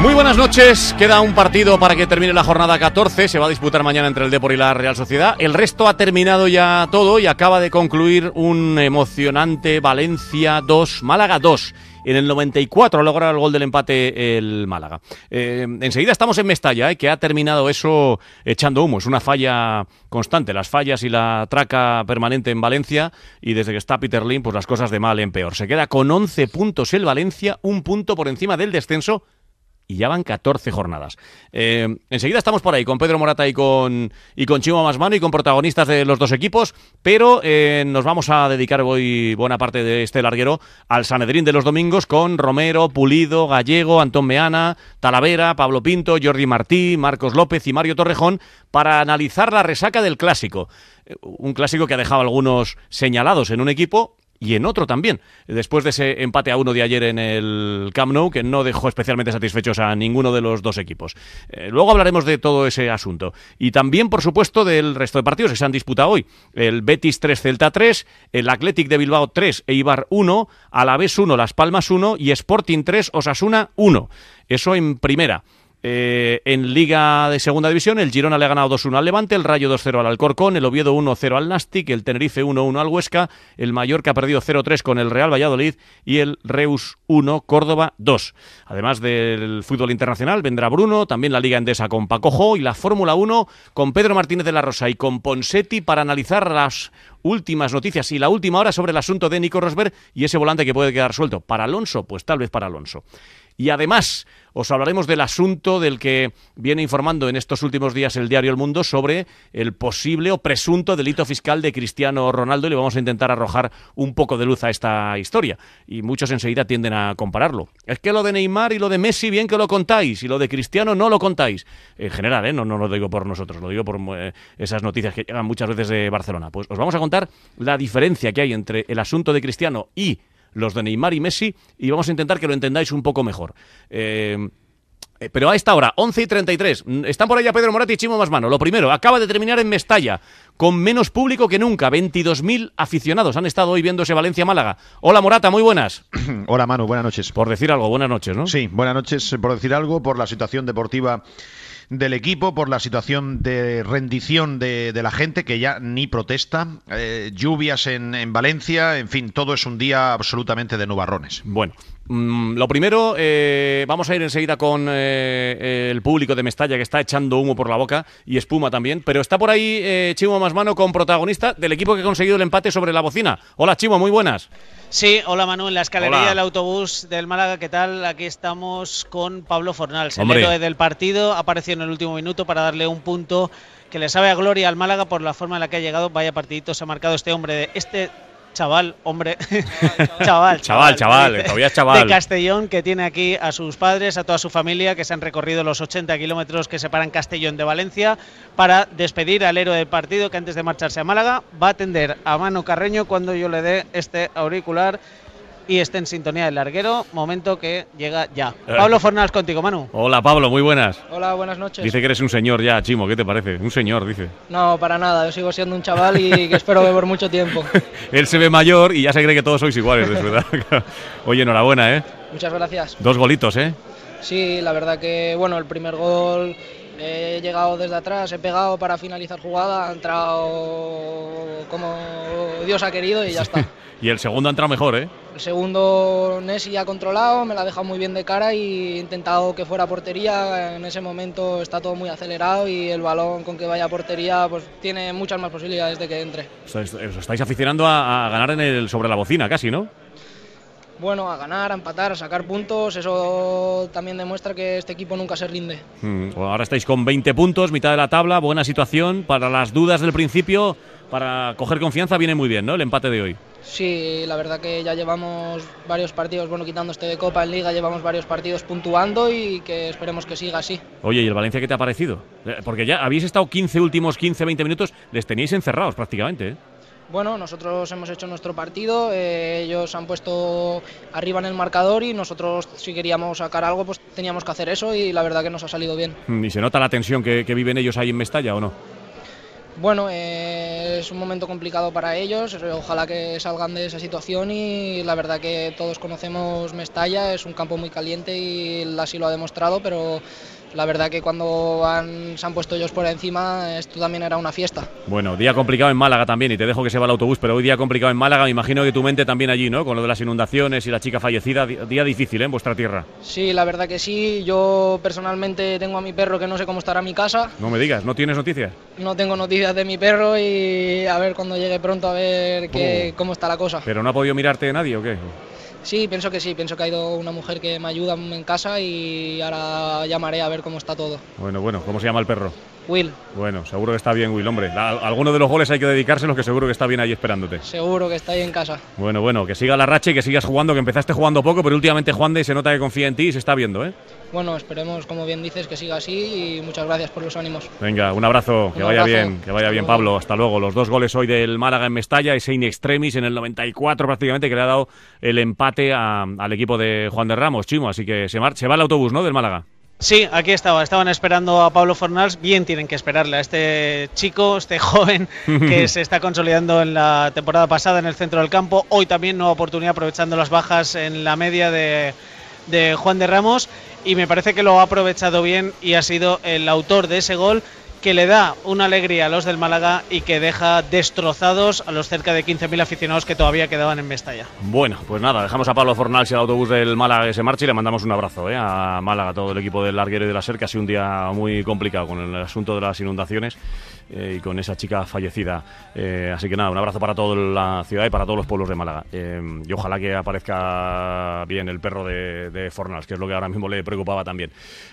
Muy buenas noches. Queda un partido para que termine la jornada 14. Se va a disputar mañana entre el Depor y la Real Sociedad. El resto ha terminado ya todo y acaba de concluir un emocionante Valencia 2, Málaga 2. En el 94 ha logrado el gol del empate el Málaga. Eh, enseguida estamos en Mestalla, eh, que ha terminado eso echando humo. Es una falla constante, las fallas y la traca permanente en Valencia. Y desde que está Peter Lim, pues las cosas de mal en peor. Se queda con 11 puntos el Valencia, un punto por encima del descenso y ya van 14 jornadas. Eh, enseguida estamos por ahí con Pedro Morata y con, y con Chimo Masmano y con protagonistas de los dos equipos, pero eh, nos vamos a dedicar hoy buena parte de este larguero al Sanedrín de los domingos con Romero, Pulido, Gallego, Antón Meana, Talavera, Pablo Pinto, Jordi Martí, Marcos López y Mario Torrejón para analizar la resaca del clásico. Eh, un clásico que ha dejado algunos señalados en un equipo y en otro también, después de ese empate a uno de ayer en el Camp Nou, que no dejó especialmente satisfechos a ninguno de los dos equipos. Eh, luego hablaremos de todo ese asunto. Y también, por supuesto, del resto de partidos que se han disputado hoy. El Betis 3, Celta 3, el Athletic de Bilbao 3, Eibar 1, Alavés 1, Las Palmas 1 y Sporting 3, Osasuna 1. Eso en primera. Eh, en Liga de Segunda División, el Girona le ha ganado 2-1 al Levante, el Rayo 2-0 al Alcorcón, el Oviedo 1-0 al Nastic, el Tenerife 1-1 al Huesca, el Mallorca ha perdido 0-3 con el Real Valladolid y el Reus 1, Córdoba 2. Además del fútbol internacional, vendrá Bruno, también la Liga Endesa con Pacojo y la Fórmula 1 con Pedro Martínez de la Rosa y con Ponsetti para analizar las últimas noticias y la última hora sobre el asunto de Nico Rosberg y ese volante que puede quedar suelto. Para Alonso, pues tal vez para Alonso. Y además os hablaremos del asunto del que viene informando en estos últimos días el diario El Mundo sobre el posible o presunto delito fiscal de Cristiano Ronaldo y le vamos a intentar arrojar un poco de luz a esta historia. Y muchos enseguida tienden a compararlo. Es que lo de Neymar y lo de Messi bien que lo contáis y lo de Cristiano no lo contáis. En general, ¿eh? no, no lo digo por nosotros, lo digo por eh, esas noticias que llegan muchas veces de Barcelona. Pues os vamos a contar la diferencia que hay entre el asunto de Cristiano y los de Neymar y Messi, y vamos a intentar que lo entendáis un poco mejor. Eh, eh, pero a esta hora, 11 y 33, mm, están por allá Pedro Moratti y Chimo Masmano. Lo primero, acaba de terminar en Mestalla, con menos público que nunca. 22.000 aficionados han estado hoy viéndose Valencia-Málaga. Hola Morata, muy buenas. Hola Manu, buenas noches. Por decir algo, buenas noches, ¿no? Sí, buenas noches por decir algo, por la situación deportiva del equipo por la situación de rendición de, la gente que ya ni protesta, eh, lluvias en, en, Valencia, en fin, todo es un día absolutamente de nubarrones. Bueno, Mm, lo primero, eh, vamos a ir enseguida con eh, el público de Mestalla que está echando humo por la boca y espuma también, pero está por ahí eh, Chimo Masmano con protagonista del equipo que ha conseguido el empate sobre la bocina. Hola Chimo, muy buenas. Sí, hola Manu, en la escalería del autobús del Málaga, ¿qué tal? Aquí estamos con Pablo Fornal, el héroe del partido, apareció en el último minuto para darle un punto que le sabe a gloria al Málaga por la forma en la que ha llegado. Vaya partidito se ha marcado este hombre de este chaval, hombre, chaval, chaval, chaval, todavía chaval. De Castellón, que tiene aquí a sus padres, a toda su familia, que se han recorrido los 80 kilómetros que separan Castellón de Valencia, para despedir al héroe del partido que antes de marcharse a Málaga va a atender a Mano Carreño cuando yo le dé este auricular y esté en sintonía del larguero, momento que llega ya. Eh. Pablo Fornals contigo, Manu. Hola Pablo, muy buenas. Hola, buenas noches. Dice que eres un señor ya, Chimo, ¿qué te parece? Un señor, dice. No, para nada, yo sigo siendo un chaval y que espero ver mucho tiempo. Él se ve mayor y ya se cree que todos sois iguales, es verdad. Oye, enhorabuena, ¿eh? Muchas gracias. Dos golitos, ¿eh? Sí, la verdad que, bueno, el primer gol he llegado desde atrás, he pegado para finalizar jugada, ha entrado como Dios ha querido y ya está. y el segundo ha entrado mejor, ¿eh? El segundo Nessi ha controlado, me la ha dejado muy bien de cara y he intentado que fuera portería. En ese momento está todo muy acelerado y el balón con que vaya a portería pues tiene muchas más posibilidades de que entre. Os estáis aficionando a, ganar en el, sobre la bocina casi, ¿no? bueno, a ganar, a empatar, a sacar puntos. Eso también demuestra que este equipo nunca se rinde. Hmm, ahora estáis con 20 puntos, mitad de la tabla, buena situación. Para las dudas del principio, para coger confianza, viene muy bien, ¿no? El empate de hoy. Sí, la verdad que ya llevamos varios partidos, bueno, quitando este de Copa en Liga, llevamos varios partidos puntuando y que esperemos que siga así. Oye, ¿y el Valencia qué te ha parecido? Eh, porque ya habéis estado 15 últimos 15, 20 minutos, les teníais encerrados prácticamente, ¿eh? Bueno, nosotros hemos hecho nuestro partido, eh, ellos han puesto arriba en el marcador y nosotros si queríamos sacar algo pues teníamos que hacer eso y la verdad que nos ha salido bien. ¿Y se nota la tensión que, que viven ellos ahí en Mestalla o no? Bueno, eh, es un momento complicado para ellos, ojalá que salgan de esa situación y la verdad que todos conocemos Mestalla, es un campo muy caliente y así lo ha demostrado, pero la verdad que cuando se han puesto ellos por encima, esto también era una fiesta. Bueno, día complicado en Málaga también, y te dejo que se va el autobús, pero hoy día complicado en Málaga, me imagino que tu mente también allí, ¿no? Con lo de las inundaciones y la chica fallecida, día difícil ¿eh? en vuestra tierra. Sí, la verdad que sí, yo personalmente tengo a mi perro que no sé cómo estará en mi casa. No me digas, ¿no tienes noticias? No tengo noticias de mi perro y a ver cuando llegue pronto a ver qué, cómo está la cosa. ¿Pero no ha podido mirarte nadie o qué? Sí, pienso que sí, pienso que ha ido una mujer que me ayuda en casa y ahora llamaré a ver cómo está todo. Bueno, bueno, ¿cómo se llama el perro? Will. Bueno, seguro que está bien, Will, hombre. alguno de los goles hay que dedicárselos que seguro que está bien ahí esperándote. Seguro que está ahí en casa. Bueno, bueno, que siga la racha y que sigas jugando, que empezaste jugando poco, pero últimamente Juan de se nota que confía en ti y se está viendo, ¿eh? Bueno, esperemos, como bien dices, que siga así y muchas gracias por los ánimos. Venga, un abrazo, que vaya bien, que vaya bien, Pablo. Hasta luego. Los dos goles hoy del Málaga en Mestalla, ese in extremis en el 94 prácticamente, que le ha dado el empate al equipo de Juan de Ramos, Chimo. Así que se, se va el autobús, ¿no? Del Málaga. Sí, aquí estaba. Estaban esperando a Pablo Fornals. Bien tienen que esperarle a este chico, este joven que se está consolidando en la temporada pasada en el centro del campo. Hoy también nueva oportunidad aprovechando las bajas en la media de, de Juan de Ramos. Y me parece que lo ha aprovechado bien y ha sido el autor de ese gol que le da una alegría a los del Málaga y que deja destrozados a los cerca de 15.000 aficionados que todavía quedaban en Mestalla. Bueno, pues nada, dejamos a Pablo Fornals y el autobús del Málaga se marcha y le mandamos un abrazo ¿eh? a Málaga, todo el equipo del Larguero y de la SER, que ha sido un día muy complicado con el asunto de las inundaciones eh, y con esa chica fallecida. Eh, así que nada, un abrazo para toda la ciudad y para todos los pueblos de Málaga. y ojalá que aparezca bien el perro de, de Fornals, que es lo que ahora mismo le preocupaba también.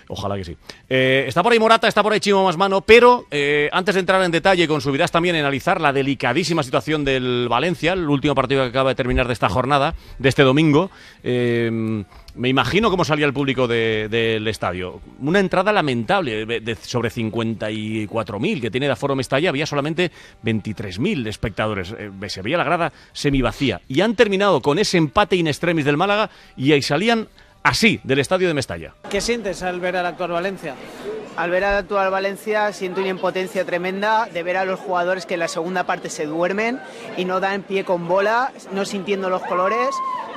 Ojalá que sí. está por ahí Morata, está por ahí Chimo Más Mano, pero eh, antes de entrar en detalle, con su vida también analizar la delicadísima situación del Valencia, el último partido que acaba de terminar de esta jornada, de este domingo. Eh, me imagino cómo salía el público del estadio. Una entrada lamentable, de, sobre 54.000 que tiene de aforo Mestalla, había solamente 23.000 espectadores. Eh, se veía la grada semivacía. Y han terminado con ese empate in extremis del Málaga y ahí salían así del estadio de Mestalla. ¿Qué sientes al ver al actual Valencia? Al ver al actual Valencia siento una impotencia tremenda de ver a los jugadores que en la segunda parte se duermen y no dan pie con bola, no sintiendo los colores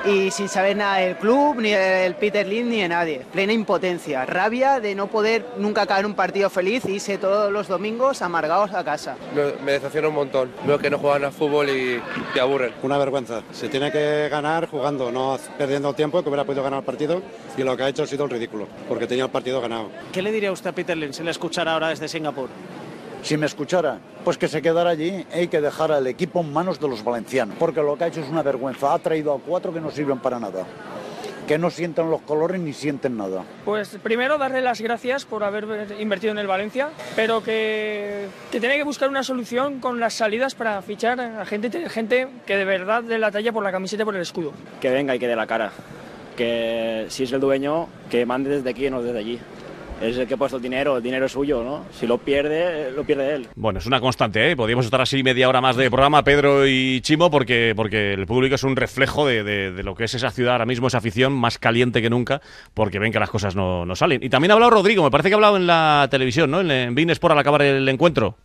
y sin saber nada del club, ni del Peter Lynn, ni de nadie. Plena impotencia, rabia de no poder nunca acabar un partido feliz y irse todos los domingos amargados a casa. Me, decepciona un montón. Veo que no juegan al fútbol y te aburren. Una vergüenza. Se tiene que ganar jugando, no perdiendo tiempo, que hubiera podido ganar el partido y lo que ha hecho ha sido el ridículo, porque tenía el partido ganado. ¿Qué le diría usted a Peter Lynn si le escuchara ahora desde Singapur? si me escuchara, pues que se quedara allí y que dejara el equipo en manos de los valencianos, porque lo que ha hecho es una vergüenza. Ha traído a cuatro que no sirven para nada que no sienten los colores ni sienten nada. Pues primero darle las gracias por haber invertido en el Valencia, pero que, que tiene que buscar una solución con las salidas para fichar a gente, gente que de verdad dé la talla por la camiseta y por el escudo. Que venga y que dé la cara, que si es el dueño, que mande desde aquí y no desde allí es el que ha puesto el dinero, el dinero es suyo, ¿no? Si lo pierde, lo pierde él. Bueno, es una constante, ¿eh? Podríamos estar así media hora más de programa, Pedro y Chimo, porque, porque el público es un reflejo de, lo que es esa ciudad ahora mismo, esa afición más caliente que nunca, porque ven que las cosas no, salen. Y también ha hablado Rodrigo, me parece que ha hablado en la televisión, ¿no? En, en Sport al acabar el encuentro.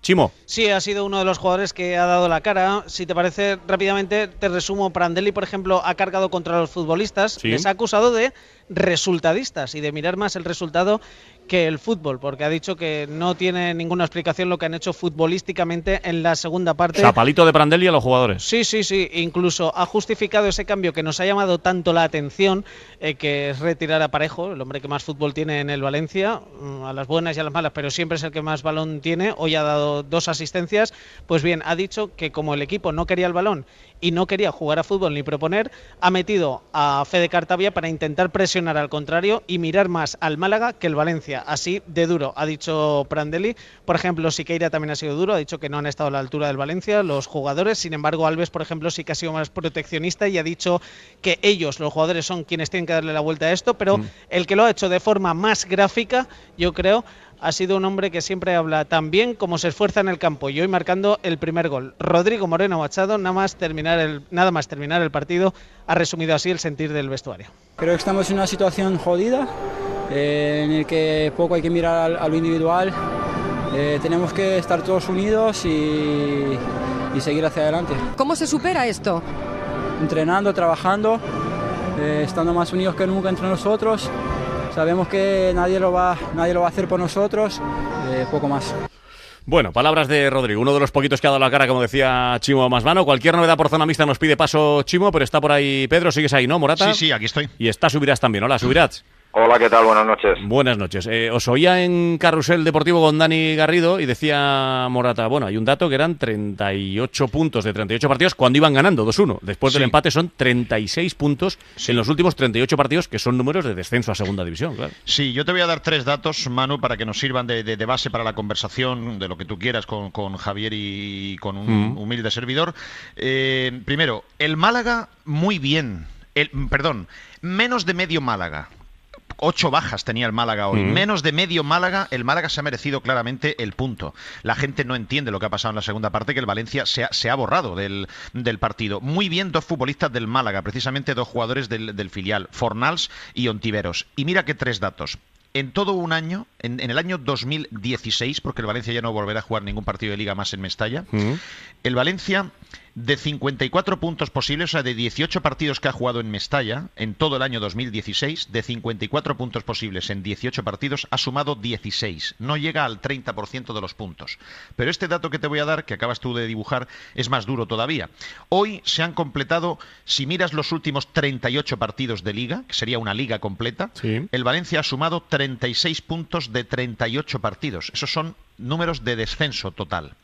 Chimo. Sí, ha sido uno de los jugadores que ha dado la cara. Si te parece, rápidamente te resumo. Prandelli, por ejemplo, ha cargado contra los futbolistas. Les ha acusado de resultadistas y de mirar más el resultado que el fútbol, porque ha dicho que no tiene ninguna explicación lo que han hecho futbolísticamente en la segunda parte. Zapalito de Prandelli a los jugadores. Sí, sí, sí. Incluso ha justificado ese cambio que nos ha llamado tanto la atención, eh, que es retirar a Parejo, el hombre que más fútbol tiene en el Valencia, mm, a las buenas y a las malas, pero siempre es el que más balón tiene. Hoy ha dado dos asistencias. Pues bien, ha dicho que como el equipo no quería el balón y no quería jugar a fútbol ni proponer, ha metido a Fede Cartavia para intentar presionar al contrario y mirar más al Málaga que el Valencia. Así de duro, ha dicho Prandelli. Por ejemplo, Siqueira también ha sido duro, ha dicho que no han estado a la altura del Valencia los jugadores. Sin embargo, Alves, por ejemplo, sí que ha sido más proteccionista y ha dicho que ellos, los jugadores, son quienes tienen que darle la vuelta a esto, pero mm. el que lo ha hecho de forma más gráfica, yo creo, ha sido un hombre que siempre habla tan bien como se esfuerza en el campo y hoy marcando el primer gol. Rodrigo Moreno Machado, nada más terminar el, nada más terminar el partido, ha resumido así el sentir del vestuario. Creo que estamos en una situación jodida, eh, en el que poco hay que mirar a, lo individual. eh, tenemos que estar todos unidos y, y seguir hacia adelante. ¿Cómo se supera esto? Entrenando, trabajando, eh, estando más unidos que nunca entre nosotros. Sabemos que nadie lo va, nadie lo va a hacer por nosotros, eh, poco más. Bueno, palabras de Rodrigo, uno de los poquitos que ha dado la cara, como decía Chimo Masmano. Cualquier novedad por zona mixta nos pide paso Chimo, pero está por ahí Pedro, sigues ahí, ¿no, Morata? Sí, sí, aquí estoy. Y está Subirás también. Hola, Subirás. Hola, ¿qué tal? Buenas noches. Buenas noches. Eh, os oía en Carrusel Deportivo con Dani Garrido y decía Morata, bueno, hay un dato que eran 38 puntos de 38 partidos cuando iban ganando 2-1. Después del empate son 36 puntos en los últimos 38 partidos, que son números de descenso a segunda división, claro. Sí, yo te voy a dar tres datos, Manu, para que nos sirvan de, de- de base para la conversación, de lo que tú quieras con, con Javier y con un Mm. humilde servidor. Eh, primero, el Málaga, muy bien. El, perdón, menos de medio Málaga. Ocho bajas tenía el Málaga hoy. Mm. Menos de medio Málaga, el Málaga se ha merecido claramente el punto. La gente no entiende lo que ha pasado en la segunda parte, que el Valencia se ha, se ha borrado del, del partido. Muy bien dos futbolistas del Málaga, precisamente dos jugadores del, del filial, Fornals y Ontiveros. Y mira que tres datos. En todo un año, en, en el año 2016, porque el Valencia ya no volverá a jugar ningún partido de liga más en Mestalla, el Valencia, de 54 puntos posibles, o sea, de 18 partidos que ha jugado en Mestalla, en todo el año 2016, de 54 puntos posibles en 18 partidos, ha sumado 16. No llega al 30% de los puntos. Pero este dato que te voy a dar, que acabas tú de dibujar, es más duro todavía. Hoy se han completado, si miras los últimos 38 partidos de liga, que sería una liga completa, el Valencia ha sumado 36 puntos de 38 partidos. Esos son números de descenso total.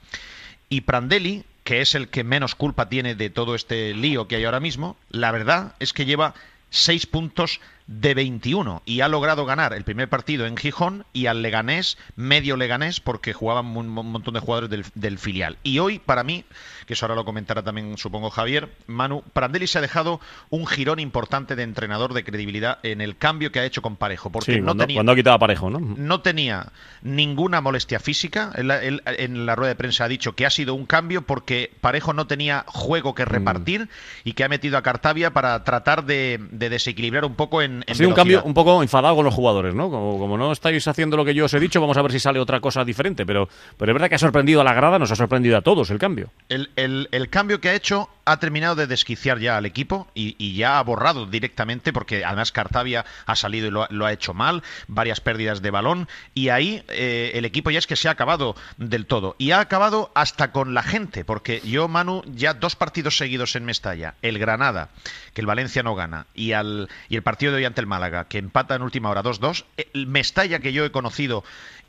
Y Prandelli, que es el que menos culpa tiene de todo este lío que hay ahora mismo, la verdad es que lleva 6 puntos de 21 y ha logrado ganar el primer partido en Gijón y al Leganés, medio Leganés, porque jugaban un mon- montón de jugadores del, del filial. Y hoy, para mí, que eso ahora lo comentará también, supongo, Javier, Manu, Prandelli se ha dejado un girón importante de entrenador de credibilidad en el cambio que ha hecho con Parejo, porque Sí, no cuando, tenía cuando ha quitado a Parejo, ¿no? no tenía ninguna molestia física. Él, él, en la rueda de prensa ha dicho que ha sido un cambio porque Parejo no tenía juego Mm. que repartir y que ha metido a Cartavia para tratar de, de desequilibrar un poco en, Ha en sido un cambio un poco enfadado con los jugadores, ¿no? Como, como no estáis haciendo lo que yo os he dicho, vamos a ver si sale otra cosa diferente. Pero, pero es verdad que ha sorprendido a la grada, nos ha sorprendido a todos el cambio. El, el- el cambio que ha hecho ha terminado de desquiciar ya al equipo y, y ya ha borrado directamente, porque además Cartavia ha salido y lo, ha- lo ha hecho mal, varias pérdidas de balón, y ahí eh, el equipo ya es que se ha acabado del todo. Y ha acabado hasta con la gente, porque yo, Manu, ya dos partidos seguidos en Mestalla, el Granada, que el Valencia no gana, y, al, y el partido de hoy ante el Málaga, que empata en última hora 2-2, el Mestalla que yo he conocido,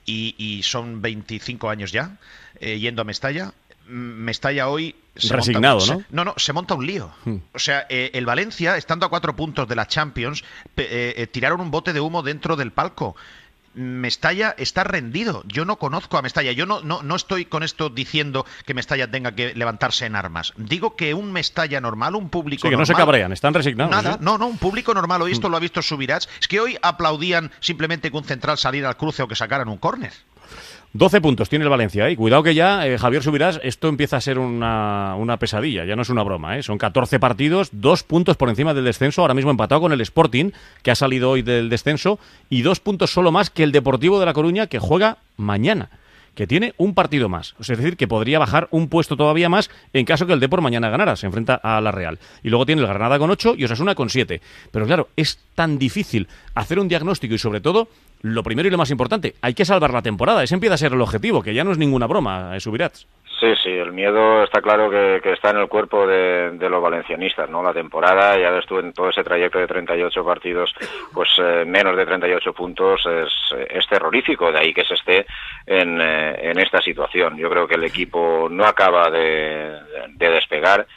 y, y son 25 años ya, eh, yendo a Mestalla, Mestalla hoy se monta- Resignado, se- ¿no? no, no, se monta un lío. Hmm. O sea, eh, el Valencia, estando a cuatro puntos de la Champions, eh, eh, tiraron un bote de humo dentro del palco. Mestalla está rendido. Yo no conozco a Mestalla. Yo no, no, no estoy con esto diciendo que Mestalla tenga que levantarse en armas. Digo que un Mestalla normal, un público Sí, que no se normal- cabrean, están resignados. Nada, no, no, un público normal. Hoy Mm. esto lo ha visto Subirats. Es que hoy aplaudían simplemente que un central saliera al cruce o que sacaran un córner. 12 puntos tiene el Valencia. ¿eh? Cuidado que ya, eh, Javier Subirás, esto empieza a ser una, una pesadilla, ya no es una broma. ¿eh? Son 14 partidos, dos puntos por encima del descenso, ahora mismo empatado con el Sporting, que ha salido hoy del descenso, y dos puntos solo más que el Deportivo de La Coruña, que juega mañana que tiene un partido más. Es decir, que podría bajar un puesto todavía más en caso que el Depor mañana ganara. Se enfrenta a la Real. Y luego tiene el Granada con 8 y Osasuna con 7. Pero claro, es tan difícil hacer un diagnóstico y sobre todo, lo primero y lo más importante, hay que salvar la temporada. Ese empieza a ser el objetivo, que ya no es ninguna broma, eh, Subirats. Sí, sí, el miedo está claro que, está en el cuerpo de, de los valencianistas, ¿no? La temporada, ya ves tú en todo ese trayecto de 38 partidos, pues eh, menos de 38 puntos es, terrorífico, de ahí que se esté en, eh, en esta situación. Yo creo que el equipo no acaba de, de despegar.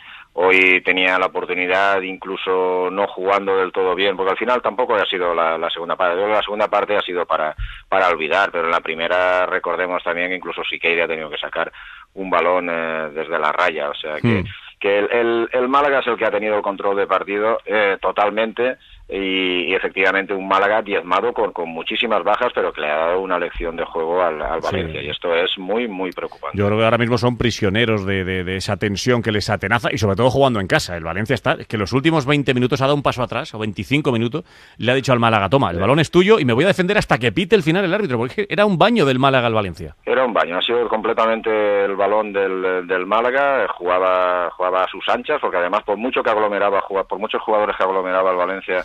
Hoy tenía la oportunidad, incluso no jugando del todo bien, porque al final tampoco ha sido la, segunda parte. La segunda parte ha sido para, para olvidar, pero en la primera recordemos también que incluso Siqueira ha tenido que sacar un balón eh, desde la raya. O sea que, Hmm. que el, el, el Málaga es el que ha tenido el control de partido eh, totalmente. Y, efectivamente un Málaga diezmado con, con, muchísimas bajas, pero que le ha dado una lección de juego al, Valencia. Y esto es muy, muy preocupante. Yo creo que ahora mismo son prisioneros de, de, esa tensión que les atenaza y sobre todo jugando en casa. El Valencia está, es que los últimos 20 minutos ha dado un paso atrás, o 25 minutos, le ha dicho al Málaga, toma, el balón es tuyo y me voy a defender hasta que pite el final el árbitro, porque era un baño del Málaga al Valencia. Era un baño, ha sido completamente el balón del, del Málaga, jugaba, jugaba a sus anchas, porque además por mucho que aglomeraba, por muchos jugadores que aglomeraba el Valencia,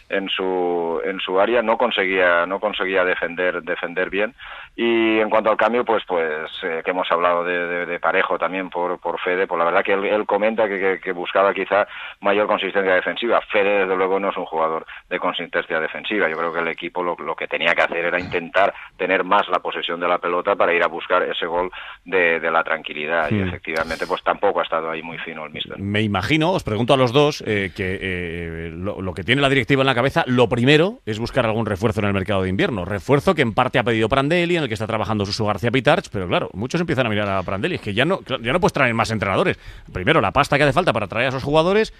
en su en su área no conseguía no conseguía defender defender bien. Y en cuanto al cambio pues pues eh, que hemos hablado de, Parejo también por por Fede pues la verdad que él, comenta que, que, buscaba quizá mayor consistencia defensiva. Fede desde luego no es un jugador de consistencia defensiva. Yo creo que el equipo lo, lo que tenía que hacer era intentar tener más la posesión de la pelota para ir a buscar ese gol de, de la tranquilidad. Y efectivamente pues tampoco ha estado ahí muy fino el mister. Me imagino os pregunto a los dos eh, que eh, lo, lo que tiene la directiva en la cabeza, lo primero es buscar algún refuerzo en el mercado de invierno. Refuerzo que en parte ha pedido Prandelli, en el que está trabajando Suso García Pitarch, pero claro, muchos empiezan a mirar a Prandelli. Es que ya no, ya no puedes traer más entrenadores. Primero, la pasta que hace falta para traer a esos jugadores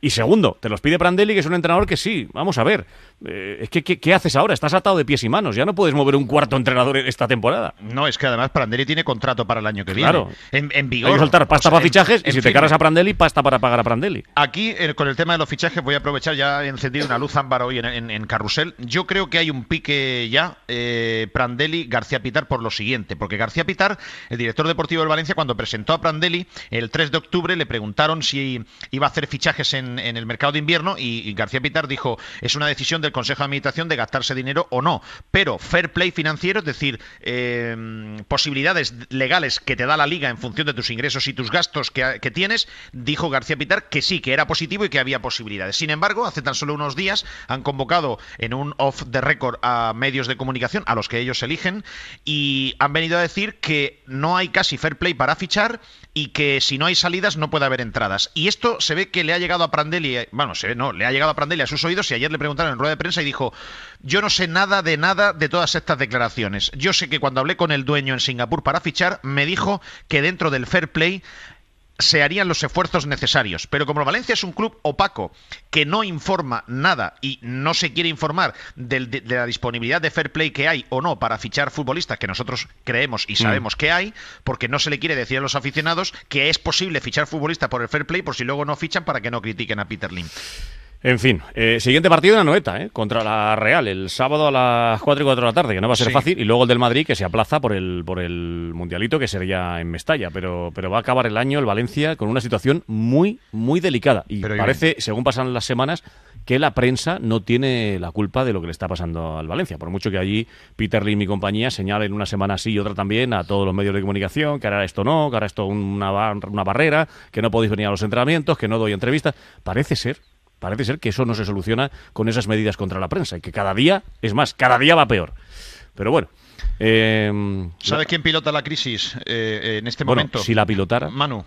y segundo, te los pide Prandelli, que es un entrenador que sí, vamos a ver. Eh, es que, ¿qué, haces ahora? Estás atado de pies y manos. Ya no puedes mover un cuarto entrenador esta temporada. No, es que además Prandelli tiene contrato para el año que viene. Claro. En, en vigor. Hay que soltar pasta para fichajes y si te cargas a Prandelli, pasta para pagar a Prandelli. Aquí, eh, con el tema de los fichajes, voy a aprovechar, ya he encendido una luz ámbar hoy en, Carrusel. Yo creo que hay un pique ya, eh, Prandelli-García Pitar, por lo siguiente. Porque García Pitar, el director deportivo del Valencia, cuando presentó a Prandelli el 3 de octubre, le preguntaron si iba a hacer fichajes en el mercado de invierno y, García Pitar dijo es una decisión del Consejo de Administración de gastarse dinero o no, pero fair play financiero, es decir, eh, posibilidades legales que te da la liga en función de tus ingresos y tus gastos que, que tienes, dijo García Pitar que sí, que era positivo y que había posibilidades. Sin embargo, hace tan solo unos días han convocado en un off the record a medios de comunicación, a los que ellos eligen, y han venido a decir que no hay casi fair play para fichar y que si no hay salidas no puede haber entradas. Y esto se ve que le ha llegado a Prandelli, eh, bueno, se ve, no, le ha llegado a Prandelli a sus oídos y ayer le preguntaron en rueda de prensa y dijo, yo no sé nada de nada de todas estas declaraciones. Yo sé que cuando hablé con el dueño en Singapur para fichar, me dijo que dentro del fair play se harían los esfuerzos necesarios. Pero como Valencia es un club opaco que no informa nada y no se quiere informar de, la disponibilidad de fair play que hay o no para fichar futbolistas que nosotros creemos y mm. sabemos que hay, porque no se le quiere decir a los aficionados que es posible fichar futbolistas por el fair play por si luego no fichan para que no critiquen a Peter Lim. En fin, eh, siguiente partido en la Noeta, eh, contra la Real, el sábado a las 4 y 4 de la tarde, que no va a ser fácil, y luego el del Madrid, que se aplaza por el, por el Mundialito, que sería en Mestalla, pero, pero va a acabar el año el Valencia con una situación muy, muy delicada. Y parece, según pasan las semanas, que la prensa no tiene la culpa de lo que le está pasando al Valencia, por mucho que allí Peter Lim y compañía señalen una semana sí y otra también a todos los medios de comunicación, que ahora esto no, que ahora esto una, una barrera, que no podéis venir a los entrenamientos, que no doy entrevistas. Parece ser Parece ser que eso no se soluciona con esas medidas contra la prensa y que cada día, es más, cada día va peor. Pero bueno. Eh, ¿Sabes quién pilota la crisis eh, en este bueno, momento? Si la pilotara. Manu,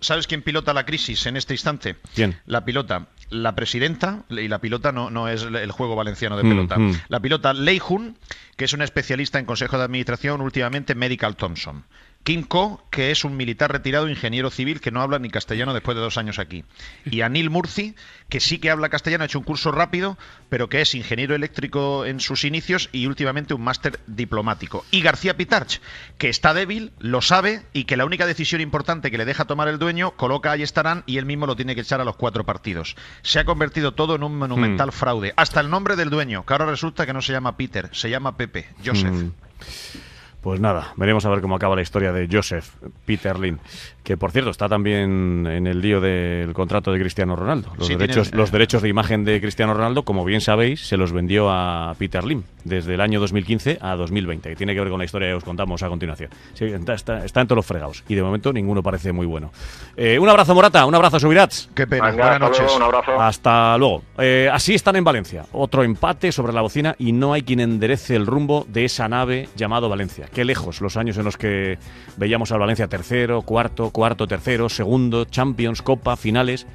¿sabes, quién pilota la crisis en este instante? ¿Quién? La pilota la presidenta, y la pilota no, no es el juego valenciano de mm, pelota, mm. la pilota Lei Jun, que es una especialista en consejo de administración, últimamente Medical Thompson. Kim Ko, que es un militar retirado, ingeniero civil, que no habla ni castellano después de dos años aquí. Y Anil Murci, que sí que habla castellano, ha hecho un curso rápido, pero que es ingeniero eléctrico en sus inicios y últimamente un máster diplomático. Y García Pitarch, que está débil, lo sabe y que la única decisión importante que le deja tomar el dueño, coloca ahí estarán y él mismo lo tiene que echar a los cuatro partidos. Se ha convertido todo en un monumental hmm. fraude. Hasta el nombre del dueño, que ahora resulta que no se llama Peter, se llama Pepe, Joseph. Hmm. Pues nada, veremos a ver cómo acaba la historia de Joseph Peter Lin, que por cierto está también en el lío del contrato de Cristiano Ronaldo. Los, derechos, los derechos de imagen de Cristiano Ronaldo, como bien sabéis, se los vendió a Peter Lim desde el año 2015 a 2020, que tiene que ver con la historia que os contamos a continuación. está, en todos los fregados y de momento ninguno parece muy bueno. Eh, un abrazo, Morata, un abrazo, Subirats. Qué pena, buenas noches. un abrazo. Hasta luego. Eh, así están en Valencia. Otro empate sobre la bocina y no hay quien enderece el rumbo de esa nave llamado Valencia qué lejos los años en los que veíamos al Valencia tercero, cuarto, cuarto, tercero, segundo, Champions, Copa, finales.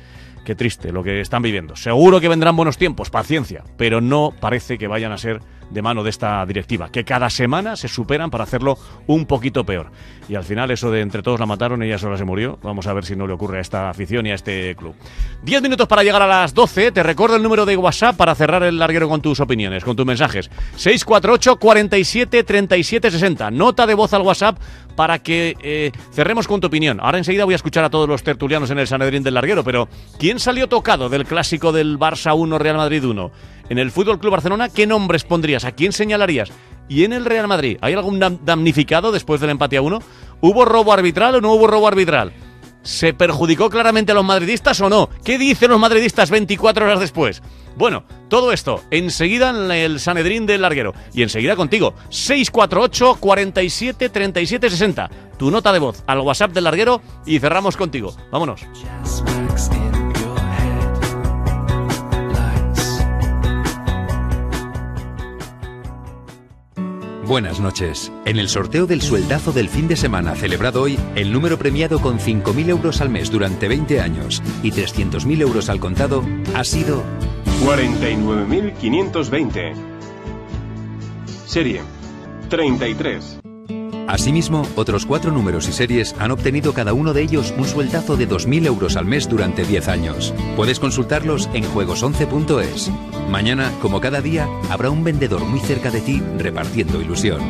Qué triste lo que están viviendo. Seguro que vendrán buenos tiempos, paciencia, pero no parece que vayan a ser de mano de esta directiva, que cada semana se superan para hacerlo un poquito peor. Y al final eso de entre todos la mataron ella sola se murió. Vamos a ver si no le ocurre a esta afición y a este club. Diez minutos para llegar a las 12. Te recuerdo el número de WhatsApp para cerrar el larguero con tus opiniones, con tus mensajes. 648 47 37 60. Nota de voz al WhatsApp para que eh, cerremos con tu opinión. Ahora enseguida voy a escuchar a todos los tertulianos en el Sanedrín del larguero, pero ¿quién salió tocado del clásico del Barça 1 Real Madrid 1? En el Fútbol Club Barcelona, ¿qué nombres pondrías? ¿A quién señalarías? ¿Y en el Real Madrid? ¿Hay algún damnificado después del empate a uno? ¿Hubo robo arbitral o no hubo robo arbitral? ¿Se perjudicó claramente a los madridistas o no? ¿Qué dicen los madridistas 24 horas después? Bueno, todo esto enseguida en el Sanedrín del Larguero. Y enseguida contigo, 648 47 37 60. Tu nota de voz al WhatsApp del Larguero y cerramos contigo. Vámonos. Buenas noches. En el sorteo del sueldazo del fin de semana celebrado hoy, el número premiado con 5.000 euros al mes durante 20 años y 300.000 euros al contado ha sido 49.520. Serie 33. Asimismo, otros cuatro números y series han obtenido cada uno de ellos un sueldazo de 2.000 euros al mes durante 10 años. Puedes consultarlos en juegos11.es. Mañana, como cada día, habrá un vendedor muy cerca de ti repartiendo ilusión.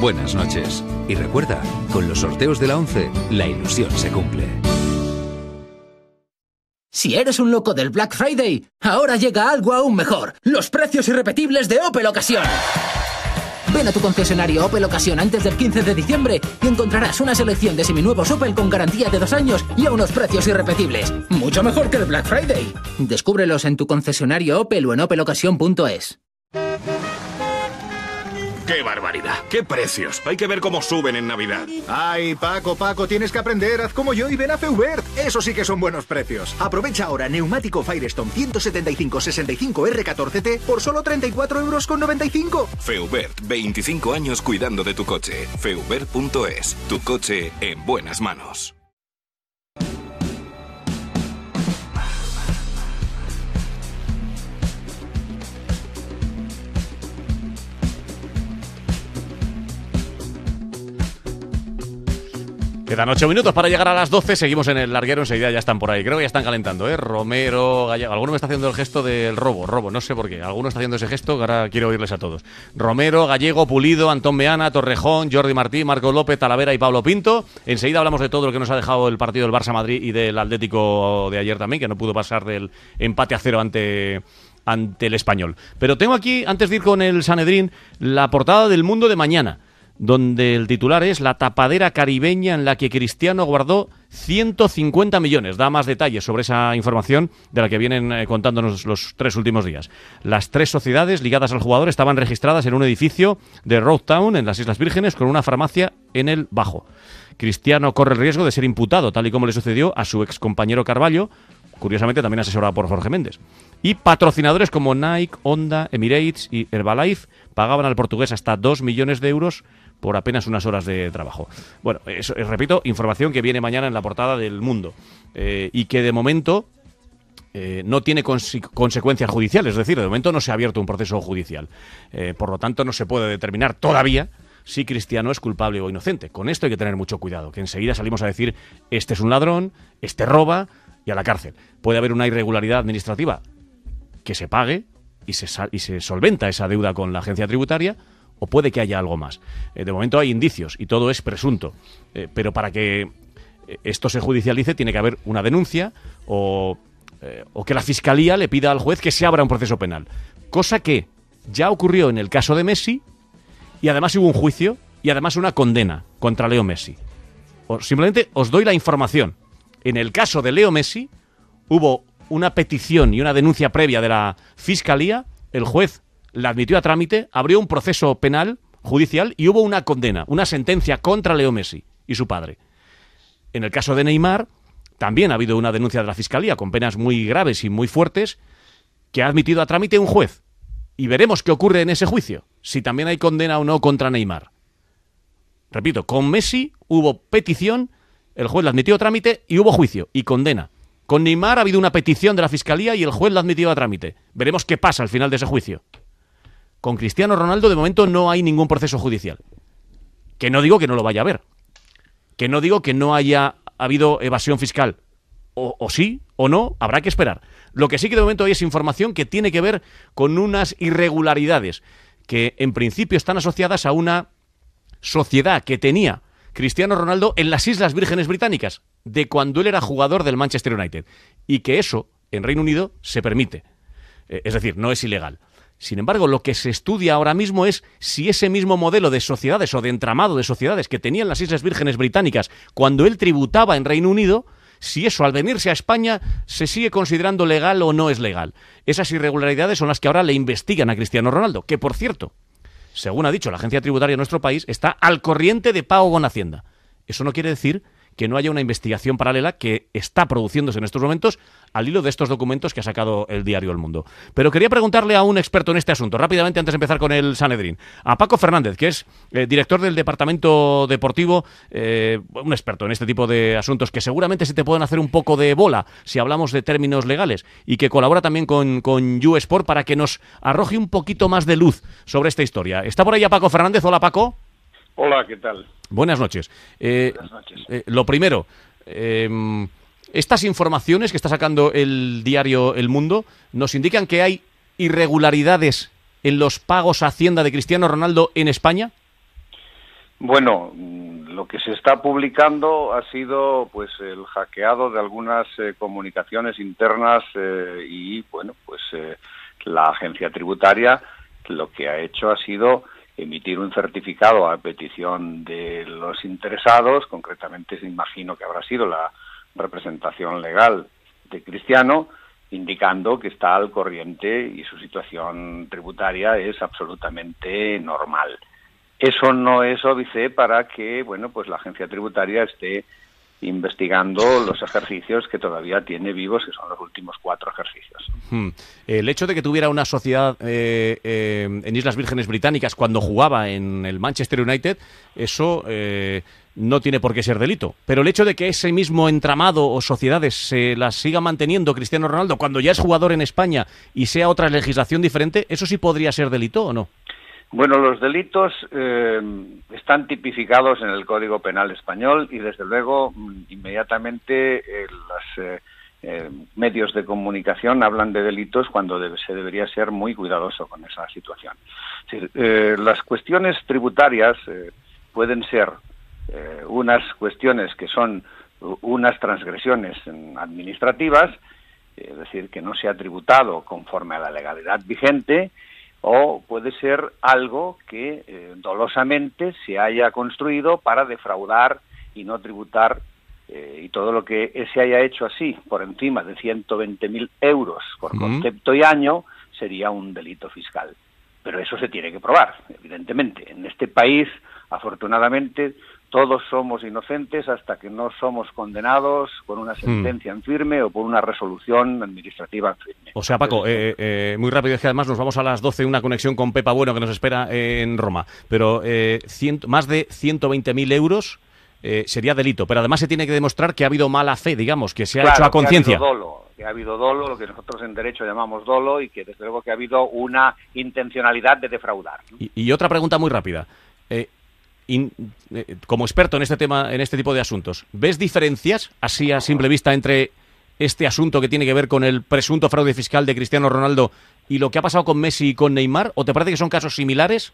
Buenas noches. Y recuerda, con los sorteos de la 11, la ilusión se cumple. Si eres un loco del Black Friday, ahora llega algo aún mejor. Los precios irrepetibles de Opel Ocasión. Ven a tu concesionario Opel Ocasión antes del 15 de diciembre y encontrarás una selección de seminuevos Opel con garantía de dos años y a unos precios irrepetibles. Mucho mejor que el Black Friday. Descúbrelos en tu concesionario Opel o en opelocasión.es. ¡Qué barbaridad! ¡Qué precios! Hay que ver cómo suben en Navidad. Ay, Paco, Paco, tienes que aprender. Haz como yo y ven a Feubert. Eso sí que son buenos precios. Aprovecha ahora neumático Firestone 175-65R14T por solo 34 euros con 95. Feubert, 25 años cuidando de tu coche. Feubert.es, tu coche en buenas manos. Quedan ocho minutos para llegar a las 12. Seguimos en el larguero. Enseguida ya están por ahí. Creo que ya están calentando, ¿eh? Romero, Gallego. Alguno me está haciendo el gesto del robo. Robo, no sé por qué. Alguno está haciendo ese gesto ahora quiero oírles a todos. Romero, Gallego, Pulido, Antón Meana, Torrejón, Jordi Martí, Marco López, Talavera y Pablo Pinto. Enseguida hablamos de todo lo que nos ha dejado el partido del Barça Madrid y del Atlético de ayer también, que no pudo pasar del empate a cero ante ante el español. Pero tengo aquí, antes de ir con el Sanedrín, la portada del mundo de mañana donde el titular es la tapadera caribeña en la que Cristiano guardó 150 millones. Da más detalles sobre esa información de la que vienen eh, contándonos los tres últimos días. Las tres sociedades ligadas al jugador estaban registradas en un edificio de Road Town, en las Islas Vírgenes, con una farmacia en el bajo. Cristiano corre el riesgo de ser imputado, tal y como le sucedió a su ex compañero Carballo, curiosamente también asesorado por Jorge Méndez. Y patrocinadores como Nike, Honda, Emirates y Herbalife pagaban al portugués hasta 2 millones de euros por apenas unas horas de trabajo. Bueno, eh, repito, información que viene mañana en la portada del Mundo eh, y que de momento eh, no tiene consecuencias judiciales, es decir, de momento no se ha abierto un proceso judicial. por lo tanto, no se puede determinar todavía si Cristiano es culpable o inocente. Con esto hay que tener mucho cuidado, que enseguida salimos a decir, este es un ladrón, este roba y a la cárcel. Puede haber una irregularidad administrativa que se pague y se, y se solventa esa deuda con la agencia tributaria, o puede que haya algo más. Eh, de momento hay indicios y todo es presunto, eh, pero para que eh, esto se judicialice tiene que haber una denuncia o, o, que la fiscalía le pida al juez que se abra un proceso penal. Cosa que ya ocurrió en el caso de Messi y además hubo un juicio y además una condena contra Leo Messi. O simplemente os doy la información. En el caso de Leo Messi hubo una petición y una denuncia previa de la fiscalía. El juez la admitió a trámite, abrió un proceso penal judicial y hubo una condena, una sentencia contra Leo Messi y su padre. En el caso de Neymar, también ha habido una denuncia de la Fiscalía con penas muy graves y muy fuertes que ha admitido a trámite un juez. Y veremos qué ocurre en ese juicio, si también hay condena o no contra Neymar. Repito, con Messi hubo petición, el juez la admitió a trámite y hubo juicio y condena. Con Neymar ha habido una petición de la Fiscalía y el juez la admitió a trámite. Veremos qué pasa al final de ese juicio. Con Cristiano Ronaldo de momento no hay ningún proceso judicial. Que no digo que no lo vaya a haber. Que no digo que no haya habido evasión fiscal. O, o sí o no, habrá que esperar. Lo que sí que de momento hay es información que tiene que ver con unas irregularidades que en principio están asociadas a una sociedad que tenía Cristiano Ronaldo en las Islas Vírgenes Británicas, de cuando él era jugador del Manchester United. Y que eso, en Reino Unido, se permite. Eh, Es decir, no es ilegal. Sin embargo, lo que se estudia ahora mismo es si ese mismo modelo de sociedades o de entramado de sociedades que tenían las Islas Vírgenes Británicas cuando él tributaba en Reino Unido, si eso al venirse a España se sigue considerando legal o no es legal. Esas irregularidades son las que ahora le investigan a Cristiano Ronaldo, que por cierto, según ha dicho la agencia tributaria de nuestro país, está al corriente de pago con Hacienda. Eso no quiere decir que no haya una investigación paralela que está produciéndose en estos momentos al hilo de estos documentos que ha sacado el diario El Mundo. Pero quería preguntarle a un experto en este asunto, rápidamente antes de empezar con el Sanedrín, a Paco Fernández, que es eh, director del Departamento Deportivo, eh, un experto en este tipo de asuntos que seguramente se te pueden hacer un poco de bola si hablamos de términos legales y que colabora también con, con Sport para que nos arroje un poquito más de luz sobre esta historia. ¿Está por ahí a Paco Fernández? Hola Paco. Hola, ¿qué tal? Buenas noches. Eh, eh, lo primero, eh, estas informaciones que está sacando el diario El Mundo nos indican que hay irregularidades en los pagos a Hacienda de Cristiano Ronaldo en España. Bueno, mm, lo que se está publicando ha sido pues el hackeado de algunas eh, comunicaciones internas eh, y bueno, pues eh, la agencia tributaria lo que ha hecho ha sido emitir un certificado a petición de los interesados, concretamente se imagino que habrá sido la representación legal de Cristiano, indicando que está al corriente y su situación tributaria es absolutamente normal. Eso no es óbice para que, bueno, pues la agencia tributaria esté investigando los ejercicios que todavía tiene vivos, que son los últimos cuatro ejercicios. Hmm. El hecho de que tuviera una sociedad eh, eh, en Islas Vírgenes Británicas cuando jugaba en el Manchester United, eso eh, no tiene por qué ser delito. Pero el hecho de que ese mismo entramado o sociedades se las siga manteniendo Cristiano Ronaldo cuando ya es jugador en España y sea otra legislación diferente, ¿eso sí podría ser delito o no? Bueno, los delitos eh, están tipificados en el Código Penal español y, desde luego, inmediatamente eh, los eh, eh, medios de comunicación hablan de delitos cuando debe- se debería ser muy cuidadoso con esa situación. Eh, las cuestiones tributarias pueden ser unas cuestiones que son unas transgresiones administrativas, es decir, que no se ha tributado conforme a la legalidad vigente, o puede ser algo que eh, dolosamente se haya construido para defraudar y no tributar eh, y todo lo que se haya hecho así por encima de 120.000 euros por concepto y año sería un delito fiscal. Pero eso se tiene que probar, evidentemente. En este país, afortunadamente, todos somos inocentes hasta que no somos condenados con una sentencia en firme o por una resolución administrativa en firme. O sea, Paco, eh, eh, muy rápido, es que además nos vamos a las 12, una conexión con Pepa Bueno que nos espera eh, en Roma. Pero eh, cien- más de 120.000 euros eh, sería delito. Pero además se tiene que demostrar que ha habido mala fe, digamos, que se ha Claro, hecho a conciencia. habido dolo, que ha habido dolo, lo que nosotros en derecho llamamos dolo, y que desde luego que ha habido una intencionalidad de defraudar. Y, y otra pregunta muy rápida. Eh, eh, como experto en este tema, en este tipo de asuntos, ¿ves diferencias así a simple vista entre este asunto que tiene que ver con el presunto fraude fiscal de Cristiano Ronaldo y lo que ha pasado con Messi y con Neymar? ¿O te parece que son casos similares?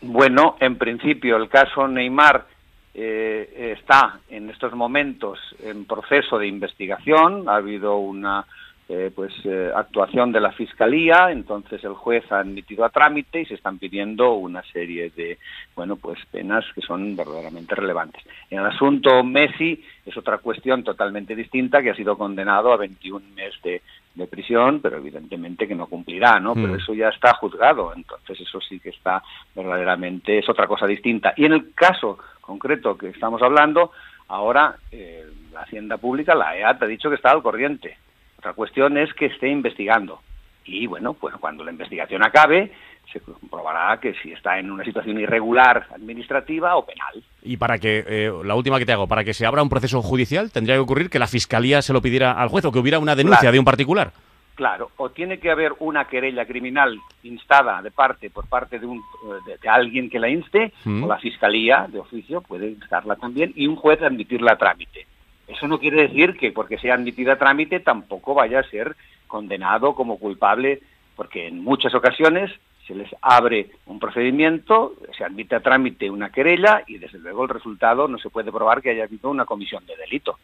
Bueno, en principio el caso Neymar eh, está en estos momentos en proceso de investigación. Ha habido una eh, pues eh, actuación de la fiscalía, entonces el juez ha admitido a trámite y se están pidiendo una serie de bueno pues penas que son verdaderamente relevantes. En el asunto Messi es otra cuestión totalmente distinta que ha sido condenado a 21 meses de, de prisión, pero evidentemente que no cumplirá, ¿no? Pero Mm. eso ya está juzgado, entonces eso sí que está verdaderamente, es otra cosa distinta. Y en el caso concreto que estamos hablando, ahora eh, la Hacienda Pública, la EAT, ha dicho que está al corriente. Otra cuestión es que esté investigando. Y bueno, pues cuando la investigación acabe, se comprobará que si está en una situación irregular administrativa o penal. Y para que, eh, la última que te hago, para que se abra un proceso judicial, tendría que ocurrir que la fiscalía se lo pidiera al juez o que hubiera una denuncia Claro. de un particular. Claro, o tiene que haber una querella criminal instada de parte por parte de, un, de, de alguien que la inste, Mm. o la fiscalía de oficio puede instarla también y un juez admitirla a trámite. Eso no quiere decir que porque sea admitida a trámite tampoco vaya a ser condenado como culpable, porque en muchas ocasiones se les abre un procedimiento, se admite a trámite una querella y desde luego el resultado no se puede probar que haya habido una comisión de delito.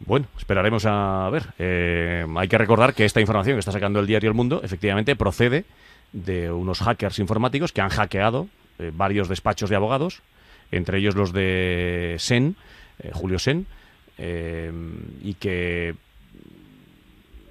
Bueno, esperaremos a ver. Eh, hay que recordar que esta información que está sacando el diario El Mundo efectivamente procede de unos hackers informáticos que han hackeado eh, varios despachos de abogados, entre ellos los de Sen, eh, Julio Sen, eh, y que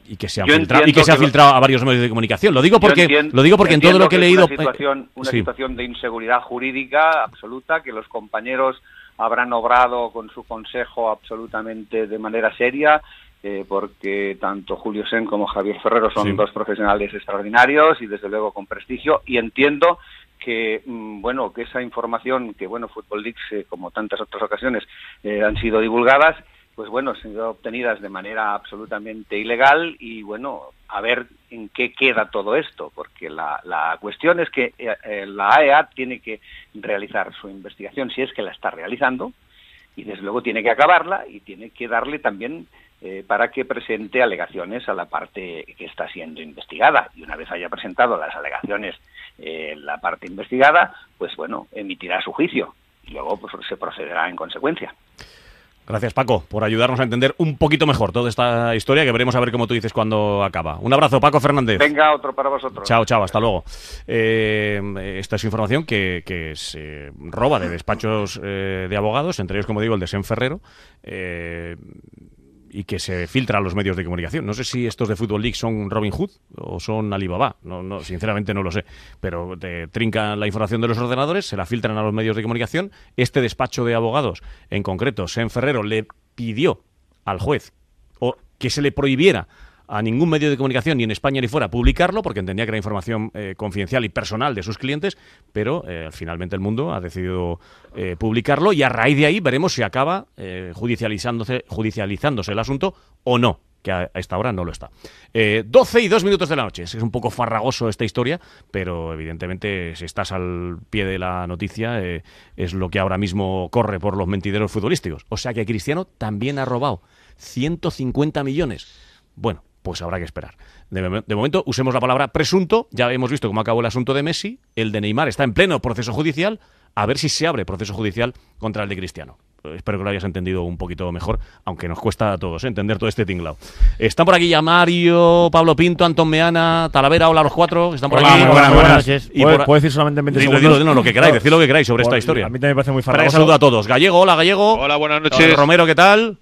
y que se Yo filtrado y que se ha que lo- filtrado a varios medios de comunicación. Lo digo porque lo digo porque en todo lo que he leído una situación, una Sí. situación de inseguridad jurídica absoluta que los compañeros habrán obrado con su consejo absolutamente de manera seria eh, porque tanto Julio Sen como Javier Ferrero son Sí. dos profesionales extraordinarios y desde luego con prestigio y entiendo que mm, bueno que esa información que bueno Football Leaks eh, como tantas otras ocasiones eh, han sido divulgadas pues bueno, han sido obtenidas de manera absolutamente ilegal y bueno, a ver en qué queda todo esto, porque la, la cuestión es que eh, la AEA tiene que realizar su investigación si es que la está realizando y desde luego tiene que acabarla y tiene que darle también para que presente alegaciones a la parte que está siendo investigada. Y una vez haya presentado las alegaciones eh, la parte investigada, pues bueno, emitirá su juicio y luego pues se procederá en consecuencia. Gracias, Paco, por ayudarnos a entender un poquito mejor toda esta historia que veremos a ver cómo tú dices cuando acaba. Un abrazo, Paco Fernández. Venga, otro para vosotros. Chao, chao, hasta luego. Eh, esta es información que, que se roba de despachos eh, de abogados, entre ellos, como digo, el de Sen Ferrero, eh, y que se filtra a los medios de comunicación. No sé si estos de Football League son Robin Hood o son Alibaba, no, no, sinceramente no lo sé, pero te trincan la información de los ordenadores, se la filtran a los medios de comunicación. Este despacho de abogados, en concreto, Sen Ferrero, le pidió al juez o que se le prohibiera a ningún medio de comunicación, ni en España ni fuera, publicarlo, porque entendía que era información eh, confidencial y personal de sus clientes, pero eh, finalmente el mundo ha decidido eh, publicarlo y a raíz de ahí veremos si acaba judicializándose, judicializándose el asunto o no que a esta hora no lo está. Eh, 12 y 2 minutos de la noche. Es un poco farragoso esta historia, pero evidentemente si estás al pie de la noticia es lo que ahora mismo corre por los mentideros futbolísticos. O sea que Cristiano también ha robado 150 millones. Bueno, pues habrá que esperar. De, mom- de momento, usemos la palabra presunto. Ya hemos visto cómo acabó el asunto de Messi. El de Neymar está en pleno proceso judicial. A ver si se abre proceso judicial contra el de Cristiano. Eh, Espero que lo hayas entendido un poquito mejor, aunque nos cuesta a todos ¿eh? entender todo este tinglado. Están por aquí ya Mario, Pablo Pinto, Antón Meana, Talavera, hola a los cuatro. Están por Hola, aquí. buenas, buenas noches. Y ¿Puedo- por- puedo decir solamente en 20 Dilo, segundos? dilo, dilo, lo que queráis, No. decid lo que queráis sobre esta historia. a mí también me parece muy farragoso. saludo a todos. Gallego, hola Gallego. Hola, buenas noches. Romero, ¿qué tal?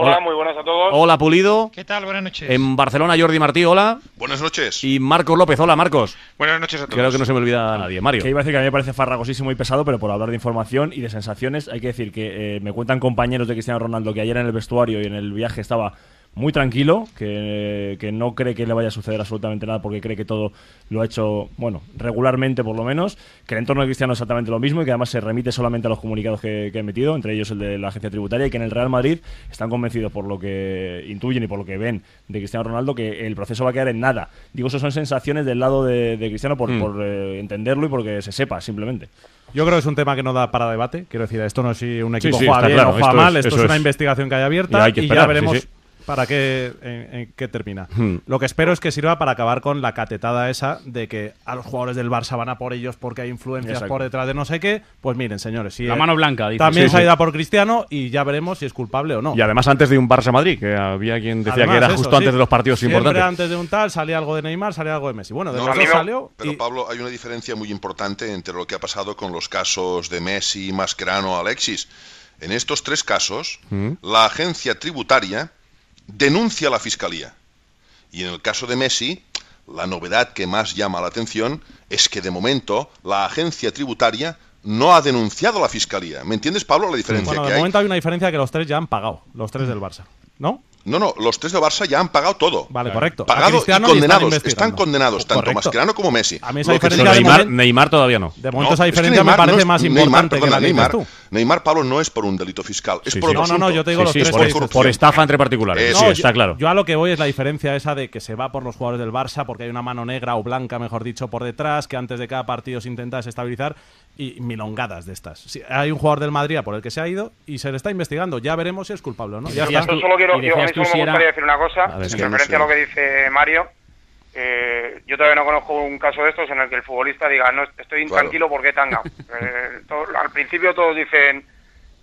Hola, muy buenas a todos. Hola Pulido. ¿Qué tal? Buenas noches. En Barcelona, Jordi Martí, hola. Buenas noches. Y Marcos López, hola Marcos. Buenas noches a todos. Creo que no se me olvida a nadie. Mario. Que iba a decir que a mí me parece farragosísimo y pesado, pero por hablar de información y de sensaciones, hay que decir que eh, me cuentan compañeros de Cristiano Ronaldo que ayer en el vestuario y en el viaje estaba muy tranquilo, que, que no cree que le vaya a suceder absolutamente nada porque cree que todo lo ha hecho, bueno, regularmente por lo menos, que el entorno de Cristiano es exactamente lo mismo y que además se remite solamente a los comunicados que, que he metido, entre ellos el de la agencia tributaria, y que en el Real Madrid están convencidos por lo que intuyen y por lo que ven de Cristiano Ronaldo que el proceso va a quedar en nada. Digo, eso son sensaciones del lado de, de Cristiano por, Mm. por, eh, entenderlo y porque se sepa, simplemente. Yo creo que es un tema que no da para debate. Quiero decir, esto no es si un Sí, equipo sí, juega está bien claro, o juega esto mal. es- esto es una es. investigación que hay abierta Y hay que y esperar, ya sí, veremos sí. Para qué, en, en qué termina. Hmm. Lo que espero es que sirva para acabar con la catetada esa de que a los jugadores del Barça van a por ellos porque hay influencias Exacto. por detrás de no sé qué. Pues miren, señores, si La mano blanca, dice. también Sí, se ha sí. ido a por Cristiano y ya veremos si es culpable o no. Y además antes de un Barça-Madrid, que había quien decía Además, que era eso, justo sí. antes de los partidos Siempre importantes. antes de un tal salía algo de Neymar, salía algo de Messi. Bueno, de No, los dos pero- salió. Pero y- Pablo, hay una diferencia muy importante entre lo que ha pasado con los casos de Messi, Mascherano, Alexis. En estos tres casos, Mm. la agencia tributaria denuncia a la fiscalía. Y en el caso de Messi, la novedad que más llama la atención es que de momento la agencia tributaria no ha denunciado a la fiscalía. ¿Me entiendes, Pablo, la diferencia Bueno, que de hay? momento hay una diferencia que los tres ya han pagado, los tres del Barça. ¿No? No, no, los tres de Barça ya han pagado todo. Vale, correcto. Pagado y están condenados. Están condenados, tanto Correcto. Mascherano como Messi. A mí esa que diferencia Neymar, Neymar todavía no. De momento No, esa es que diferencia me Neymar no parece es- más Neymar, importante que perdona, la que Neymar, tú. Neymar Pablo no es por un delito fiscal, es Sí, por sí. otro No, no, no, yo te digo los tres por. Por estafa entre particulares. Sí, No, está claro. Yo a lo que voy es la diferencia esa de que se va por los jugadores del Barça porque hay una mano negra o blanca, mejor dicho, por detrás, que antes de cada partido se intenta desestabilizar y milongadas de estas. Sí, hay un jugador del Madrid por el que se ha ido y se le está investigando. Ya veremos si es culpable o no. Ya Yo está. solo quiero, yo a mí solo me gustaría decir una cosa, en referencia sé. a lo que dice Mario. Eh, yo todavía no conozco un caso de estos en el que el futbolista diga, no, estoy intranquilo porque he tangado. Eh, todo- al principio todos dicen,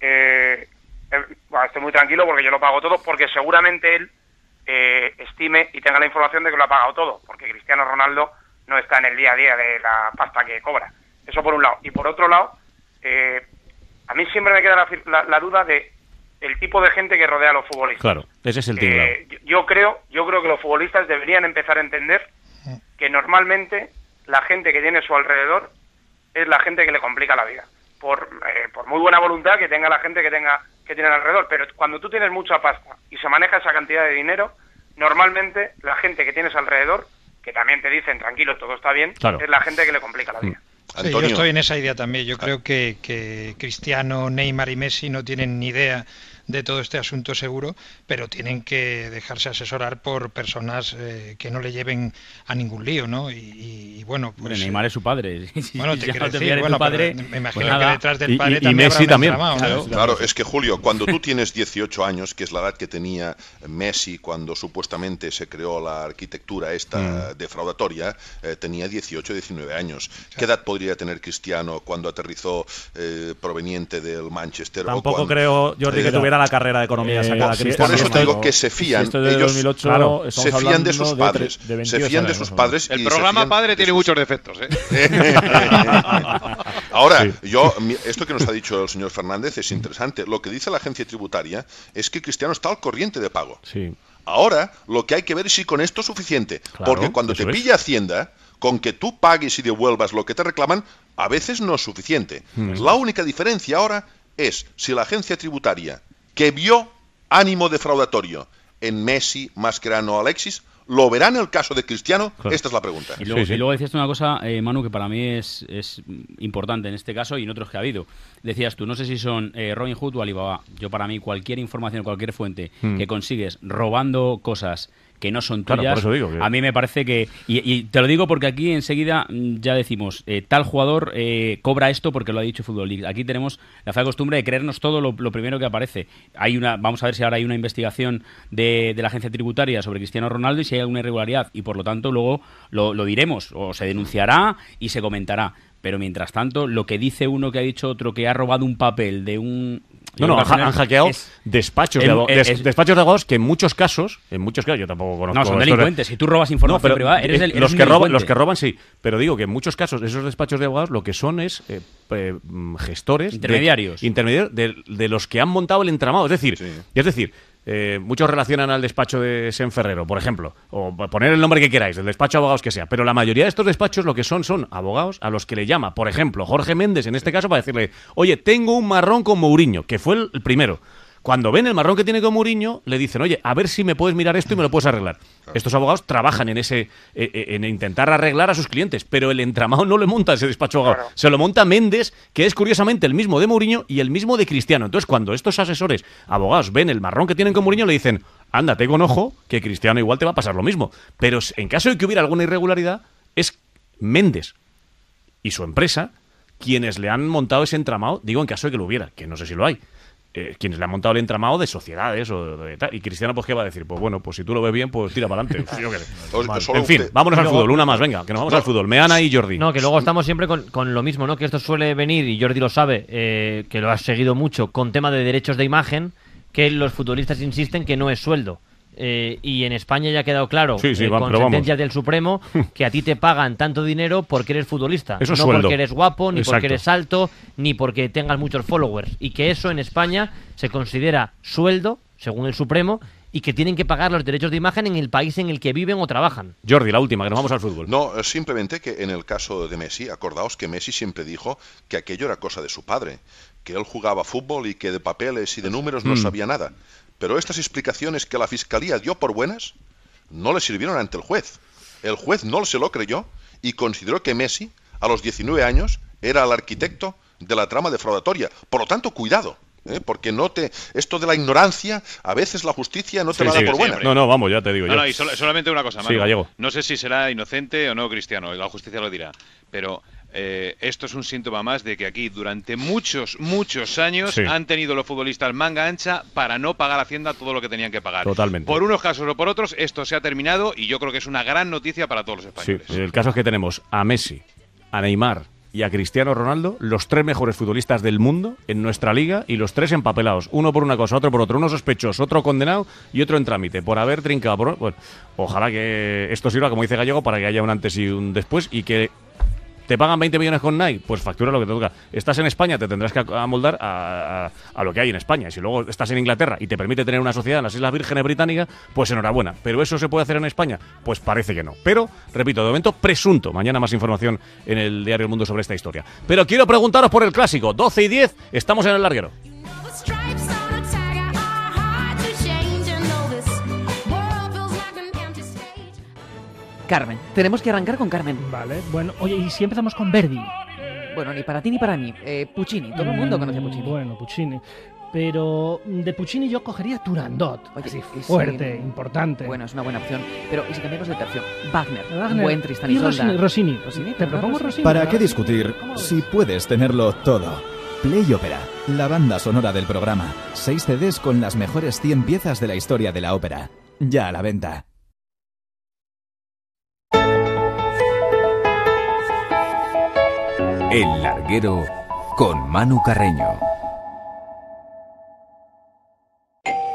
eh, eh, bueno, estoy muy tranquilo porque yo lo pago todo, porque seguramente él eh, estime y tenga la información de que lo ha pagado todo, porque Cristiano Ronaldo no está en el día a día de la pasta que cobra. Eso por un lado. Y por otro lado, eh, a mí siempre me queda la, la- la duda de el tipo de gente que rodea a los futbolistas. Claro, ese es el. Eh, yo- yo creo, yo creo que los futbolistas deberían empezar a entender que normalmente la gente que tiene a su alrededor es la gente que le complica la vida. Por, eh, por muy buena voluntad que tenga la gente que tenga que tiene alrededor, pero cuando tú tienes mucha pasta y se maneja esa cantidad de dinero, normalmente la gente que tienes alrededor, que también te dicen tranquilo, todo está bien, Claro. es la gente que le complica la vida. Sí, yo estoy en esa idea también. Yo creo que, que Cristiano, Neymar y Messi no tienen ni idea de todo este asunto seguro, pero tienen que dejarse asesorar por personas eh, que no le lleven a ningún lío, ¿no? Y, y- y bueno, pues, Neymar es su padre. Bueno, te quiero decir, bueno, padre. me imagino pues que detrás del padre también habrá un entramado, ¿no? Claro, es que Julio, cuando tú tienes 18 años, que es la edad que tenía Messi cuando supuestamente se creó la arquitectura esta Mm. defraudatoria, eh, tenía 18, 19 años. ¿Qué edad podría tener Cristiano cuando aterrizó eh, proveniente del Manchester? o Tampoco cuando- creo, Jordi, que Eh, tuviera la carrera de economía Eh, sacada por- Cristiano. por eso te digo que se fían. Si ellos 2008, claro, se fían de sus de padres. de se 22 fían de sus padres. El y programa padre tiene sus- muchos defectos, ¿eh? Ahora, yo esto que nos ha dicho el señor Fernández es interesante. Lo que dice la agencia tributaria es que Cristiano está al corriente de pago. Sí. Ahora, lo que hay que ver es si con esto es suficiente. Claro, porque cuando te es. pilla Hacienda, con que tú pagues y devuelvas lo que te reclaman, a veces no es suficiente. Mm. La única diferencia ahora es si la agencia tributaria, que vio ánimo defraudatorio en Messi, Mascherano, Alexis, lo verá en el caso de Cristiano. Esta es la pregunta. Y luego, y luego decías tú una cosa, eh, Manu, que para mí es, es importante en este caso y en otros que ha habido. Decías tú, no sé si son eh, Robin Hood o Alibaba. Yo para mí cualquier información, cualquier fuente Hmm. que consigues robando cosas que no son Claro, tuyas, por eso digo que- a mí me parece que... Y, y te lo digo porque aquí enseguida mm, ya decimos, eh, tal jugador eh, cobra esto porque lo ha dicho Fútbol League. Aquí tenemos la fea costumbre de creernos todo lo, lo primero que aparece. Hay una, vamos a ver si ahora hay una investigación de, de la agencia tributaria sobre Cristiano Ronaldo y si hay alguna irregularidad. Y por lo tanto luego lo, lo diremos o se denunciará y se comentará. Pero mientras tanto, lo que dice uno que ha dicho otro que ha robado un papel de un... No, no, han, han hackeado es- despachos, de abo- des- es- despachos de abogados que en muchos casos, en muchos casos, yo tampoco conozco. No, son de- delincuentes. Si tú robas información privada, eres eh, el- eres los que roban, los que roban sí, pero digo que en muchos casos esos despachos de abogados lo que son es eh, eh, mm, gestores, de- Intermediarios. intermediarios de, de los que han montado el entramado, es decir, es decir. Eh, muchos relacionan al despacho de Sen Ferrero, por ejemplo, o poner el nombre que queráis, el despacho de abogados que sea, pero la mayoría de estos despachos lo que son son abogados a los que le llama, por ejemplo, Jorge Méndez en este caso para decirle, oye, tengo un marrón con Mourinho, que fue el primero. Cuando ven el marrón que tiene con Mourinho, le dicen, oye, a ver si me puedes mirar esto y me lo puedes arreglar. Estos abogados trabajan en ese, eh, eh, en intentar arreglar a sus clientes, pero el entramado no le monta ese despacho de abogado. Se lo monta Méndez, que es curiosamente el mismo de Mourinho y el mismo de Cristiano. Entonces, cuando estos asesores, abogados, ven el marrón que tienen con Mourinho, le dicen, ándate con ojo, que Cristiano igual te va a pasar lo mismo. Pero en caso de que hubiera alguna irregularidad, es Méndez y su empresa quienes le han montado ese entramado, digo en caso de que lo hubiera, que no sé si lo hay, eh, quienes le han montado el entramado de sociedades o de, tal. Y Cristiano, pues, ¿qué va a decir? Pues bueno, pues si tú lo ves bien, pues tira para adelante. Yo qué sé. En fin, usted- vámonos al fútbol, una más, venga, que nos vamos No. al fútbol. Meana y Jordi. No, que luego estamos siempre con, con lo mismo, ¿no? Que esto suele venir, y Jordi lo sabe, eh, que lo has seguido mucho, con tema de derechos de imagen, que los futbolistas insisten que no es sueldo. Eh, y en España ya ha quedado claro, Sí, sí, eh, con vamos. sentencias del Supremo, que a ti te pagan tanto dinero porque eres futbolista. Eso es no sueldo. porque eres guapo, ni Exacto. porque eres alto, ni porque tengas muchos followers. Y que eso en España se considera sueldo, según el Supremo, y que tienen que pagar los derechos de imagen en el país en el que viven o trabajan. Jordi, la última, que nos vamos al fútbol. No, simplemente que en el caso de Messi, acordaos que Messi siempre dijo que aquello era cosa de su padre, que él jugaba fútbol y que de papeles y de números no Mm. sabía nada. Pero estas explicaciones que la fiscalía dio por buenas no le sirvieron ante el juez. El juez no se lo creyó y consideró que Messi, a los 19 años, era el arquitecto de la trama defraudatoria. Por lo tanto, cuidado. ¿eh? Porque no te esto de la ignorancia, a veces la justicia no te Sí, va a dar sí, por sí, buena. No, no, vamos, ya te digo No, yo. no, y sol- solamente una cosa, Sí. Gallego. No sé si será inocente o no cristiano, la justicia lo dirá. Pero eh, esto es un síntoma más de que aquí durante muchos, muchos años Sí. han tenido los futbolistas manga ancha para no pagar a Hacienda todo lo que tenían que pagar. Totalmente. Por unos casos o por otros, esto se ha terminado y yo creo que es una gran noticia para todos los Sí, españoles. el caso es que tenemos a Messi, a Neymar y a Cristiano Ronaldo, los tres mejores futbolistas del mundo en nuestra liga y los tres empapelados, uno por una cosa, otro por otro, uno sospechoso, otro condenado y otro en trámite por haber trincado. Por... Bueno, ojalá que esto sirva, como dice Gallego, para que haya un antes y un después y que ¿Te pagan 20 millones con Nike? Pues factura lo que te toca. Estás en España, te tendrás que amoldar a, a- a lo que hay en España. Y si luego estás en Inglaterra y te permite tener una sociedad en las Islas Vírgenes Británicas, pues enhorabuena. ¿Pero eso se puede hacer en España? Pues parece que no. Pero, repito, de momento presunto. Mañana más información en el diario El Mundo sobre esta historia. Pero quiero preguntaros por el clásico. 12 y 10, estamos en el larguero. Carmen, tenemos que arrancar con Carmen. Vale, bueno, oye, ¿y si empezamos con Verdi? Bueno, ni para ti ni para mí. Eh, Puccini, todo el mundo conoce a Puccini. Mm, Bueno, Puccini. Pero mm, de Puccini yo cogería Turandot. Oye, así y fuerte, sí, importante. Bueno, es una buena opción. Pero, ¿y si cambiamos de tercio? Wagner, Wagner. buen Tristan Y Isolda. Rossini, Rossini. Te propongo Rossini. ¿Para qué discutir si puedes tenerlo todo? Play Opera, la banda sonora del programa. Seis CDs con las mejores 100 piezas de la historia de la ópera. Ya a la venta. El larguero con Manu Carreño.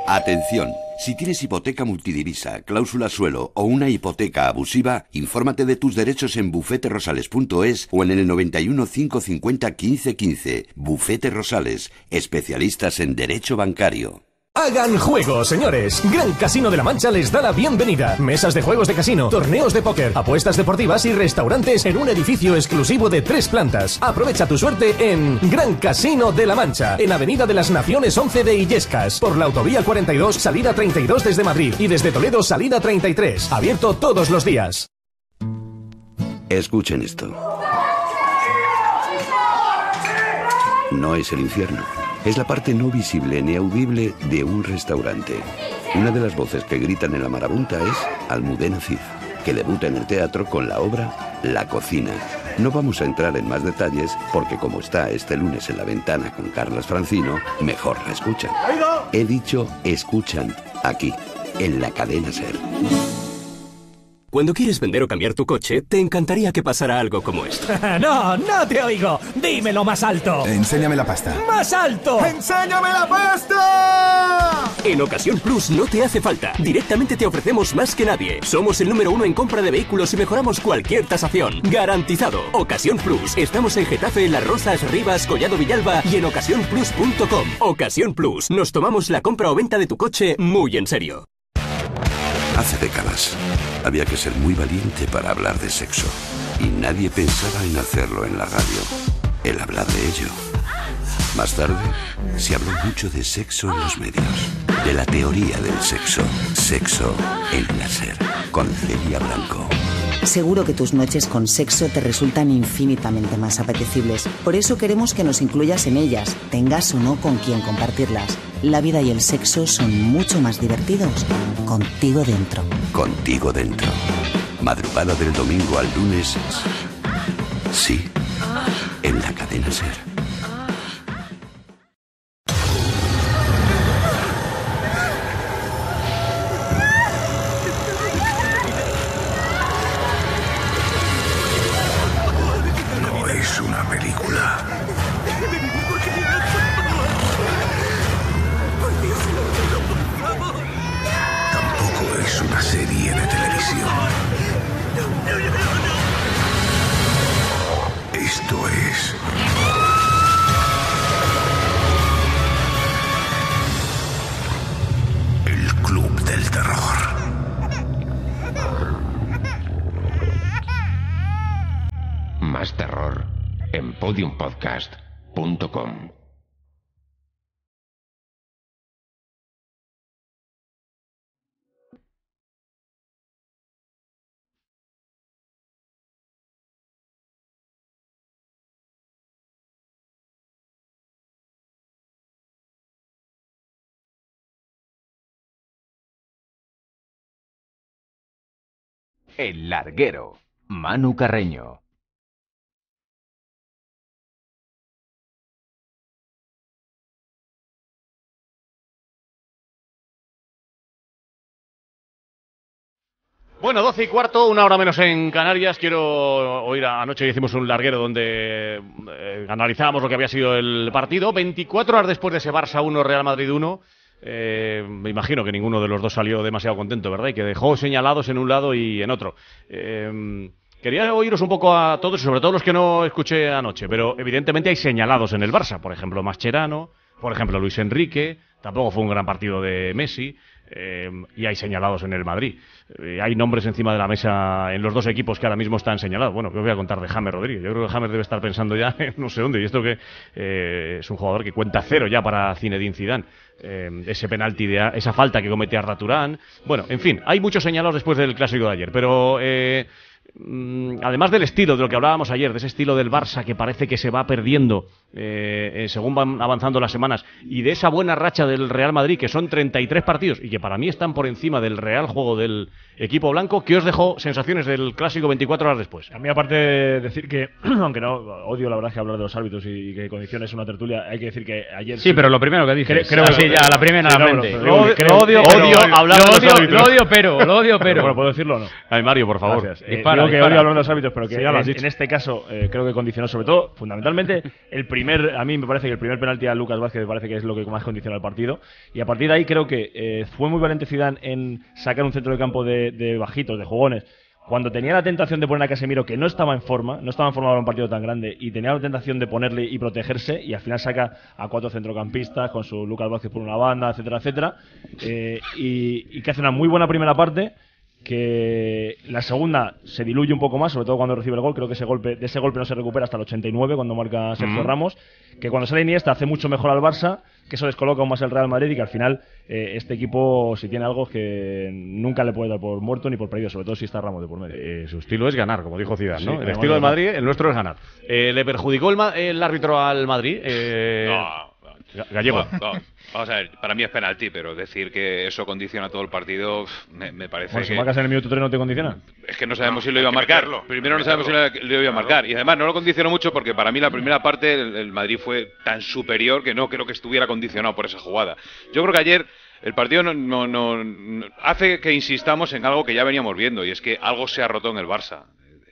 Atención, si tienes hipoteca multidivisa, cláusula suelo o una hipoteca abusiva, infórmate de tus derechos en bufeterosales.es o en el 91 550 15 15. Bufete Rosales, especialistas en derecho bancario. Hagan juegos, señores. Gran Casino de la Mancha les da la bienvenida. Mesas de juegos de casino, torneos de póker, apuestas deportivas y restaurantes en un edificio exclusivo de tres plantas. Aprovecha tu suerte en Gran Casino de la Mancha, en Avenida de las Naciones 11 de Illescas, por la autovía 42, salida 32 desde Madrid y desde Toledo, salida 33. Abierto todos los días. Escuchen esto. No es el infierno. Es la parte no visible ni audible de un restaurante. Una de las voces que gritan en la marabunta es Almudena Cid, que debuta en el teatro con la obra La cocina. No vamos a entrar en más detalles porque como está este lunes en la ventana con Carlas Francino, mejor la escuchan. He dicho escuchan aquí, en la cadena Ser. Cuando quieres vender o cambiar tu coche, te encantaría que pasara algo como esto. no, no te oigo. Dímelo más alto. Enséñame la pasta. ¡Más alto! ¡Enséñame la pasta! En Ocasión Plus no te hace falta. Directamente te ofrecemos más que nadie. Somos el número uno en compra de vehículos y mejoramos cualquier tasación. Garantizado. Ocasión Plus. Estamos en Getafe, Las Rozas, Rivas, Collado Villalba y en ocasiónplus.com. Ocasión Plus. Nos tomamos la compra o venta de tu coche muy en serio. Hace décadas había que ser muy valiente para hablar de sexo. Y nadie pensaba en hacerlo en la radio, el hablar de ello. Más tarde se habló mucho de sexo en los medios, de la teoría del sexo, sexo en láser, con Celia Blanco. Seguro que tus noches con sexo te resultan infinitamente más apetecibles. Por eso queremos que nos incluyas en ellas, tengas o no con quien compartirlas. La vida y el sexo son mucho más divertidos contigo dentro. Contigo dentro. Madrugada del domingo al lunes. Sí, en la cadena Ser. mediumpodcast.com. El larguero, Manu Carreño. Bueno, 12 y cuarto, una hora menos en Canarias. Quiero oír, anoche hicimos un larguero donde eh, analizábamos lo que había sido el partido. 24 horas después de ese Barça 1, Real Madrid 1. Eh, me imagino que ninguno de los dos salió demasiado contento, ¿verdad? Y que dejó señalados en un lado y en otro. Eh, quería oíros un poco a todos, sobre todo los que no escuché anoche, pero evidentemente hay señalados en el Barça. Por ejemplo, Mascherano, por ejemplo, Luis Enrique. Tampoco fue un gran partido de Messi. Eh, y hay señalados en el Madrid. Eh, hay nombres encima de la mesa en los dos equipos que ahora mismo están señalados. Bueno, ¿qué os voy a contar de James Rodríguez? Yo creo que James debe estar pensando ya en no sé dónde. Y esto que eh, es un jugador que cuenta cero ya para Zinedine Zidane. ese penalti, de, esa falta que comete Arda Turán. Bueno, en fin, hay muchos señalados después del clásico de ayer. Pero Mm, además del estilo de lo que hablábamos ayer, de ese estilo del Barça que parece que se va perdiendo eh, eh, según van avanzando las semanas, y de esa buena racha del Real Madrid, que son 33 partidos y que para mí están por encima del real juego del equipo blanco, ¿qué os dejó sensaciones del clásico 24 horas después? A mí, aparte de decir que, aunque no odio la verdad que hablar de los árbitros y que condiciones una tertulia, hay que decir que ayer. Sí, pero lo primero que dije. Creo, que ya, la primera sí, Lo, odio, hablar de los árbitros. Lo odio, pero. Lo odio, pero. bueno, ¿puedo decirlo o no? Ay, Mario, por favor. Gracias. Eh, digo que odio hablar de los árbitros, pero que en, este caso eh, creo que condicionó sobre todo, fundamentalmente, el primer. A mí me parece que el primer penalti a Lucas Vázquez me parece que es lo que más condiciona el partido. Y a partir de ahí creo que eh, fue muy valiente Zidane en sacar un centro de campo de, de bajitos, de jugones, cuando tenía la tentación de poner a Casemiro, que no estaba en forma, no estaba en forma para un partido tan grande, y tenía la tentación de ponerle y protegerse, y al final saca a cuatro centrocampistas con su Lucas Vázquez por una banda, etcétera, etcétera, eh, y, que hace una muy buena primera parte, que la segunda se diluye un poco más, sobre todo cuando recibe el gol. Creo que ese golpe, de ese golpe no se recupera hasta el 89 cuando marca Sergio Ramos. Que cuando sale Iniesta hace mucho mejor al Barça que eso descoloca aún más el Real Madrid y que al final eh, este equipo, si tiene algo, que nunca le puede dar por muerto ni por perdido, sobre todo si está Ramos de por medio. Eh, su estilo es ganar, como dijo Zidane, ¿no? el estilo del Madrid, el nuestro es ganar. Eh, ¿Le perjudicó el, árbitro al Madrid? no. Gallego. Vamos a ver, para mí es penalti, pero decir que eso condiciona todo el partido me, parece bueno, si marcas en el minuto 3 no te condiciona. Es que no sabemos si lo iba a marcar. Primero no sabemos si lo iba a marcar. Y además no lo condicionó mucho porque para mí la primera parte el, Madrid fue tan superior que no creo que estuviera condicionado por esa jugada. Yo creo que ayer el partido no, no, hace que insistamos en algo que ya veníamos viendo y es que algo se ha roto en el Barça.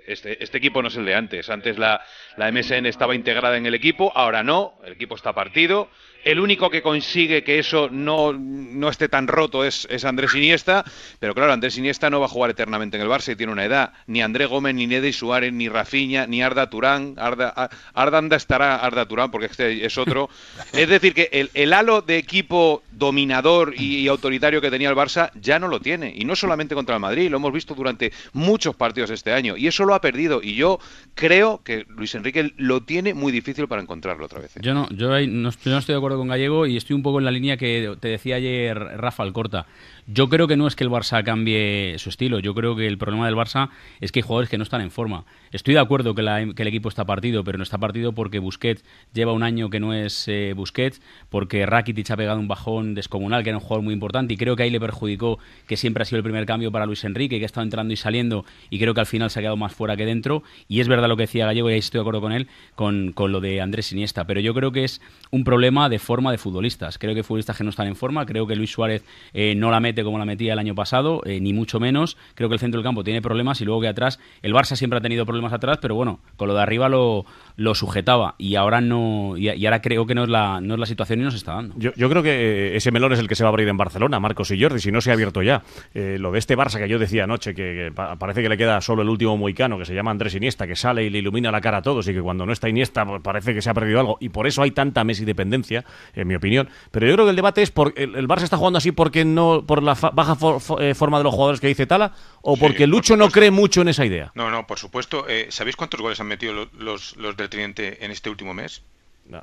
Este, este, equipo no es el de antes. Antes la, la MSN estaba integrada en el equipo, ahora no, el equipo está partido el único que consigue que eso no, no esté tan roto es, es, Andrés Iniesta, pero claro, Andrés Iniesta no va a jugar eternamente en el Barça y tiene una edad. Ni André Gómez, ni Nede Suárez, ni Rafiña, ni Arda Turán. Arda, Anda estará Arda Turán porque este es otro. es decir, que el, el halo de equipo dominador y, autoritario que tenía el Barça ya no lo tiene. Y no solamente contra el Madrid, lo hemos visto durante muchos partidos este año. Y eso lo ha perdido. Y yo creo que Luis Enrique lo tiene muy difícil para encontrarlo otra vez. ¿eh? Yo no, yo no estoy de acuerdo con Gallego y estoy un poco en la línea que te decía ayer Rafa Alcorta. Yo creo que no es que el Barça cambie su estilo, yo creo que el problema del Barça es que hay jugadores que no están en forma. Estoy de acuerdo que, el equipo está partido, pero no está partido porque Busquets lleva un año que no es eh, Busquets, porque Rakitic ha pegado un bajón descomunal, que era un jugador muy importante, y creo que ahí le perjudicó que siempre ha sido el primer cambio para Luis Enrique, que ha estado entrando y saliendo, y creo que al final se ha quedado más fuera que dentro. Y es verdad lo que decía Gallego, y ahí estoy de acuerdo con él, con, lo de Andrés Iniesta, pero yo creo que es un problema de forma de futbolistas. Creo que futbolistas que no están en forma, creo que Luis Suárez eh, no la mete como la metía el año pasado, eh, ni mucho menos. Creo que el centro del campo tiene problemas y luego que atrás, el Barça siempre ha tenido problemas atrás, pero bueno, con lo de arriba lo, lo sujetaba y ahora no y, ahora creo que no es la no es la situación y no se está dando. Yo, yo creo que ese melón es el que se va a abrir en Barcelona, Marcos y Jordi, si no se ha abierto ya. Eh, lo de este Barça que yo decía anoche, que, parece que le queda solo el último moicano, que se llama Andrés Iniesta, que sale y le ilumina la cara a todos y que cuando no está Iniesta pues, parece que se ha perdido algo y por eso hay tanta Messi dependencia, en mi opinión. Pero yo creo que el debate es por el, Barça está jugando así porque no por la baja eh, forma de los jugadores que dice Tala o porque Lucho no cree mucho en esa idea. No, no, por supuesto. Eh, ¿Sabéis cuántos goles han metido los, los del Teniente en este último mes? No,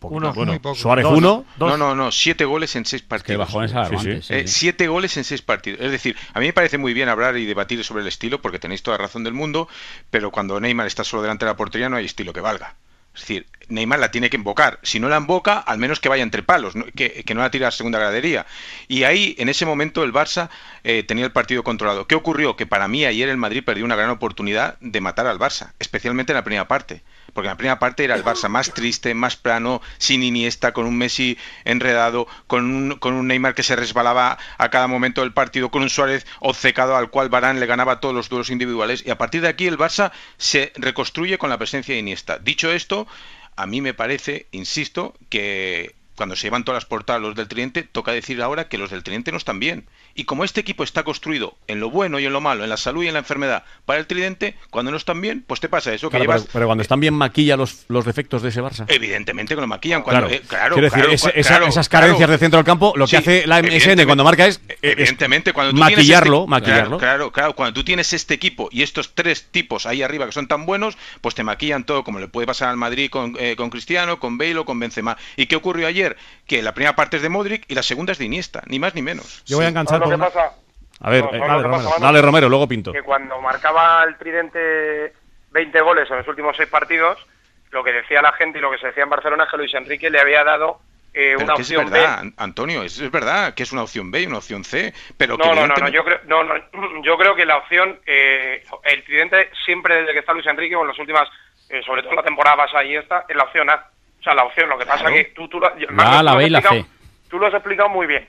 uno, bueno, Suárez uno. No, no, no, siete goles en seis partidos. Eh, siete goles en seis partidos. Es decir, a mí me parece muy bien hablar y debatir sobre el estilo porque tenéis toda razón del mundo, pero cuando Neymar está solo delante de la portería no hay estilo que valga. Es decir, Neymar la tiene que invocar. Si no la invoca, al menos que vaya entre palos, ¿no? Que, que, no la tire a segunda gradería. Y ahí, en ese momento, el Barça eh, tenía el partido controlado. ¿Qué ocurrió? Que para mí ayer el Madrid perdió una gran oportunidad de matar al Barça, especialmente en la primera parte. Porque la primera parte era el Barça más triste, más plano, sin Iniesta, con un Messi enredado, con un, con un Neymar que se resbalaba a cada momento del partido, con un Suárez obcecado al cual Barán le ganaba todos los duelos individuales. Y a partir de aquí el Barça se reconstruye con la presencia de Iniesta. Dicho esto, a mí me parece, insisto, que cuando se llevan todas las portadas los del Tridente, toca decir ahora que los del Tridente no están bien. Y como este equipo está construido en lo bueno y en lo malo, en la salud y en la enfermedad, para el Tridente, cuando no están bien, pues te pasa eso. Que Claro, llevas... pero, pero cuando están bien maquilla los, los defectos de ese Barça. Evidentemente que lo maquillan. Cuando, Claro, eh, claro, quiero decir, claro, ese- cua- esa- claro, esas claro. carencias de centro del campo, lo que Sí, hace la MSN cuando marca es, eh, es evidentemente cuando tú tienes maquillarlo, este- maquillarlo. Claro, claro, claro, cuando tú tienes este equipo y estos tres tipos ahí arriba que son tan buenos, pues te maquillan todo, como le puede pasar al Madrid con, eh, con Cristiano, con Bale o con Benzema. ¿Y qué ocurrió ayer? Que la primera parte es de Modric y la segunda es de Iniesta, ni más ni menos. Yo voy a enganchar ¿Sabes con lo que pasa? A ver, ¿Sabes eh, dale, que Romero, pasa, dale, Romero, luego pinto. Que cuando marcaba el Tridente 20 goles en los últimos seis partidos, lo que decía la gente y lo que se decía en Barcelona es que Luis Enrique le había dado eh, una que es opción verdad, B. An- Antonio, es, es verdad que es una opción B y una opción C, pero que No, no, no, no, yo creo, no, no, yo creo que la opción, eh, el Tridente siempre desde que está Luis Enrique, o en las últimas, eh, sobre todo en la temporada pasada y esta, es la opción A. O sea, la opción, lo que pasa Claro. que tú, tú, lo- La Marcos, tú la B y C. Tú lo has explicado muy bien.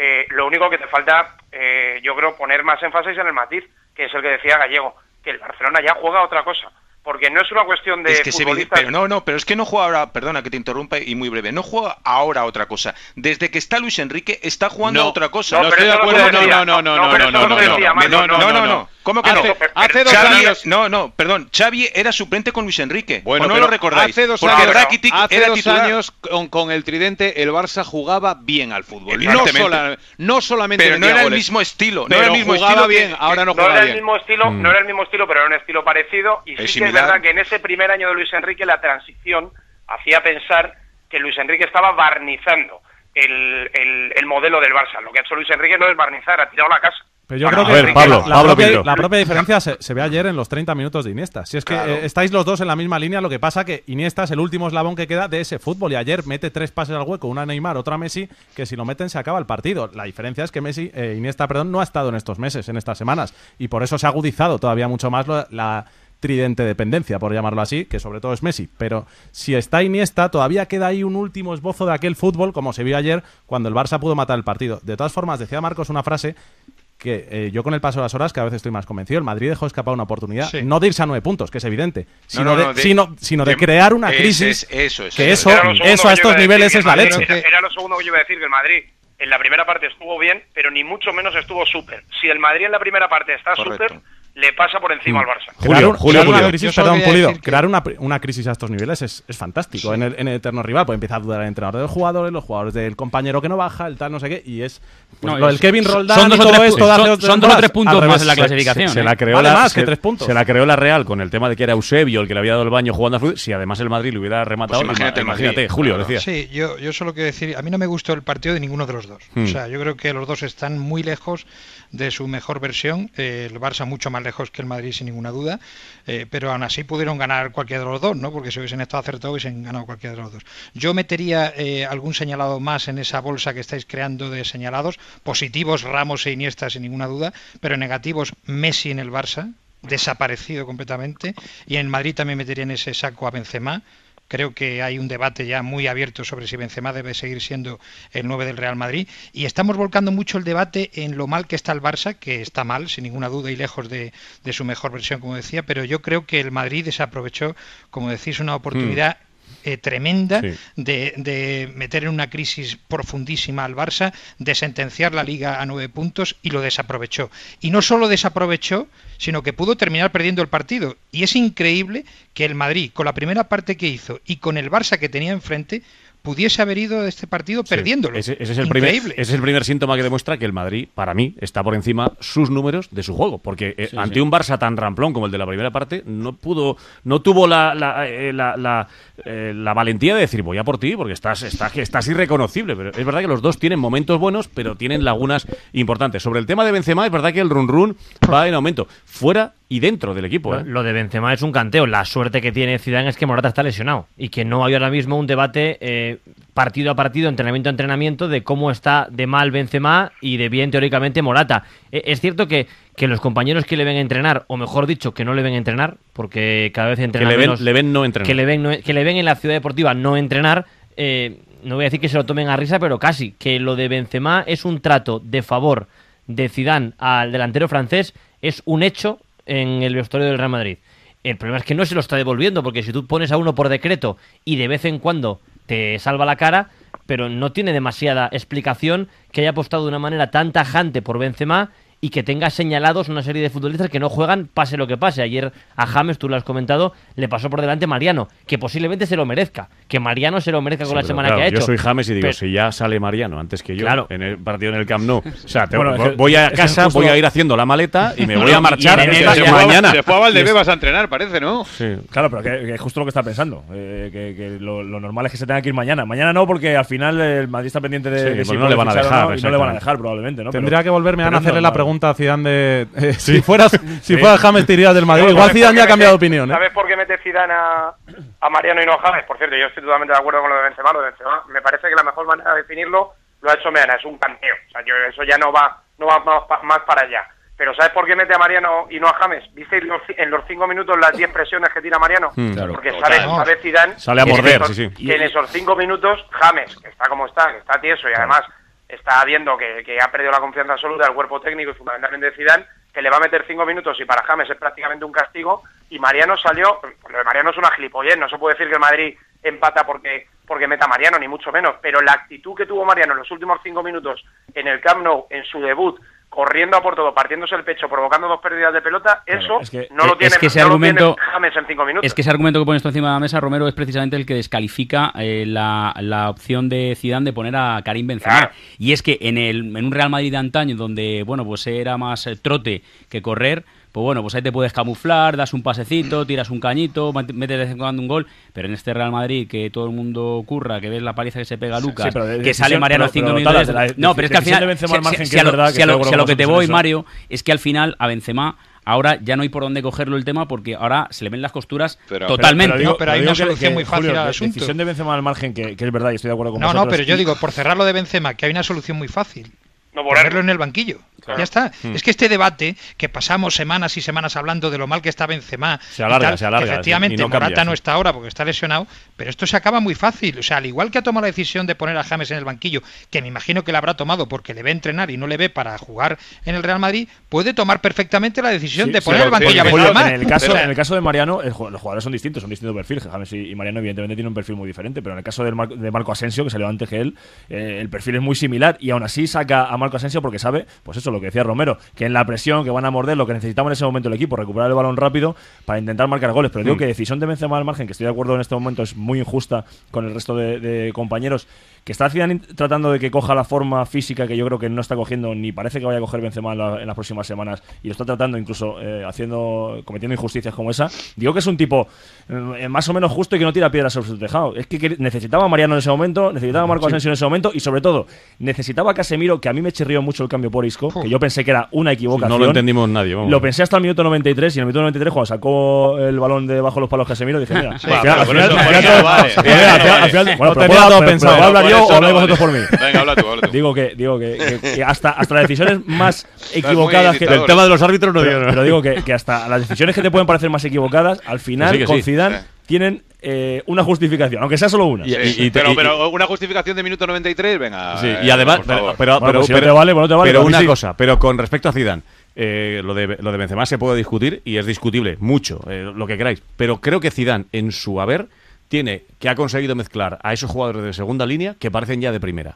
Eh, lo único que te falta, eh, yo creo, poner más énfasis en el matiz, que es el que decía Gallego, que el Barcelona ya juega otra cosa. Porque no es una cuestión de Es que se futbolistas... pero no, no, pero es que no juega ahora, perdona que te interrumpa y muy breve, no juega ahora a otra cosa. Desde que está Luis Enrique está jugando No, a otra cosa. no No, estoy de acuerdo, no se no, no, No, no, no, no, no no, se no, no, no, no, no, no, no, no. ¿Cómo que Hace- no? hace dos Xavi- años- No, no, perdón, Xavi era suplente con Luis Enrique. Bueno, ¿O no lo recordáis? Hace dos Porque años, Rakitic hace era dos titular. años con, con el Tridente el Barça jugaba bien al fútbol. No, sola- no solamente Pero no era el goles, mismo estilo, no pero era el mismo jugaba estilo que- bien, ahora no no juega era bien. el mismo estilo, Mm. no era el mismo estilo, pero era un estilo parecido. Y sí Es que es. Verdad que en ese primer año de Luis Enrique la transición hacía pensar que Luis Enrique estaba barnizando el, el- el modelo del Barça. Lo que ha hecho Luis Enrique no es barnizar, ha tirado la casa. Pero yo Ah, creo que la, no. la Pablo propia, Pinto. la propia diferencia se, se ve ayer en los 30 minutos de Iniesta. Si es que Claro. eh, estáis los dos en la misma línea, lo que pasa que Iniesta es el último eslabón que queda de ese fútbol y ayer mete tres pases al hueco, una a Neymar, otra a Messi, que si lo meten se acaba el partido. La diferencia es que Messi, eh, Iniesta, perdón, no ha estado en estos meses, en estas semanas y por eso se ha agudizado todavía mucho más lo- la tridente dependencia, por llamarlo así, que sobre todo es Messi. Pero si está Iniesta, todavía queda ahí un último esbozo de aquel fútbol, como se vio ayer cuando el Barça pudo matar el partido. De todas formas, decía Marcos una frase que eh, yo con el paso de las horas cada vez estoy más convencido. El Madrid dejó escapar una oportunidad, Sí. no de irse a nueve puntos, que es evidente, sino, no, de, no, de- sino, sino de de- crear una crisis. es- eso es, que eso eso, a estos niveles es la leche. Era, era lo segundo que yo iba a decir, que el Madrid en la primera parte estuvo bien, pero ni mucho menos estuvo súper. Si el Madrid en la primera parte está súper, le pasa por encima al Barça. Crear, un- Julio, crear una Julio. crisis, perdón, Pulido, que- crear una, una crisis a estos niveles es, es fantástico. En, el, en el eterno rival, pues empieza a dudar el entrenador del jugador, los jugadores del compañero que no baja, el tal, no sé qué, y es pues, No, lo es- del Kevin son- Roldán son dos o tres esto pu- de hace son- dos son dos o temporadas. tres puntos más en la clasificación, Se, se ¿eh? la creó la, más que se- tres puntos. se la creó la Real con el tema de que era Eusebio el que le había dado el baño jugando al fútbol. Si además el Madrid le hubiera rematado, Pues imagínate el Madrid. imagínate, Julio, Claro. decía. Sí, yo, yo solo quiero decir, a mí no me gustó el partido de ninguno de los dos. Hmm. O sea, yo creo que los dos están muy lejos de su mejor versión. Eh, el Barça mucho más lejos que el Madrid, sin ninguna duda. Eh, pero aún así pudieron ganar cualquiera de los dos, ¿no? Porque si hubiesen estado acertados, hubiesen ganado cualquiera de los dos. Yo metería eh, algún señalado más en esa bolsa que estáis creando de señalados. Positivos, Ramos e Iniesta, sin ninguna duda. Pero negativos, Messi en el Barça desaparecido completamente y en Madrid también metería en ese saco a Benzema Creo que hay un debate ya muy abierto sobre si Benzema debe seguir siendo el 9 del Real Madrid. Y estamos volcando mucho el debate en lo mal que está el Barça, que está mal, sin ninguna duda y lejos de, de su mejor versión, como decía, pero yo creo que el Madrid desaprovechó, como decís, una oportunidad eh, tremenda Sí. de, de meter en una crisis profundísima al Barça, de sentenciar la liga a nueve puntos y lo desaprovechó. Y no solo desaprovechó, sino que pudo terminar perdiendo el partido. Y es increíble que el Madrid, con la primera parte que hizo y con el Barça que tenía enfrente, pudiese haber ido de este partido Sí, perdiéndolo. Ese, ese es el primer, ese es el primer síntoma que demuestra que el Madrid, para mí, está por encima sus números de su juego. Porque eh, Sí, ante sí. un Barça tan ramplón como el de la primera parte, no pudo, no tuvo la, la, eh, la- la, eh, la valentía de decir voy a por ti, porque estás, estás, estás irreconocible. Pero es verdad que los dos tienen momentos buenos, pero tienen lagunas importantes. Sobre el tema de Benzema, es verdad que el run run va en aumento. Fuera y dentro del equipo. Lo, ¿eh? lo de Benzema es un canteo. La suerte que tiene Zidane es que Morata está lesionado y que no hay ahora mismo un debate eh, partido a partido, entrenamiento a entrenamiento de cómo está de mal Benzema y de bien teóricamente Morata. Eh, es cierto que, que los compañeros que le ven entrenar, o mejor dicho, que no le ven entrenar, porque cada vez entrena le ven- menos- le ven no entrenar. Que le ven, no- que le ven en la ciudad deportiva no entrenar. eh, no voy a decir que se lo tomen a risa, pero casi. Que lo de Benzema es un trato de favor de Zidane al delantero francés es un hecho en el vestuario del Real Madrid. El problema es que no se lo está devolviendo, porque si tú pones a uno por decreto y de vez en cuando te salva la cara, pero no tiene demasiada explicación que haya apostado de una manera tan tajante por Benzema y que tenga señalados una serie de futbolistas que no juegan pase lo que pase. Ayer a James, tú lo has comentado, le pasó por delante Mariano, que posiblemente se lo merezca, que Mariano se lo merezca con Sí, la semana claro, que ha hecho. Yo soy James y digo, Pero- si ya sale Mariano antes que yo Claro. en el partido en el Camp Nou. O sea, te- Bueno, voy a casa, justo- voy a ir haciendo la maleta y me voy a marchar en esta- enero se fue a- mañana. Se fue a Valdebebas a entrenar, parece, ¿no? Claro, pero que, que es justo lo que está pensando. eh, que que lo, lo normal es que se tenga que ir mañana. Mañana no, porque al final el Madrid está pendiente de, Sí, de pues si no le van a dejar, no, y no le van a dejar probablemente, ¿no? Tendría Pero- que volverme a hacerle la normal. Pregunta a Zidane de eh, Sí. si fueras si Sí. fuera James te irías del Madrid. Igual ¿sabes Zidane por ya ha qué cambiado de opinión, ¿eh? ¿Sabes por qué mete Zidane a, a Mariano y no a James? Por cierto, yo estoy totalmente de acuerdo con lo de Benzema. Lo de Benzema me parece que la mejor manera de definirlo lo ha hecho Meana, es un canteo. O sea, yo, eso ya no va no va más, más para allá. Pero ¿sabes por qué mete a Mariano y no a James? ¿Viste en los, en los cinco minutos las diez presiones que tira Mariano? Mm, claro. Porque sabe, sabe Zidane Sale a que en morder, esos- sí, sí. que en esos cinco minutos James, que está como está, que está tieso y además está viendo que, ha perdido la confianza absoluta del cuerpo técnico y fundamentalmente Zidane, que le va a meter cinco minutos y para James es prácticamente un castigo. Y Mariano salió, lo de Mariano es una gilipollez, no se puede decir que el Madrid empata porque porque meta a Mariano, ni mucho menos, pero la actitud que tuvo Mariano en los últimos cinco minutos en el Camp Nou, en su debut, corriendo a por todo, partiéndose el pecho, provocando dos pérdidas de pelota, eso es que- no lo es tiene, que ese no argumento- tiene James en cinco minutos. Es que ese argumento que pones tú encima de la mesa, Romero, es precisamente el que descalifica eh, la, la opción de Zidane de poner a Karim Benzema. Claro. Y es que en, el, en un Real Madrid de antaño, donde bueno pues era más eh, trote que correr, pues bueno, pues ahí te puedes camuflar, das un pasecito, tiras un cañito, met- metes de vez en cuando un gol, pero en este Real Madrid que todo el mundo curra, que ves la paliza que se pega a Lucas, sí, pero de que decisión- sale Mariano pero- cinco pero, minutos... Tala, de la no, pero es que al final... de si- margen, si- que si es a lo- verdad que si a estoy de lo- acuerdo si a lo con que te voy, eso. Mario, es que al final a Benzema ahora ya no hay por dónde cogerlo el tema porque ahora se le ven las costuras totalmente. digo- pero hay una que- solución que, muy fácil Julio, al de- asunto. decisión de Benzema al margen, que, que es verdad y estoy de acuerdo con No, no, vosotros. pero yo digo, por cerrar lo de Benzema, que hay una solución muy fácil. No ponerlo en el banquillo. Ya está. Hmm. Es que este debate, que pasamos semanas y semanas hablando de lo mal que está Benzema, Se alarga, y tal, se alarga, efectivamente, y no Morata cambia, no está ahora porque está lesionado, pero esto se acaba muy fácil. O sea, al igual que ha tomado la decisión de poner a James en el banquillo, que me imagino que la habrá tomado porque le ve entrenar y no le ve para jugar en el Real Madrid, puede tomar perfectamente la decisión Sí, de sí, poner el banquillo a Benzema. en el caso en el caso de Mariano el los jugadores son distintos son distintos perfiles James y Mariano evidentemente tienen un perfil muy diferente pero en el caso de Marco Asensio que salió antes que él eh, el perfil es muy similar y aún así saca a Marco Asensio porque sabe pues eso lo que decía Romero que en la presión que van a morder lo que necesitamos en ese momento el equipo recuperar el balón rápido para intentar marcar goles pero digo Mm. que decisión de Benzema al margen que estoy de acuerdo en este momento es muy injusta con el resto de, de compañeros que está Zidane tratando de que coja la forma física que yo creo que no está cogiendo ni parece que vaya a coger Benzema en, la- en las próximas semanas y lo está tratando incluso eh, haciendo cometiendo injusticias como esa digo que es un tipo eh, más o menos justo y que no tira piedras sobre su tejado es que, necesitaba a Mariano en ese momento necesitaba a Marco. Asensio en ese momento y sobre todo necesitaba a Casemiro que a mí me chirrió mucho el cambio por Isco que yo pensé que era una equivocación No lo entendimos nadie. vamos. lo pensé hasta el minuto 93 y en el minuto 93 cuando sacó el balón debajo de los palos Casemiro dije mira Sí, al final- final- final- final- final- final- bueno, pero puedo- todo pensado. ¿puedo hablar yo o habláis vosotros por mí Venga, habla tú, habla tú. Digo que, digo que, que- que hasta, hasta las decisiones más equivocadas que. El tema de los árbitros no pero, digo pero digo que, que hasta las decisiones que te pueden parecer más equivocadas, al final, sí, que con. Zidane, tienen eh, una justificación, aunque sea solo una. Y- y pero, pero una justificación de minuto 93, venga. Sí, eh, y además, pero, pero, Bueno, pero- pues si no pero- te vale, pues no te vale, pero una sí. cosa, pero con respecto a Zidane, eh, lo de lo de Benzema se puede discutir y es discutible mucho, eh, lo que queráis, pero creo que Zidane en su haber tiene que ha conseguido mezclar a esos jugadores de segunda línea que parecen ya de primera.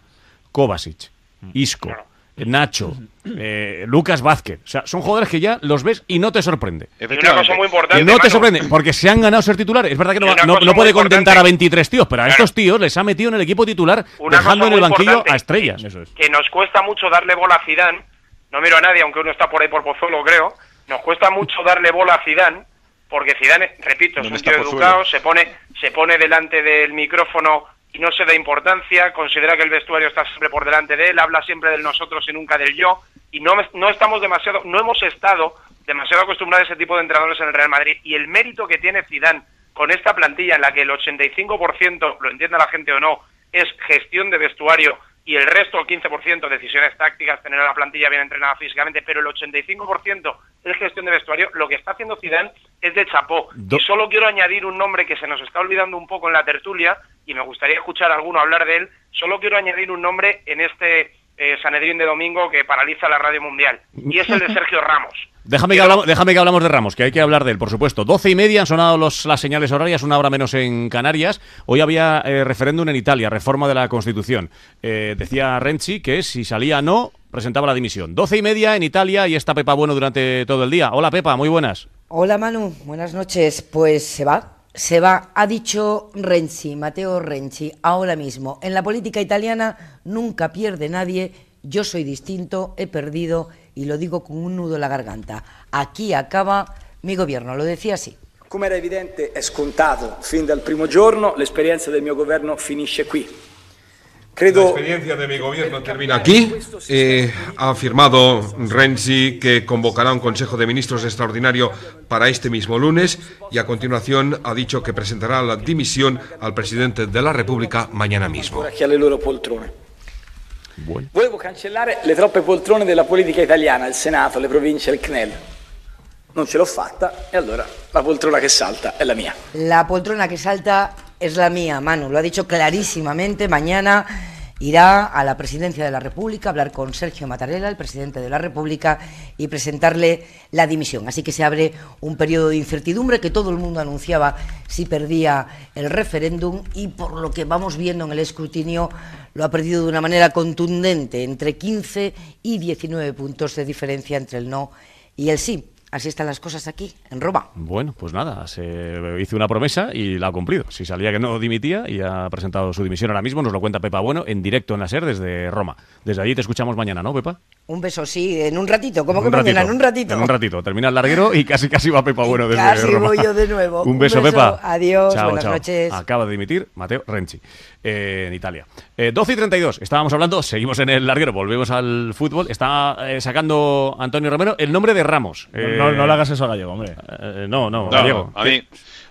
Kovacic, Isco, Nacho, eh, Lucas Vázquez, o sea, son jugadores que ya los ves y no te sorprende. Y una cosa muy importante, no te sorprende, porque se han ganado ser titulares. Es verdad que no, puede contentar a importante. 23 tíos, pero a estos tíos les ha metido en el equipo titular, Una dejando en el banquillo a estrellas. Eso es. que nos cuesta mucho darle bola a Zidane. No miro a nadie, aunque uno está por ahí por Pozuelo, creo. Nos cuesta mucho darle bola a Zidane, porque Zidane, repito, es ¿Dónde un tío educado, se pone, se pone delante del micrófono y no se da importancia, considera que el vestuario está siempre por delante de él, habla siempre del nosotros y nunca del yo, y no, no estamos demasiado, no hemos estado demasiado acostumbrado a ese tipo de entrenadores en el Real Madrid y el mérito que tiene Zidane con esta plantilla en la que el 85%, lo entienda la gente o no, es gestión de vestuario y el resto, el 15%, decisiones tácticas, tener a la plantilla bien entrenada físicamente, pero el 85% es gestión de vestuario, lo que está haciendo Zidane es de chapó. Do- y solo quiero añadir un nombre que se nos está olvidando un poco en la tertulia, y me gustaría escuchar a alguno hablar de él, solo quiero añadir un nombre en este eh, Sanedrín de domingo que paraliza la radio mundial, y es el de Sergio Ramos. Déjame que, hablamos, déjame que hablamos de Ramos, que hay que hablar de él, por supuesto. Doce y media han sonado los, las señales horarias, una hora menos en Canarias. Hoy había eh, referéndum en Italia, reforma de la Constitución. Eh, decía Renzi que si salía no, presentaba la dimisión. Doce y media en Italia y está Pepa Bueno durante todo el día. Hola Pepa, muy buenas. Hola Manu, buenas noches. Pues se va, se va. Ha dicho Renzi, Matteo Renzi, ahora mismo. En la política italiana nunca pierde nadie. Yo soy distinto, he perdido y lo digo con un nudo en la garganta. Aquí acaba mi gobierno, lo decía así. Come era evidente, è scontato fin dal primo giorno, l'esperienza del mio governo finisce qui. La Credo experiencia de mi gobierno termina aquí. Eh, ha afirmado Renzi que convocará un Consejo de Ministros extraordinario para este mismo lunes y a continuación ha dicho que presentará la dimisión al presidente de la República mañana mismo. Poltrone. Volevo cancellare le troppe poltrone della politica italiana, il Senato, le province, il CNEL. Non ce l'ho fatta e allora la poltrona che salta è la mia. La poltrona que salta es la mía, Manu. Lo ha dicho clarísimamente. Mañana irá a la presidencia de la República a hablar con Sergio Mattarella, el presidente de la República, y presentarle la dimisión. Así que se abre un periodo de incertidumbre que todo el mundo anunciaba si perdía el referéndum y por lo que vamos viendo en el escrutinio lo ha perdido de una manera contundente, entre 15 y 19 puntos de diferencia entre el no y el sí. Así están las cosas aquí, en Roma. Bueno, pues nada, se hizo una promesa y la ha cumplido. Si salía que no dimitía y ha presentado su dimisión ahora mismo, nos lo cuenta Pepa Bueno en directo en la SER desde Roma. Desde allí te escuchamos mañana, ¿no, Pepa? Un beso, sí, en un ratito. ¿Cómo En que un mañana? ratito, En un ratito. En un ratito. Termina el larguero y casi casi va Pepa Bueno desde Casi Roma. voy yo de nuevo. Un beso, Pepa. Adiós, Chao, buenas chao. noches. Acaba de dimitir Mateo Renzi eh, en Italia. Eh, 12 y 32. Estábamos hablando, seguimos en el larguero, volvemos al fútbol. Está eh, sacando Antonio Romero el nombre de Ramos. Eh, No, no le hagas eso a Gallego, hombre. eh, no, no, No, Gallego. a mí.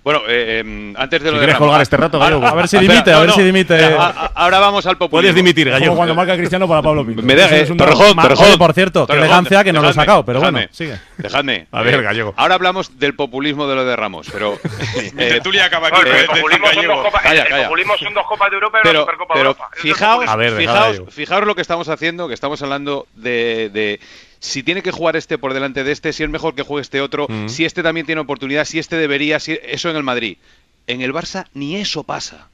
Bueno, eh, eh, antes de Si lo de quieres Ramos- colgar este rato, Gallego. Ahora- A ver si espera, dimite, a no, ver no. si dimite. A- a- Ahora vamos al populismo. Puedes dimitir, Gallego. Como cuando marca Cristiano para Pablo Pinto. Me de- Eso eh, es un Torrejón, Torrejón. Por cierto, qué elegancia que no lo he sacado, pero bueno, dejadme, sigue. Dejadme. A ver, Eh, Gallego. Ahora hablamos del populismo de lo de Ramos, pero. eh, tertulia acaba No, aquí. el, eh, populismo son Gallego. dos copas, Calla, el calla. populismo son dos copas de Europa y una pero, Supercopa pero de Europa. Fijaos, fijaos, lo que estamos haciendo, que estamos hablando de, de si tiene que jugar este por delante de este, si es mejor que juegue este otro, Mm. si este también tiene oportunidad, si este debería, si eso en el Madrid. En el Barça ni eso pasa.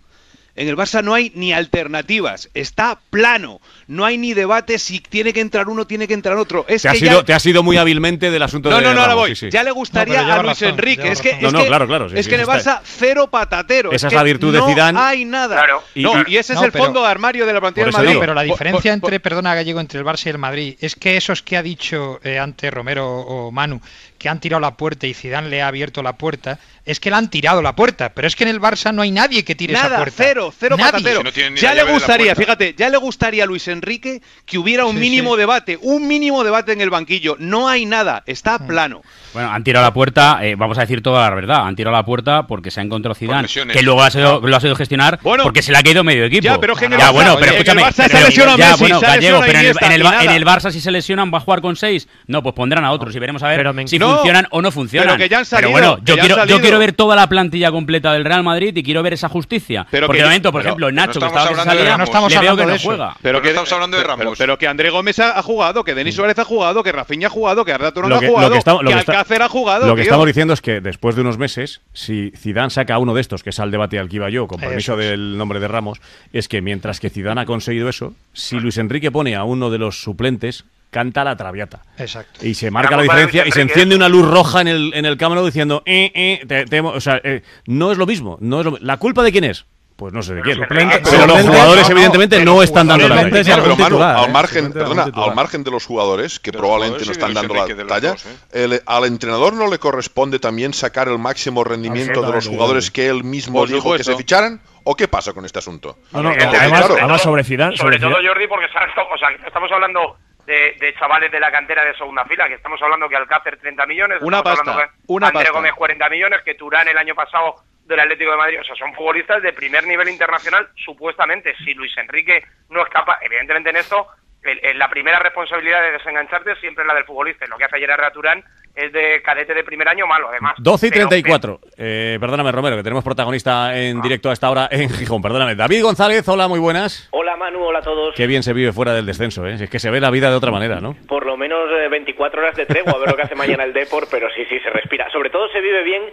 En el Barça no hay ni alternativas, está plano, no hay ni debate si tiene que entrar uno, tiene que entrar otro. Es Te has, que ido, ya- te has ido muy hábilmente del asunto no, de no, no, ahora voy. sí, sí. Ya le gustaría No, a Luis razón, Enrique. Es que, es No, no, que- claro, claro, sí, es sí, que en el Barça cero patatero. Esa es la virtud de no Zidane. hay nada. Claro. Y- No, y- y ese es No, el pero- fondo de armario de la plantilla del Madrid. digo. pero la diferencia por- entre, perdona Gallego, entre el Barça y el Madrid es que esos que ha dicho eh, antes Romero o Manu, que han tirado la puerta y Zidane le ha abierto la puerta, es que le han tirado la puerta, pero es que en el Barça no hay nadie que tire esa Nada, puerta. cero, cero Nadie. patatero. Si no ya le gustaría, fíjate, ya le gustaría a Luis Enrique que hubiera un Sí, mínimo sí. debate, un mínimo debate en el banquillo. No hay nada, está plano. Bueno, han tirado la puerta, eh, vamos a decir toda la verdad, han tirado la puerta porque se ha encontrado Zidane, que luego ha sido- lo ha sabido gestionar Bueno. porque se le ha caído medio equipo. Ya, pero en el Ya, Barça- bueno, pero en el escúchame, Barça se pero- lesiona ya, Messi, bueno, se Gallego, lesiona pero en el, en en Barça si se lesionan va a jugar con seis. No, pues pondrán a otros y veremos a ver Pero me- si No, funcionan o no funcionan. pero que ya han salido, bueno, que yo quiero, yo quiero ver toda la plantilla completa del Real Madrid y quiero ver esa justicia. Pero porque que- de momento, por pero- ejemplo, pero Nacho, que estamos estaba que se hablando de salía. No estamos le veo que no juega. Pero Pero que estamos hablando de pero- Ramos. Pero, que André Gómez ha, jugado, que Denis Suárez ha jugado, que Rafinha ha jugado, que Arda Turán Lo ha jugado, que estamos- lo que que está- Alcácer ha jugado. Lo que tío. estamos diciendo es que después de unos meses, si Zidane saca a uno de estos, que es al debate al que iba yo, con permiso es. del nombre de Ramos, es que mientras que Zidane ha conseguido eso, si Luis Enrique pone a uno de los suplentes, canta la traviata. Exacto. Y se marca La diferencia y se enciende una luz roja en el, en el cámara diciendo, eh, eh, te- o sea, eh, no es lo mismo. No es lo- ¿La culpa de quién es? Pues no sé de quién. Suplente- Pero los suplente- jugadores, no, no, evidentemente, pero no están dando la talla. Pero, titular, al ¿eh? margen, perdona, al margen de los jugadores, que los probablemente no jugadores y están dando la talla, los dos, ¿eh? el- al entrenador no le corresponde también sacar el máximo rendimiento de los jugadores que él mismo Por dijo que se ficharan. ¿O qué pasa con este asunto? No, no, Entonces, además, claro, además sobre Zidane, Sobre sobre todo Jordi porque o sea, estamos hablando de, de chavales de la cantera de segunda fila, que estamos hablando que Alcácer 30 millones, Una estamos pasta, que una André pasta. Gómez 40 millones, que Turán el año pasado del Atlético de Madrid, o sea, son futbolistas de primer nivel internacional, supuestamente. Si Luis Enrique no es capaz, evidentemente en esto, el- el- la primera responsabilidad de desengancharte siempre es la del futbolista. Y Lo que hace ayer Herrera Turán es de cadete de primer año malo, además. 12 y Pero- 34. Eh, perdóname, Romero, que tenemos protagonista en directo a esta hora en Gijón. Perdóname. David González, hola, muy buenas. Hola Manu, hola a todos. Qué bien se vive fuera del descenso, ¿eh? Es que se ve la vida de otra manera, ¿no? Por lo menos eh, 24 horas de tregua a ver lo que hace mañana el Depor, pero sí, sí, se respira. Sobre todo se vive bien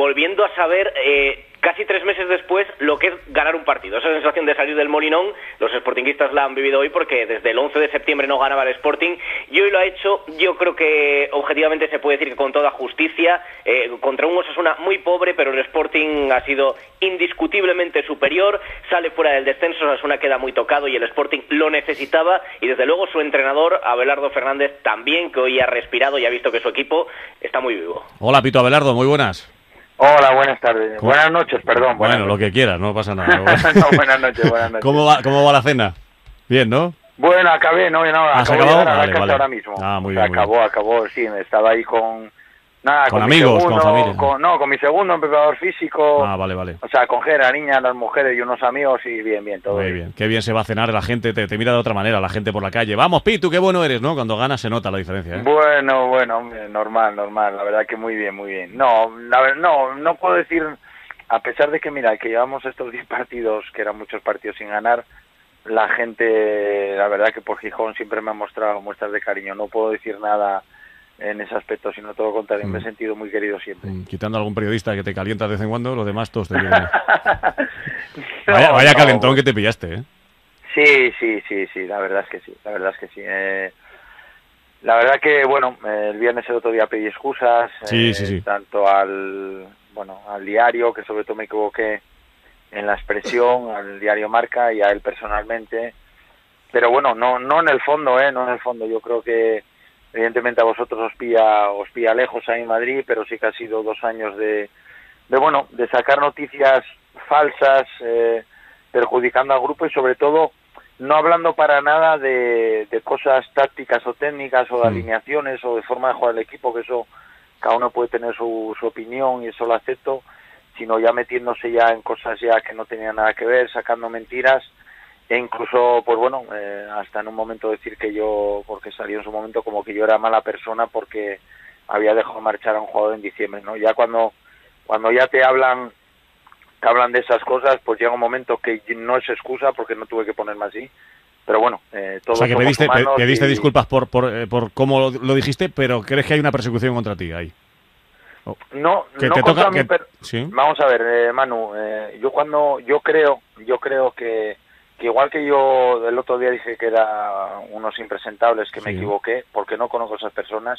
volviendo a saber eh, casi tres meses después lo que es ganar un partido. Esa sensación de salir del Molinón, los sportinguistas la han vivido hoy porque desde el 11 de septiembre no ganaba el Sporting y hoy lo ha hecho, yo creo que objetivamente se puede decir que con toda justicia, eh, contra un Osasuna muy pobre, pero el Sporting ha sido indiscutiblemente superior, sale fuera del descenso, Osasuna queda muy tocado y el Sporting lo necesitaba y desde luego su entrenador, Abelardo Fernández, también que hoy ha respirado y ha visto que su equipo está muy vivo. Hola, Pito Abelardo, muy buenas. Hola, buenas tardes. ¿Cómo? Buenas noches, perdón. buenas Bueno, lo que quieras, no pasa nada. no, buenas noches, buenas noches. ¿Cómo va, ¿Cómo va la cena? Bien, ¿no? Bueno, acabé, no, no, ¿Has acabo de acabado? llegar a la Vale, casa vale. ahora mismo. Ah, muy O sea, muy acabó, acabó, sí, estaba ahí con... Nada, Con mi amigos, con familia. con- no, con mi segundo preparador físico. Ah, vale, vale. O sea, con Gera, niñas, las mujeres y unos amigos y bien, bien, todo Muy bien. bien. Qué bien se va a cenar la gente, te, te mira de otra manera la gente por la calle. Vamos, Pitu, qué bueno eres, ¿no? Cuando ganas se nota la diferencia, ¿eh? Bueno, bueno, normal, normal, la verdad que muy bien, muy bien. No, la ver- no, no puedo decir, a pesar de que, mira, que llevamos estos 10 partidos, que eran muchos partidos sin ganar, la gente, la verdad que por Gijón siempre me ha mostrado muestras de cariño. No puedo decir nada en ese aspecto, sino todo lo contrario, me he Mm. sentido muy querido siempre. Mm, Quitando algún periodista que te calienta de vez en cuando, los demás todos te. No, vaya vaya no, calentón que te pillaste, ¿eh? Sí, sí, sí, sí, la verdad es que sí, la verdad es que sí. Eh, la verdad que, bueno, eh, el viernes el otro día pedí excusas, Sí, eh, sí, sí. tanto al, bueno, al diario, que sobre todo me equivoqué en la expresión, al diario Marca y a él personalmente. Pero bueno, no, no en el fondo, ¿eh? No en el fondo. Yo creo que evidentemente a vosotros os pilla, os pilla lejos ahí en Madrid, pero sí que ha sido dos años de, de bueno, de sacar noticias falsas, eh, perjudicando al grupo y sobre todo no hablando para nada de, de cosas tácticas o técnicas o de Mm. alineaciones o de forma de jugar el equipo, que eso cada uno puede tener su, su opinión y eso lo acepto, sino ya metiéndose ya en cosas ya que no tenían nada que ver, sacando mentiras e incluso, pues bueno, eh, hasta en un momento decir que yo, porque salió en su momento como que yo era mala persona porque había dejado marchar a un jugador en diciembre, ¿no? Ya cuando, cuando ya te hablan te hablan de esas cosas, pues llega un momento que no es excusa porque no tuve que ponerme así. Pero bueno, eh, O todos sea, que pediste, pediste y- disculpas por, por, eh, por cómo lo, lo dijiste, pero crees que hay una persecución contra ti ahí. No, Que no te contra toca- mí, que- pero- sí. Vamos a ver, eh, Manu, eh, yo cuando yo creo, yo creo que, que igual que yo el otro día dije que era unos impresentables, que me equivoqué, porque no conozco a esas personas,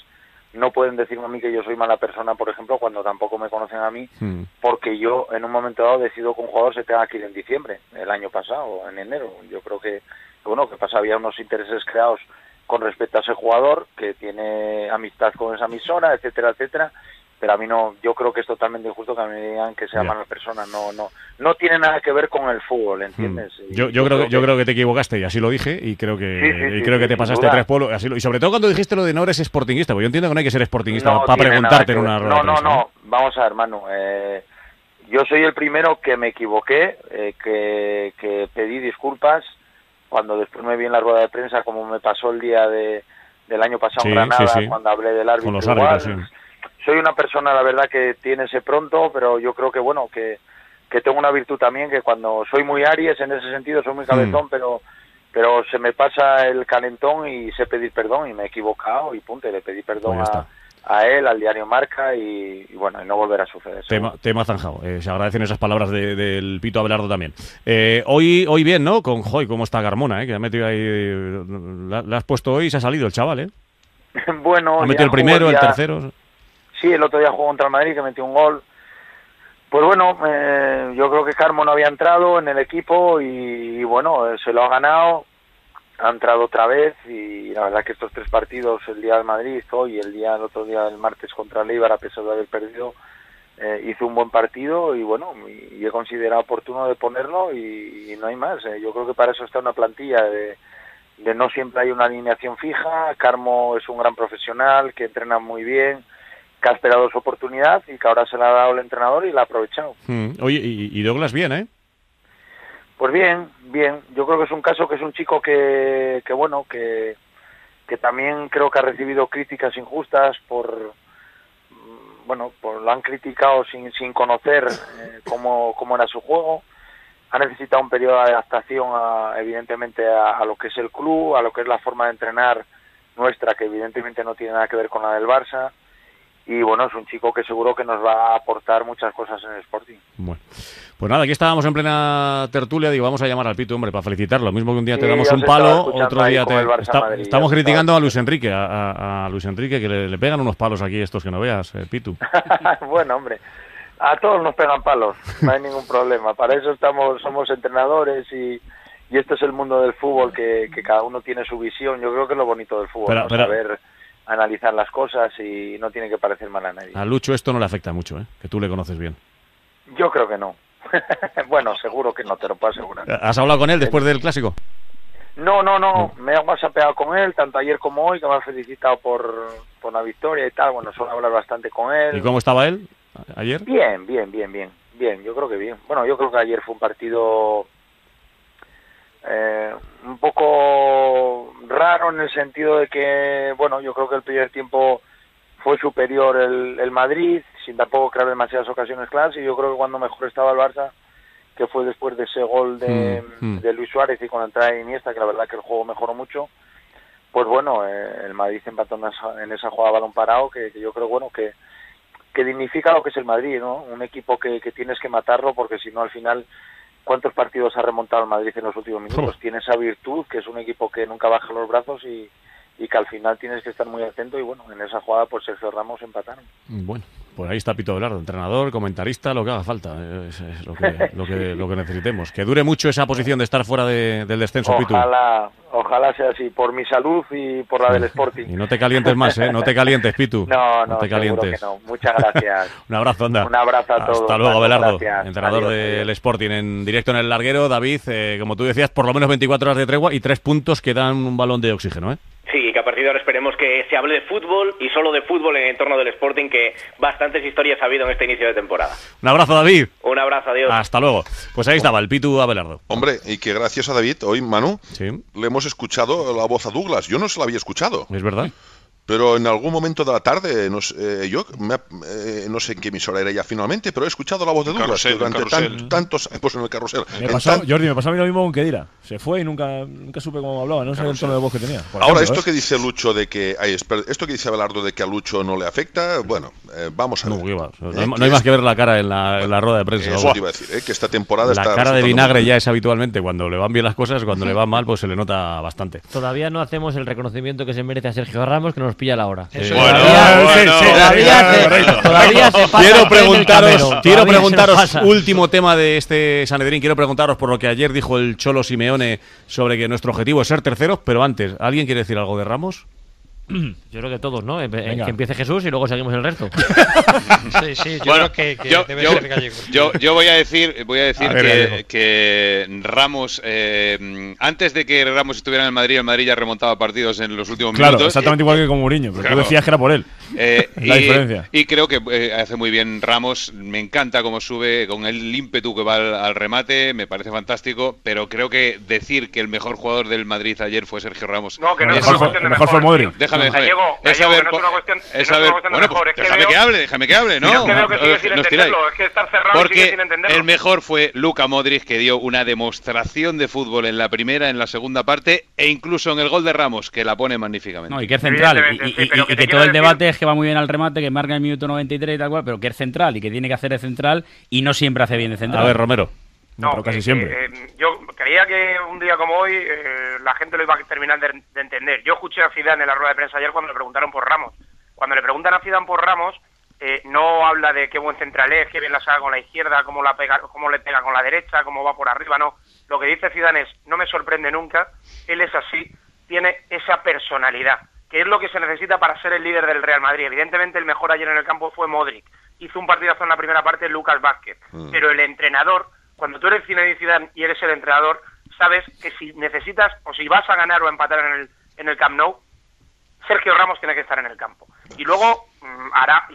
no pueden decirme a mí que yo soy mala persona, por ejemplo, cuando tampoco me conocen a mí, Hmm. porque yo en un momento dado decido que un jugador se tenga que ir en diciembre, el año pasado, en enero. Yo creo que, bueno, que pasa, había unos intereses creados con respecto a ese jugador que tiene amistad con esa emisora, etcétera, etcétera. Pero a mí no, yo creo que es totalmente injusto que a mí me digan que sea Ya. mala persona. No, no, no tiene nada que ver con el fútbol, ¿entiendes? Hmm. Yo, yo, creo, que- yo creo que te equivocaste y así lo dije y creo que, Sí, sí, y sí, creo que te pasaste duda. tres pueblos. Así lo- y sobre todo cuando dijiste lo de no eres sportingista, porque yo entiendo que no hay que ser sportingista No para preguntarte en una rueda No, no, prensa, no. Vamos a ver, Manu. eh, yo soy el primero que me equivoqué, eh, que, que pedí disculpas cuando después me vi en la rueda de prensa, como me pasó el día de, del año pasado en Granada, cuando hablé del árbitro. Con los igual. árbitros, sí. Soy una persona, la verdad, que tiene ese pronto, pero yo creo que, bueno, que, que tengo una virtud también, que cuando soy muy Aries, en ese sentido, soy muy cabezón, pero pero se me pasa el calentón y sé pedir perdón y me he equivocado y punto, y le pedí perdón Pues a, a él, al diario Marca y, y bueno, y no volver a suceder. Tema, tema zanjado. Eh, se agradecen esas palabras de- del Pito Abelardo también. Eh, hoy, hoy bien, ¿no? Con Joy, cómo está Carmona, ¿eh? Que ha metido ahí. La, la has puesto hoy y se ha salido el chaval, ¿eh? bueno, Ha metido el primero, el tercero. Sí, el otro día jugó contra el Madrid, que metió un gol. Pues bueno, eh, yo creo que Carmo no había entrado en el equipo y, bueno, eh, se lo ha ganado, ha entrado otra vez y la verdad que estos tres partidos, el día del Madrid hoy el día el otro día del martes contra el Eibar, a pesar de haber perdido, eh, hizo un buen partido y bueno, y he considerado oportuno de ponerlo y, y no hay más. eh. Yo creo que para eso está una plantilla de, de no siempre hay una alineación fija. Carmo es un gran profesional que entrena muy bien, que ha esperado su oportunidad y que ahora se la ha dado el entrenador y la ha aprovechado. Mm, Oye, y, y Douglas bien, ¿eh? Pues bien, bien. Yo creo que es un caso que es un chico que, que bueno, que, que también creo que ha recibido críticas injustas por, mm, bueno, por lo han criticado sin, sin conocer eh, cómo, cómo era su juego. Ha necesitado un periodo de adaptación, a- evidentemente, a, a lo que es el club, a lo que es la forma de entrenar nuestra, que evidentemente no tiene nada que ver con la del Barça. Y bueno, es un chico que seguro que nos va a aportar muchas cosas en el Sporting. Bueno, pues nada, aquí estábamos en plena tertulia. Digo, vamos a llamar al Pitu, hombre, para felicitarlo. Lo mismo que un día te damos un palo, otro día te. está- Madrid, estamos estaba criticando a Luis Enrique, a, a- a Luis Enrique, que le, le pegan unos palos aquí estos que no veas, eh, Pitu. bueno, hombre, a todos nos pegan palos, no hay ningún problema. Para eso estamos, somos entrenadores y, y esto es el mundo del fútbol, que, que cada uno tiene su visión. Yo creo que es lo bonito del fútbol, Pero- ¿no? pero- saber analizar las cosas y no tiene que parecer mal a nadie. A Lucho esto no le afecta mucho, ¿eh? que tú le conoces bien. Yo creo que no. bueno, seguro que no, te lo puedo asegurar. ¿Has hablado con él después del clásico? No, no, no, me he whatsappeado con él, tanto ayer como hoy, que me ha felicitado por, por la victoria y tal. Bueno, suelo hablar bastante con él. ¿Y cómo estaba él ayer? Bien, bien, bien, bien, bien, yo creo que bien. Bueno, yo creo que ayer fue un partido eh, un poco raro en el sentido de que, bueno, yo creo que el primer tiempo fue superior el, el Madrid, sin tampoco crear demasiadas ocasiones claras, y yo creo que cuando mejor estaba el Barça, que fue después de ese gol de, Mm, mm. de Luis Suárez y con la entrada de Iniesta, que la verdad que el juego mejoró mucho, pues bueno, eh, el Madrid empató en esa, en esa jugada balón parado, que, que yo creo, bueno, que, que dignifica lo que es el Madrid, ¿no? Un equipo que, que tienes que matarlo porque si no al final ¿cuántos partidos ha remontado el Madrid en los últimos minutos? Tiene esa virtud que es un equipo que nunca baja los brazos y, y que al final tienes que estar muy atento y bueno, en esa jugada pues Sergio Ramos empataron. Bueno, pues ahí está Pito Velardo, entrenador, comentarista, lo que haga falta. Es, es lo, que, lo, que, lo que necesitemos. Que dure mucho esa posición de estar fuera de- del descenso, Pitu. Ojalá, ojalá sea así, por mi salud y por la del Sporting. Y no te calientes más, ¿eh? No te calientes, Pitu. No, no, te seguro calientes. que no. Muchas gracias. Un abrazo, anda. Un abrazo a todos. Hasta luego, gracias. entrenador Adiós, del adiós. Sporting en directo en el larguero. David, eh, como tú decías, por lo menos 24 horas de tregua y tres puntos que dan un balón de oxígeno, ¿eh? Sí, a partir de ahora esperemos que se hable de fútbol y solo de fútbol en el entorno del Sporting, que bastantes historias ha habido en este inicio de temporada. Un abrazo, David. Un abrazo, adiós. Hasta luego. Pues ahí estaba el Pitu Abelardo. Hombre, y que gracias a David, hoy, Manu, le hemos escuchado la voz a Douglas. Yo no se la había escuchado. Es verdad. Pero en algún momento de la tarde, no sé, eh, yo me eh, no sé en qué emisora era ya finalmente, pero he escuchado la voz de Douglas durante tan- tantos pues en el carrusel. Me En pasó, tan- Jordi, me pasó a mí lo mismo con Kedira. Se fue y nunca, nunca supe cómo hablaba, no sé el tono de voz que tenía. por Ahora, ejemplo, esto ¿eh? que dice Lucho de que. ay, esto que dice Abelardo de que a Lucho no le afecta, bueno, eh, vamos a ver. No hay, no hay más que ver la cara en la, en la rueda de prensa. Eso te iba a decir, eh, que esta temporada La está. cara de vinagre ya es habitualmente cuando le van bien las cosas, cuando le van mal, pues se le nota bastante. Todavía no hacemos el reconocimiento que se merece a Sergio Ramos, que nos pilla la hora. Eso Todavía- bueno, todavía sí, se- correcto. todavía se pasa quiero preguntaros, quiero preguntaros último tema de este Sanedrín, quiero preguntaros por lo que ayer dijo el Cholo Simeone sobre que nuestro objetivo es ser terceros, pero antes, ¿alguien quiere decir algo de Ramos? Yo creo que todos, ¿no? Venga. Que empiece Jesús y luego seguimos el resto. Sí, sí, yo Bueno, creo que, que yo, debe yo- ser gallego. yo- yo voy a decir, voy a decir A ver, que, Ramos, eh, antes de que Ramos estuviera en el Madrid, el Madrid ya remontaba partidos en los últimos Claro, minutos. exactamente igual que con Mourinho, pero Claro. tú decías que era por él. Eh, La y, diferencia. y creo que eh, hace muy bien Ramos. Me encanta cómo sube con el ímpetu que va al, al remate. Me parece fantástico. Pero creo que decir que el mejor jugador del Madrid ayer fue Sergio Ramos. No, que no es una mejor fue- cuestión de el mejor fue. Modric. Déjame, déjame. Gallego, Es saber no una cuestión- es no saber- mejor, pues es que déjame veo- que hable, déjame que hable, ¿no? es que veo que sigue nos tiráis. es que estar cerrado y sigue Porque sin entenderlo. el mejor fue Luka Modric, que dio una demostración de fútbol en la primera, en la segunda parte, e incluso en el gol de Ramos, que la pone magníficamente. No, y que es central. Y, y- sí, pero y que todo el debate es que va muy bien al remate, que marca el minuto 93 y tal cual, pero que es central y que tiene que hacer de central y no siempre hace bien de central. A ver, Romero. No, pero casi que- siempre. eh, yo creía que un día como hoy eh, la gente lo iba a terminar de, de entender. Yo escuché a Zidane en la rueda de prensa ayer cuando le preguntaron por Ramos. Cuando le preguntan a Zidane por Ramos, eh, no habla de qué buen central es, qué bien la saca con la izquierda, cómo, la pega, cómo le pega con la derecha, cómo va por arriba, no. Lo que dice Zidane es, no me sorprende nunca, él es así, tiene esa personalidad, que es lo que se necesita para ser el líder del Real Madrid. Evidentemente el mejor ayer en el campo fue Modric. Hizo un partidazo en la primera parte Lucas Vázquez. Mm. Pero el entrenador, cuando tú eres Zinedine Zidane y eres el entrenador, sabes que si necesitas o si vas a ganar o a empatar en el, en el Camp Nou, Sergio Ramos tiene que estar en el campo. Y luego mm, hará,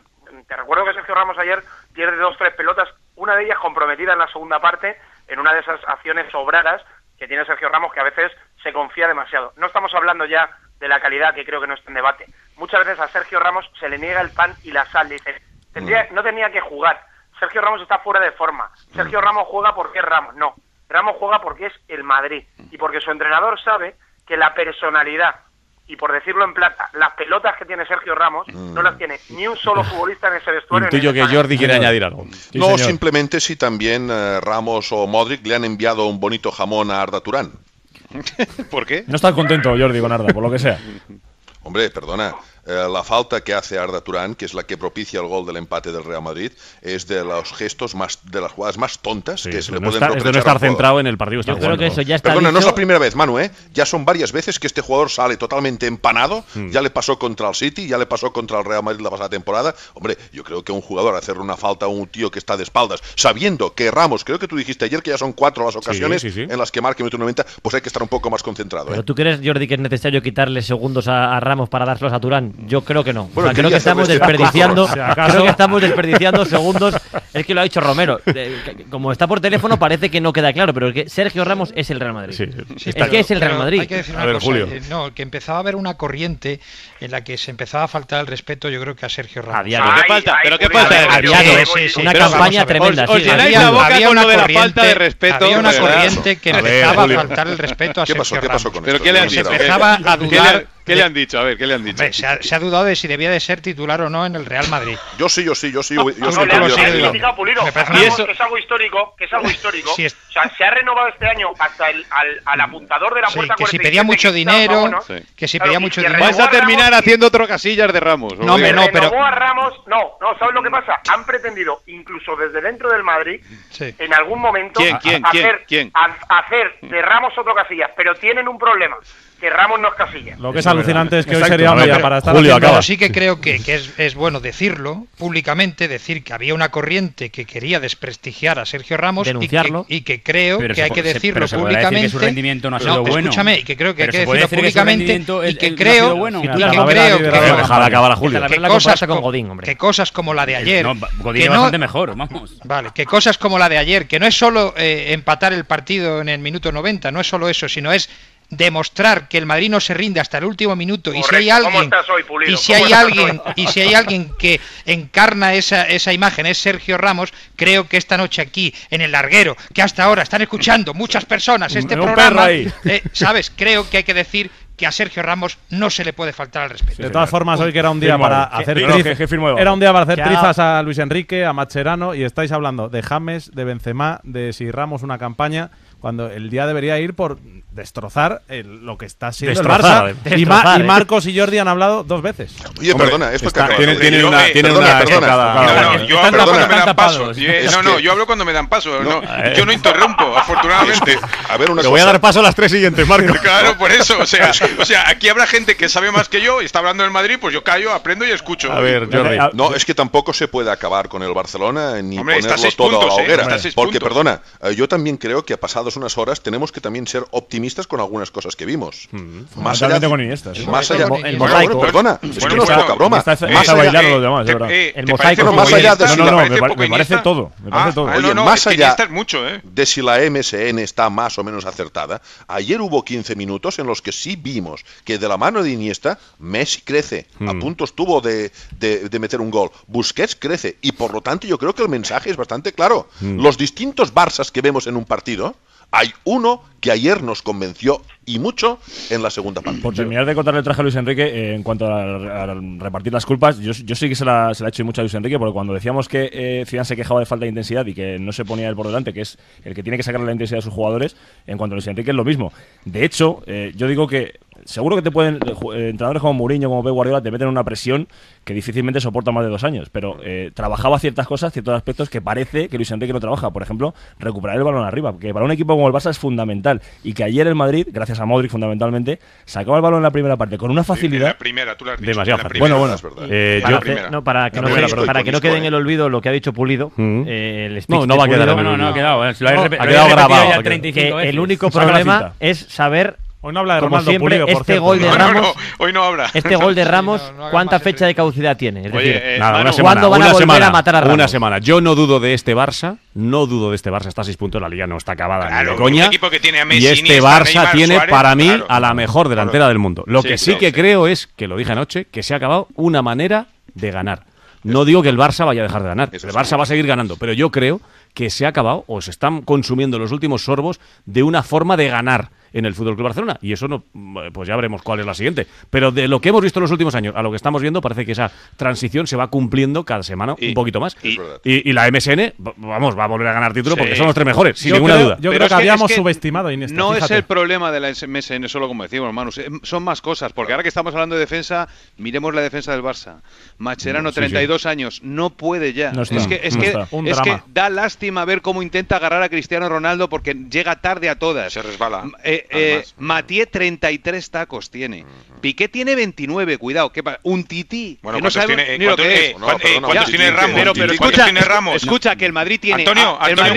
te recuerdo que Sergio Ramos ayer pierde dos, tres pelotas, una de ellas comprometida en la segunda parte, en una de esas acciones sobradas que tiene Sergio Ramos, que a veces se confía demasiado. No estamos hablando ya de la calidad, que creo que no está en debate. Muchas veces a Sergio Ramos se le niega el pan y la sal. Dice, tendría, no tenía que jugar. Sergio Ramos está fuera de forma. Sergio Ramos juega porque es Ramos. No, Ramos juega porque es el Madrid. Y porque su entrenador sabe que la personalidad, y por decirlo en plata, las pelotas que tiene Sergio Ramos no las tiene ni un solo futbolista en ese vestuario. Intuyo que Jordi quiere añadir algo. no, simplemente si también eh, Ramos o Modric le han enviado un bonito jamón a Arda Turán. ¿Por qué? No está contento Jordi con Arda, por lo que sea. Hombre, perdona. Eh, la falta que hace Arda Turán, que es la que propicia el gol del empate del Real Madrid, es de los gestos más, de las jugadas más tontas que se le no pueden está- es de no estar centrado en el partido que está jugando. Perdona, no es la primera vez, Manu, ¿eh? Ya son varias veces que este jugador sale totalmente empanado. Hmm. Ya le pasó contra el City, ya le pasó contra el Real Madrid la pasada temporada. Hombre, yo creo que un jugador hacerle una falta a un tío que está de espaldas, sabiendo que Ramos, creo que tú dijiste ayer que ya son cuatro las ocasiones sí, sí. en las que marca minuto 90, pues hay que estar un poco más concentrado, ¿eh? ¿Pero tú crees, Jordi, que es necesario quitarle segundos a, a Ramos para dárselos a Turán? Yo creo que no. Bueno, o sea, creo que estamos desperdiciando, Si creo que estamos desperdiciando segundos. Es que lo ha dicho Romero. Como está por teléfono parece que no queda claro, pero es que Sergio Ramos es el Real Madrid. Sí, es pero- que es el Real Madrid. Hay que decir una cosa, eh, no, que empezaba a haber una corriente en la que se empezaba a faltar el respeto, yo creo que a Sergio Ramos. A diario. ¿Pero qué falta? ¿Pero qué falta de A respeto? diario. Sí, sí, Una campaña a ver. tremenda, Os, os sí. llenáis Había- la boca con lo de la corriente- falta de respeto. había una pero- corriente que A ver, empezaba a Julio. faltar el respeto a. Sergio ¿Qué pasó Ramos. con ¿Pero esto? qué le han dicho? empezaba a ¿Qué le- dudar ¿Qué le han dicho? A ver, ¿qué le han dicho? Hombre, se, ha, se ha dudado de si debía de ser titular o no en el Real Madrid. Yo sí, yo sí, yo sí. Yo, no, sí, no, sí, a Pulido. Me parece- eso- que es algo histórico, que es algo histórico. Sí, es- O sea, se ha renovado este año hasta el al, al apuntador de la Sí, puerta que si 47, pedía mucho dinero, que si Claro, pedía mucho dinero. Vais a terminar haciendo otro casillas de Ramos. No, hombre, no, pero- renovó a Ramos, no, no, ¿sabes lo que pasa? Han pretendido, incluso desde dentro del Madrid, Sí. en algún momento, ¿Quién, quién, hacer, quién? hacer de Ramos otro Casillas, pero tienen un problema, que Ramos no es Casillas. Lo que es alucinante es que hoy sería un día pero- para estar Julio, acaba. Pero sí que creo que, que es, es bueno decirlo públicamente, decir que había una corriente que quería desprestigiar a Sergio Ramos y que, Denunciarlo. y que creo Pero que se hay que se- decirlo pero se podrá decir que públicamente. su rendimiento no ha sido bueno. Escúchame, y que creo que Pero hay que decirlo públicamente y que no creo, que cosas, comparsa con co- Godín, hombre. que cosas como la de ayer, No, Godín no- bastante mejor, vamos. Vale, que cosas como la de ayer, que no es solo eh, empatar el partido en el minuto 90, no es solo eso, sino es demostrar que el Madrid no se rinde hasta el último minuto y si hay Correcto. ¿Cómo alguien hoy, y si ¿Cómo hay alguien hoy? y si hay alguien que encarna esa, esa imagen es Sergio Ramos, creo que esta noche aquí en el larguero, que hasta ahora están escuchando muchas personas este programa, ahí. eh, sabes, creo que hay que decir que a Sergio Ramos no se le puede faltar al respeto. De todas formas, hoy que era un día para hacer que- que era un día para hacer trizas a Luis Enrique, a Macherano y estáis hablando de James, de Benzema, de si Ramos una campaña cuando el día debería ir por destrozar el- lo que está siendo Destrozar, el Barça. eh. Y, Ma- Destrozar, y eh. Marcos y Jordi han hablado dos veces. Oye, Hombre, perdona, esto está- que tiene- tiene una- Yo- tiene perdona, una perdona. No, no, yo hablo cuando me dan paso. No, no, yo hablo cuando me dan paso. No, eh. yo no interrumpo, afortunadamente. A ver, una Te voy a dar paso a las tres siguientes, Marco. Claro, por eso. O sea, o sea, aquí habrá gente que sabe más que yo y está hablando del Madrid, pues yo callo, aprendo y escucho. A ver, Jordi. No, es que tampoco se puede acabar con el Barcelona ni Hombre, a ponerlo todo a puntos, la ¿eh? hoguera. A porque, puntos. perdona, eh, yo también creo que pasadas unas horas tenemos que también ser optimistas con algunas cosas que vimos. más allá, Fundamentalmente con Iniesta, sí. más allá, el Bueno, mosaico. bueno, perdona, es Bueno, que no es poca broma. está- está Más allá- bailar los demás, te- es verdad. eh, El ¿te mosaico poco más allá de- ¿Te no, no, no, parece me, parece todo. Me parece Ah, todo. ah, Oye, no, no, más es que allá- Iniesta es mucho, ¿eh? de si la MSN está más o menos acertada, ayer hubo 15 minutos en los que sí vimos que de la mano de Iniesta, Messi crece, a Hmm. punto estuvo de, de- de meter un gol, Busquets crece, y por lo tanto yo creo que el mensaje es bastante claro. Hmm. Los distintos Barças que vemos en un partido, hay uno que ayer nos convenció y mucho en la segunda parte. Por terminar de contarle el traje a Luis Enrique, eh, en cuanto a, a repartir las culpas, yo, yo sí que se la, se he hecho mucho a Luis Enrique, porque cuando decíamos que eh, Zidane se quejaba de falta de intensidad y que no se ponía él por delante, que es el que tiene que sacarle la intensidad a sus jugadores, en cuanto a Luis Enrique es lo mismo. De hecho, eh, yo digo que seguro que te pueden, entrenadores como Mourinho, como Pep Guardiola, te meten en una presión que difícilmente soporta más de dos años, pero trabajaba ciertas cosas, ciertos aspectos que parece que Luis Enrique no trabaja. Por ejemplo, recuperar el balón arriba, que para un equipo como el Barça es fundamental. Y que ayer el Madrid, gracias a Modric fundamentalmente, sacaba el balón en la primera parte con una facilidad. Primera, tú demasiado la Bueno, bueno. Para, que, no, para que, no, para, que no, quede en el olvido lo que ha dicho Pulido. No, no va a quedar. No, no, no, ha quedado. ha quedado grabado. el único problema es saber Hoy no habla de Como siempre, Pulido, por este gol de Ramos. hoy no habla. Este gol de Ramos, ¿cuánta fecha de caducidad tiene? Es decir, ¿cuándo van a volver a matar a Ramos? una semana. Yo no dudo de este Barça, no dudo de este Barça. Está a 6 puntos, la liga no está acabada y este Barça tiene para mí a la mejor delantera del mundo. Lo que sí que creo es, que lo dije anoche, que se ha acabado una manera de ganar. No digo que el Barça vaya a dejar de ganar, el. Barça va a seguir ganando, pero yo creo que se ha acabado o se están consumiendo los últimos sorbos de una forma de ganar en el Fútbol Club Barcelona. Y eso no, pues ya veremos cuál es la siguiente. Pero de lo que hemos visto en los últimos años a lo que estamos viendo, parece que esa transición se va cumpliendo cada semana un poquito más. Y, y, y, la MSN, vamos, va a volver a ganar título porque son los tres mejores, sin ninguna duda. Yo creo que, habíamos subestimado a este No es el problema de la MSN, solo como decimos, Manu. Son más cosas, porque ahora que estamos hablando de defensa, miremos la defensa del Barça. Macherano, mm, sí, 32 años, no puede ya. Es que, es, que, es que da lástima ver cómo intenta agarrar a Cristiano Ronaldo porque llega tarde a todas. Se resbala. Eh, eh, Matié 33 tacos tiene. Uh -huh. Piqué tiene 29, cuidado. Un tití. Bueno, no ¿Cuántos tiene eh, eh, eh, Ramos? Escucha, tiene Ramos? Escucha, que el Madrid tiene. Antonio, Antonio,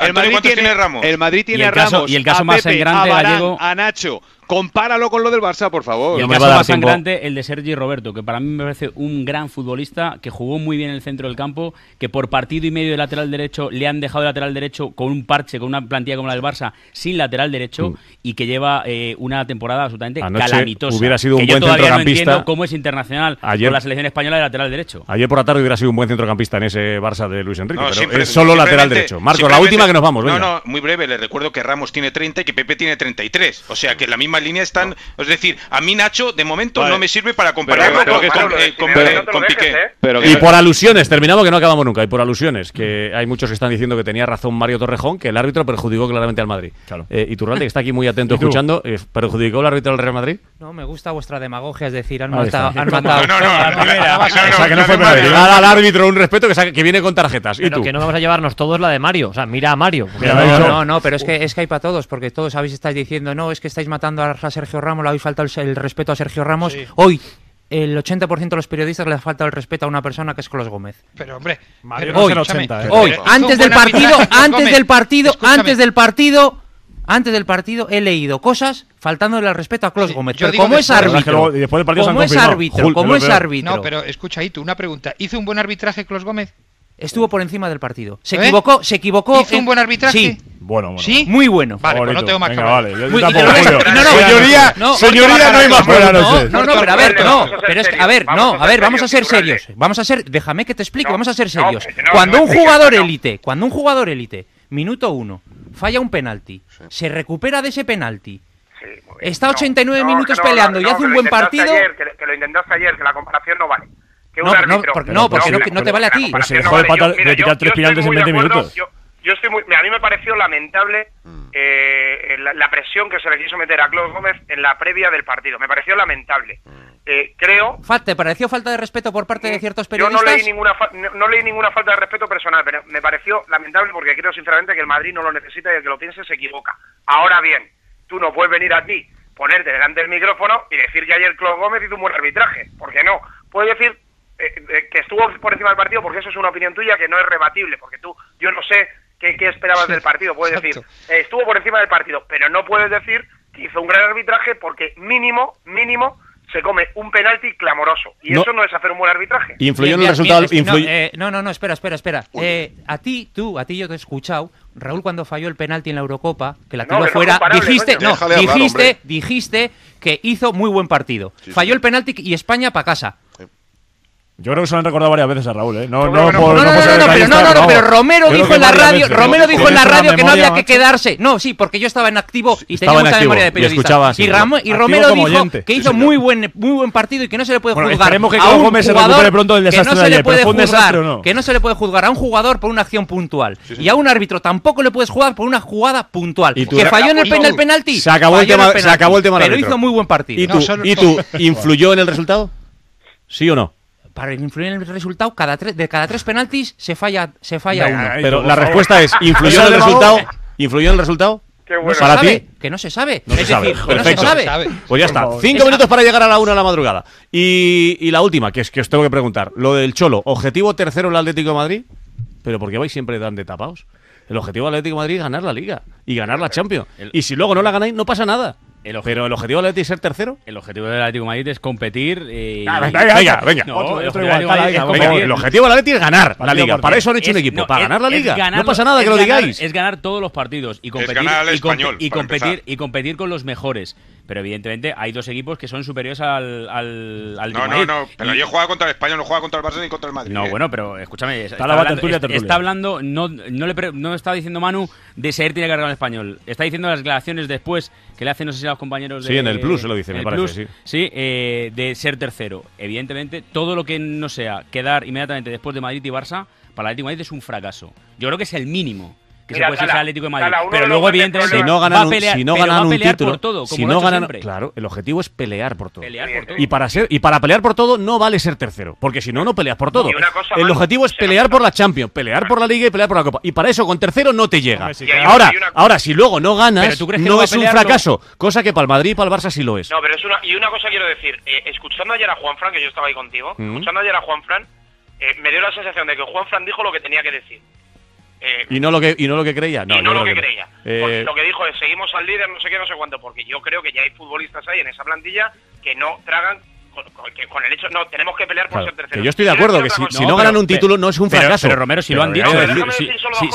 el Madrid, tiene Ramos? El Madrid tiene Ramos. Y el caso más grande, a Nacho. Compáralo con lo del Barça, por favor. Y el me caso más sangrante, el de Sergi Roberto, que para mí me parece un gran futbolista, que jugó muy bien en el centro del campo, que por partido y medio de lateral derecho le han dejado de lateral derecho con un parche, con una plantilla como la del Barça, sin lateral derecho, mm. y que lleva eh, una temporada absolutamente Anoche calamitosa. Hubiera sido un buen centrocampista. Cómo es internacional ayer, con la selección española de lateral derecho. Ayer por la tarde hubiera sido un buen centrocampista en ese Barça de Luis Enrique, no, pero es solo lateral derecho. Marcos, la última que nos vamos. No, no, muy breve, les recuerdo que Ramos tiene 30 y que Pepe tiene 33. O sea que la misma misma línea están. Es decir, a mí Nacho, de momento, no me sirve para compararlo pero, con, eh, Piqué. ¿eh? Y por alusiones, terminamos que no acabamos nunca. Y por alusiones, que hay muchos que están diciendo que tenía razón Mario Torrejón, que el árbitro perjudicó claramente al Madrid. Claro. Eh, y Turralde, que está aquí muy atento escuchando, ¿perjudicó el árbitro al Real Madrid? No, me gusta vuestra demagogia, es decir, han, matado, han matado. No, no, no. al árbitro un respeto que viene con tarjetas. Pero que no vamos a llevarnos todos la de Mario. O sea, mira a Mario. No, no, pero es que es que hay para todos, porque todos habéis estáis diciendo, no, es que estáis matando a Sergio Ramos, le habéis faltado el, respeto a Sergio Ramos. Hoy el 80% de los periodistas le falta el respeto a una persona que es Colos Gómez. Pero hombre, hoy, antes, del partido, antes del partido, antes del partido, antes del partido he leído cosas faltándole al respeto a Clos Gómez. Pero como es árbitro, después del partido como es árbitro, como es árbitro. No, pero escucha ahí tú una pregunta, ¿hizo un buen arbitraje Clos Gómez? Estuvo por encima del partido. Se ¿Eh? equivocó, se equivocó. Un buen arbitraje? Sí. Bueno, ¿Sí? Muy bueno. Vale, pues no tengo más que Venga, no, no, señoría, no, señoría, no hay más buenas noches. No, no, pero a ver, no. Pero es que, a ver, no, a ver, vamos a ser serios. Vamos a ser, déjame que te explique, vamos a ser serios. Cuando un jugador élite, cuando un jugador élite, minuto uno, falla un penalti, se recupera de ese penalti, está 89 minutos peleando y hace un buen partido. que lo intentaste ayer, que la comparación no vale que no, un árbitro. No, porque no, no, te vale a ti. Se dejó de, pitar tres yo en 20 minutos. Yo, a mí me pareció lamentable mm. eh, la, presión que se le quiso meter a Claude Gómez en la previa del partido. Me pareció lamentable. Mm. Eh, creo. ¿Te pareció falta de respeto por parte de mm, ciertos periodistas? Yo no leí, ninguna no, no leí ninguna falta de respeto personal, pero me pareció lamentable porque creo sinceramente que el Madrid no lo necesita y el que lo piense se equivoca. Ahora bien, tú no puedes venir a ti, ponerte delante del micrófono y decir que ayer Claude Gómez hizo un buen arbitraje. ¿Por qué no? Puedes decir eh, eh, que estuvo por encima del partido, porque eso es una opinión tuya que no es rebatible, porque tú, yo no sé qué, esperabas del partido, puedes decir, eh, estuvo por encima del partido, pero no puedes decir que hizo un gran arbitraje porque mínimo, mínimo, se come un penalti clamoroso. Y eso no es hacer un buen arbitraje. Influyó en el resultado. No, eh, no, no, no, espera, espera, espera. Eh, a ti, tú, a ti yo te he escuchado. Raúl, cuando falló el penalti en la Eurocopa, que la tiró fuera, dijiste, dijiste, dijiste que hizo muy buen partido. Falló el penalti y España para casa. Yo creo que se lo han recordado varias veces a Raúl, ¿eh? No, no, no, por, no, no, no, pero, Romero dijo en la radio, Romero dijo en la radio que no había que quedarse. No, sí, porque yo estaba en activo y tenía mucha activo, memoria de periodista. Y, y, Ramo, y Romero dijo que hizo muy buen, muy buen partido y que no se le puede juzgar. Esperemos que a un Gómez jugador se pronto del desastre que no se le ayer, puede juzgar, no. que no se le puede juzgar a un jugador por una acción puntual y a un árbitro tampoco le puedes jugar por una jugada puntual. Que falló en el penalti. Se acabó el tema, se acabó el tema. Pero hizo muy buen partido. ¿Y tú influyó en el resultado? ¿Sí o no? Para influir en el resultado, cada tres, de cada tres penaltis se falla, se falla Venga, uno. Pero la respuesta es, ¿influyó en el resultado? ¿Influyó en el resultado? Qué bueno. ¿Para ti? que no se sabe. No se es sabe. decir, que no se Perfecto. sabe. Pues ya está. Favor. Cinco Esa- minutos para llegar a la una de la madrugada. Y, y la última, que es que os tengo que preguntar. Lo del Cholo. ¿Objetivo tercero el Atlético de Madrid? ¿Pero por qué vais siempre tan de tapados? El objetivo del Atlético de Madrid es ganar la Liga y ganar la Champions. Y si luego no la ganáis, no pasa nada. El Pero el objetivo del Atlético es ser tercero. El objetivo del Atlético de Madrid es competir. eh, Ah, y- venga, venga, venga. No, Otro- el otro objetivo igual, venga, es venga, el objetivo del Atlético es ganar la Liga. Para eso han hecho un equipo, no, para es- ganar la Liga. No pasa nada que lo digáis. Es ganar todos los partidos y competir, ganar al y, competir, y competir con los mejores. Pero evidentemente hay dos equipos que son superiores al, al, al No, no, no. Pero Y- ayer juega contra el Español, no juega contra el Barça ni contra el Madrid. No, ¿eh? bueno, pero escúchame, está, la hablando, tertulia, tertulia. está hablando, no, no, le pre- no está diciendo Manu de ser tiene que cargar al español. Está diciendo las declaraciones después que le hacen, no sé si a los compañeros de. Sí, en el Plus se lo dice, en me el parece, Plus, sí. Sí, eh, de ser tercero. Evidentemente, todo lo que no sea quedar inmediatamente después de Madrid y Barça, para el Atlético de Madrid es un fracaso. Yo creo que es el mínimo que Mira, se puede al Atlético de Madrid. Pero luego, evidentemente, Si no va ganan, a un- pelear, si no va a ganan un título, por todo, si no ganan, siempre. claro, el objetivo es pelear por todo. Pelear por todo. Y para ser y para pelear por todo no vale ser tercero, porque si no no peleas por todo. Cosa, El objetivo es pelear por la Champions, pelear por la Liga y pelear por la Copa. Y para eso con tercero no te llega. Hombre, sí, claro. Ahora, una- ahora si luego no ganas, Pero ¿tú crees que no no va a es un fracaso, cosa que para el Madrid y para el Barça sí lo es. No, pero es una. Y una cosa quiero decir. eh, escuchando ayer a Juanfran, que yo estaba ahí contigo, Mm. escuchando ayer a Juanfran, eh, me dio la sensación de que Juanfran dijo lo que tenía que decir. Eh, Y no lo que y no lo que creía. No, y no lo que no. creía. Eh, Porque lo que dijo es, seguimos al líder, no sé qué, no sé cuánto, porque yo creo que ya hay futbolistas ahí en esa plantilla que no tragan con, con- que con el hecho, no, tenemos que pelear por Claro, ser tercero. que yo estoy de acuerdo, que si, no ganan un título no es un fracaso. Pero, Romero, si lo han dicho,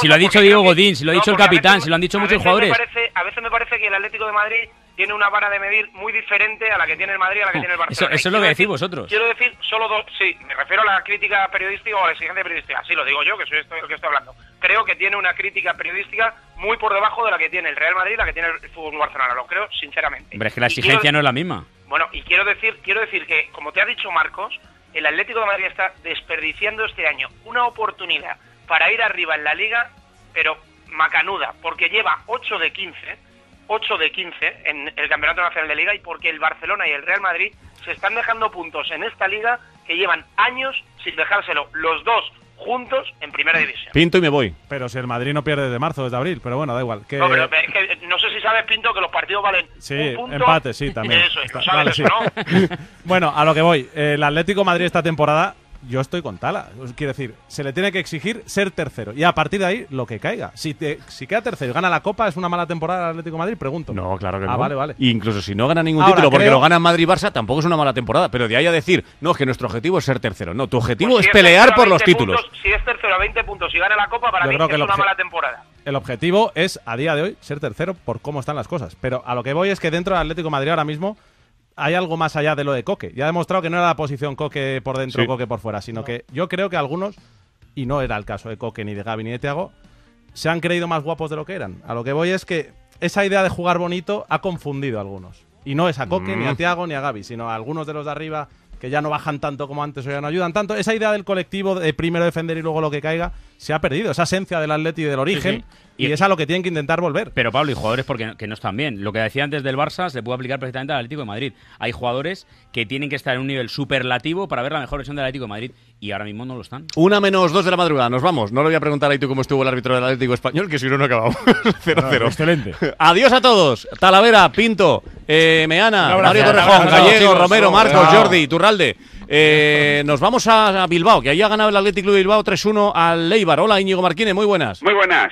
si, lo ha dicho Diego Godín, si lo ha no, dicho el capitán, veces- si lo han dicho muchos jugadores. Parece, a veces me parece que el Atlético de Madrid tiene una vara de medir muy diferente a la que tiene el Madrid y a la que tiene el Barcelona. eso es lo que quiero decís decir- vosotros. Quiero decir solo dos, sí, me refiero a la crítica periodística o a la exigencia periodística. Sí, lo digo yo, que soy esto el que estoy hablando. Creo que tiene una crítica periodística muy por debajo de la que tiene el Real Madrid y la que tiene el Fútbol Barcelona. Lo creo sinceramente. Hombre, es que la quiero- exigencia no es la misma. bueno, y quiero decir, quiero decir que, como te ha dicho Marcos, el Atlético de Madrid está desperdiciando este año una oportunidad para ir arriba en la liga, pero macanuda, porque lleva 8 de 15, 8 de 15 en el Campeonato Nacional de Liga y porque el Barcelona y el Real Madrid se están dejando puntos en esta liga que llevan años sin dejárselo los dos juntos en Primera División. Pinto y me voy. Pero si el Madrid no pierde desde marzo, desde abril, pero bueno, da igual. Que... No, pero es que no sé si sabes, Pinto, que los partidos valen Sí, un punto. empate, sí, también. Eso es, Está- ¿sabes vale, eso, sí. no? bueno, a lo que voy. El Atlético de Madrid esta temporada, yo estoy con Tala. Quiero decir, se le tiene que exigir ser tercero. Y a partir de ahí, lo que caiga. Si, te- si queda tercero y gana la Copa, ¿es una mala temporada el Atlético de Madrid? Pregunto. No, claro que ah, no. vale, vale. Incluso si no gana ningún Ahora, título porque creo- lo gana Madrid y Barça, tampoco es una mala temporada. Pero de ahí a decir, no, es que nuestro objetivo es ser tercero. No, tu objetivo Pues si es pelear por los 20 títulos. puntos, si es tercero a 20 puntos y gana la Copa, para Yo mí creo es que una mala temporada. El objetivo es, a día de hoy, ser tercero por cómo están las cosas. Pero a lo que voy es que dentro del Atlético de Madrid ahora mismo hay algo más allá de lo de Coque. Ya ha demostrado que no era la posición Coque por dentro, Sí. Coque por fuera, sino que yo creo que algunos, y no era el caso de Coque, ni de Gaby, ni de Thiago, se han creído más guapos de lo que eran. A lo que voy es que esa idea de jugar bonito ha confundido a algunos. Y no es a Coque, ni a Mm. Thiago, ni a Gaby, sino a algunos de los de arriba que ya no bajan tanto como antes o ya no ayudan tanto. Esa idea del colectivo de primero defender y luego lo que caiga se ha perdido. Esa esencia del Atleti y del origen. sí. Y, Y- es a lo que tienen que intentar volver. Pero Pablo, y jugadores porque que no están bien. Lo que decía antes del Barça se puede aplicar perfectamente al Atlético de Madrid. Hay jugadores que tienen que estar en un nivel superlativo para ver la mejor versión del Atlético de Madrid y ahora mismo no lo están. Una menos dos de la madrugada, nos vamos. No le voy a preguntar a tú cómo estuvo el árbitro del Atlético Español, que si no, no acabamos. 0-0. excelente. Adiós a todos. Talavera, Pinto, eh, Meana, abrazo. Mario Torrejón, Gallego. Romero, Marcos. Jordi, Turralde. Eh, nos vamos a, Bilbao, que ahí ha ganado el Atlético Club de Bilbao 3-1 al Leibar. Hola, Íñigo Marquínez, muy buenas. Muy buenas.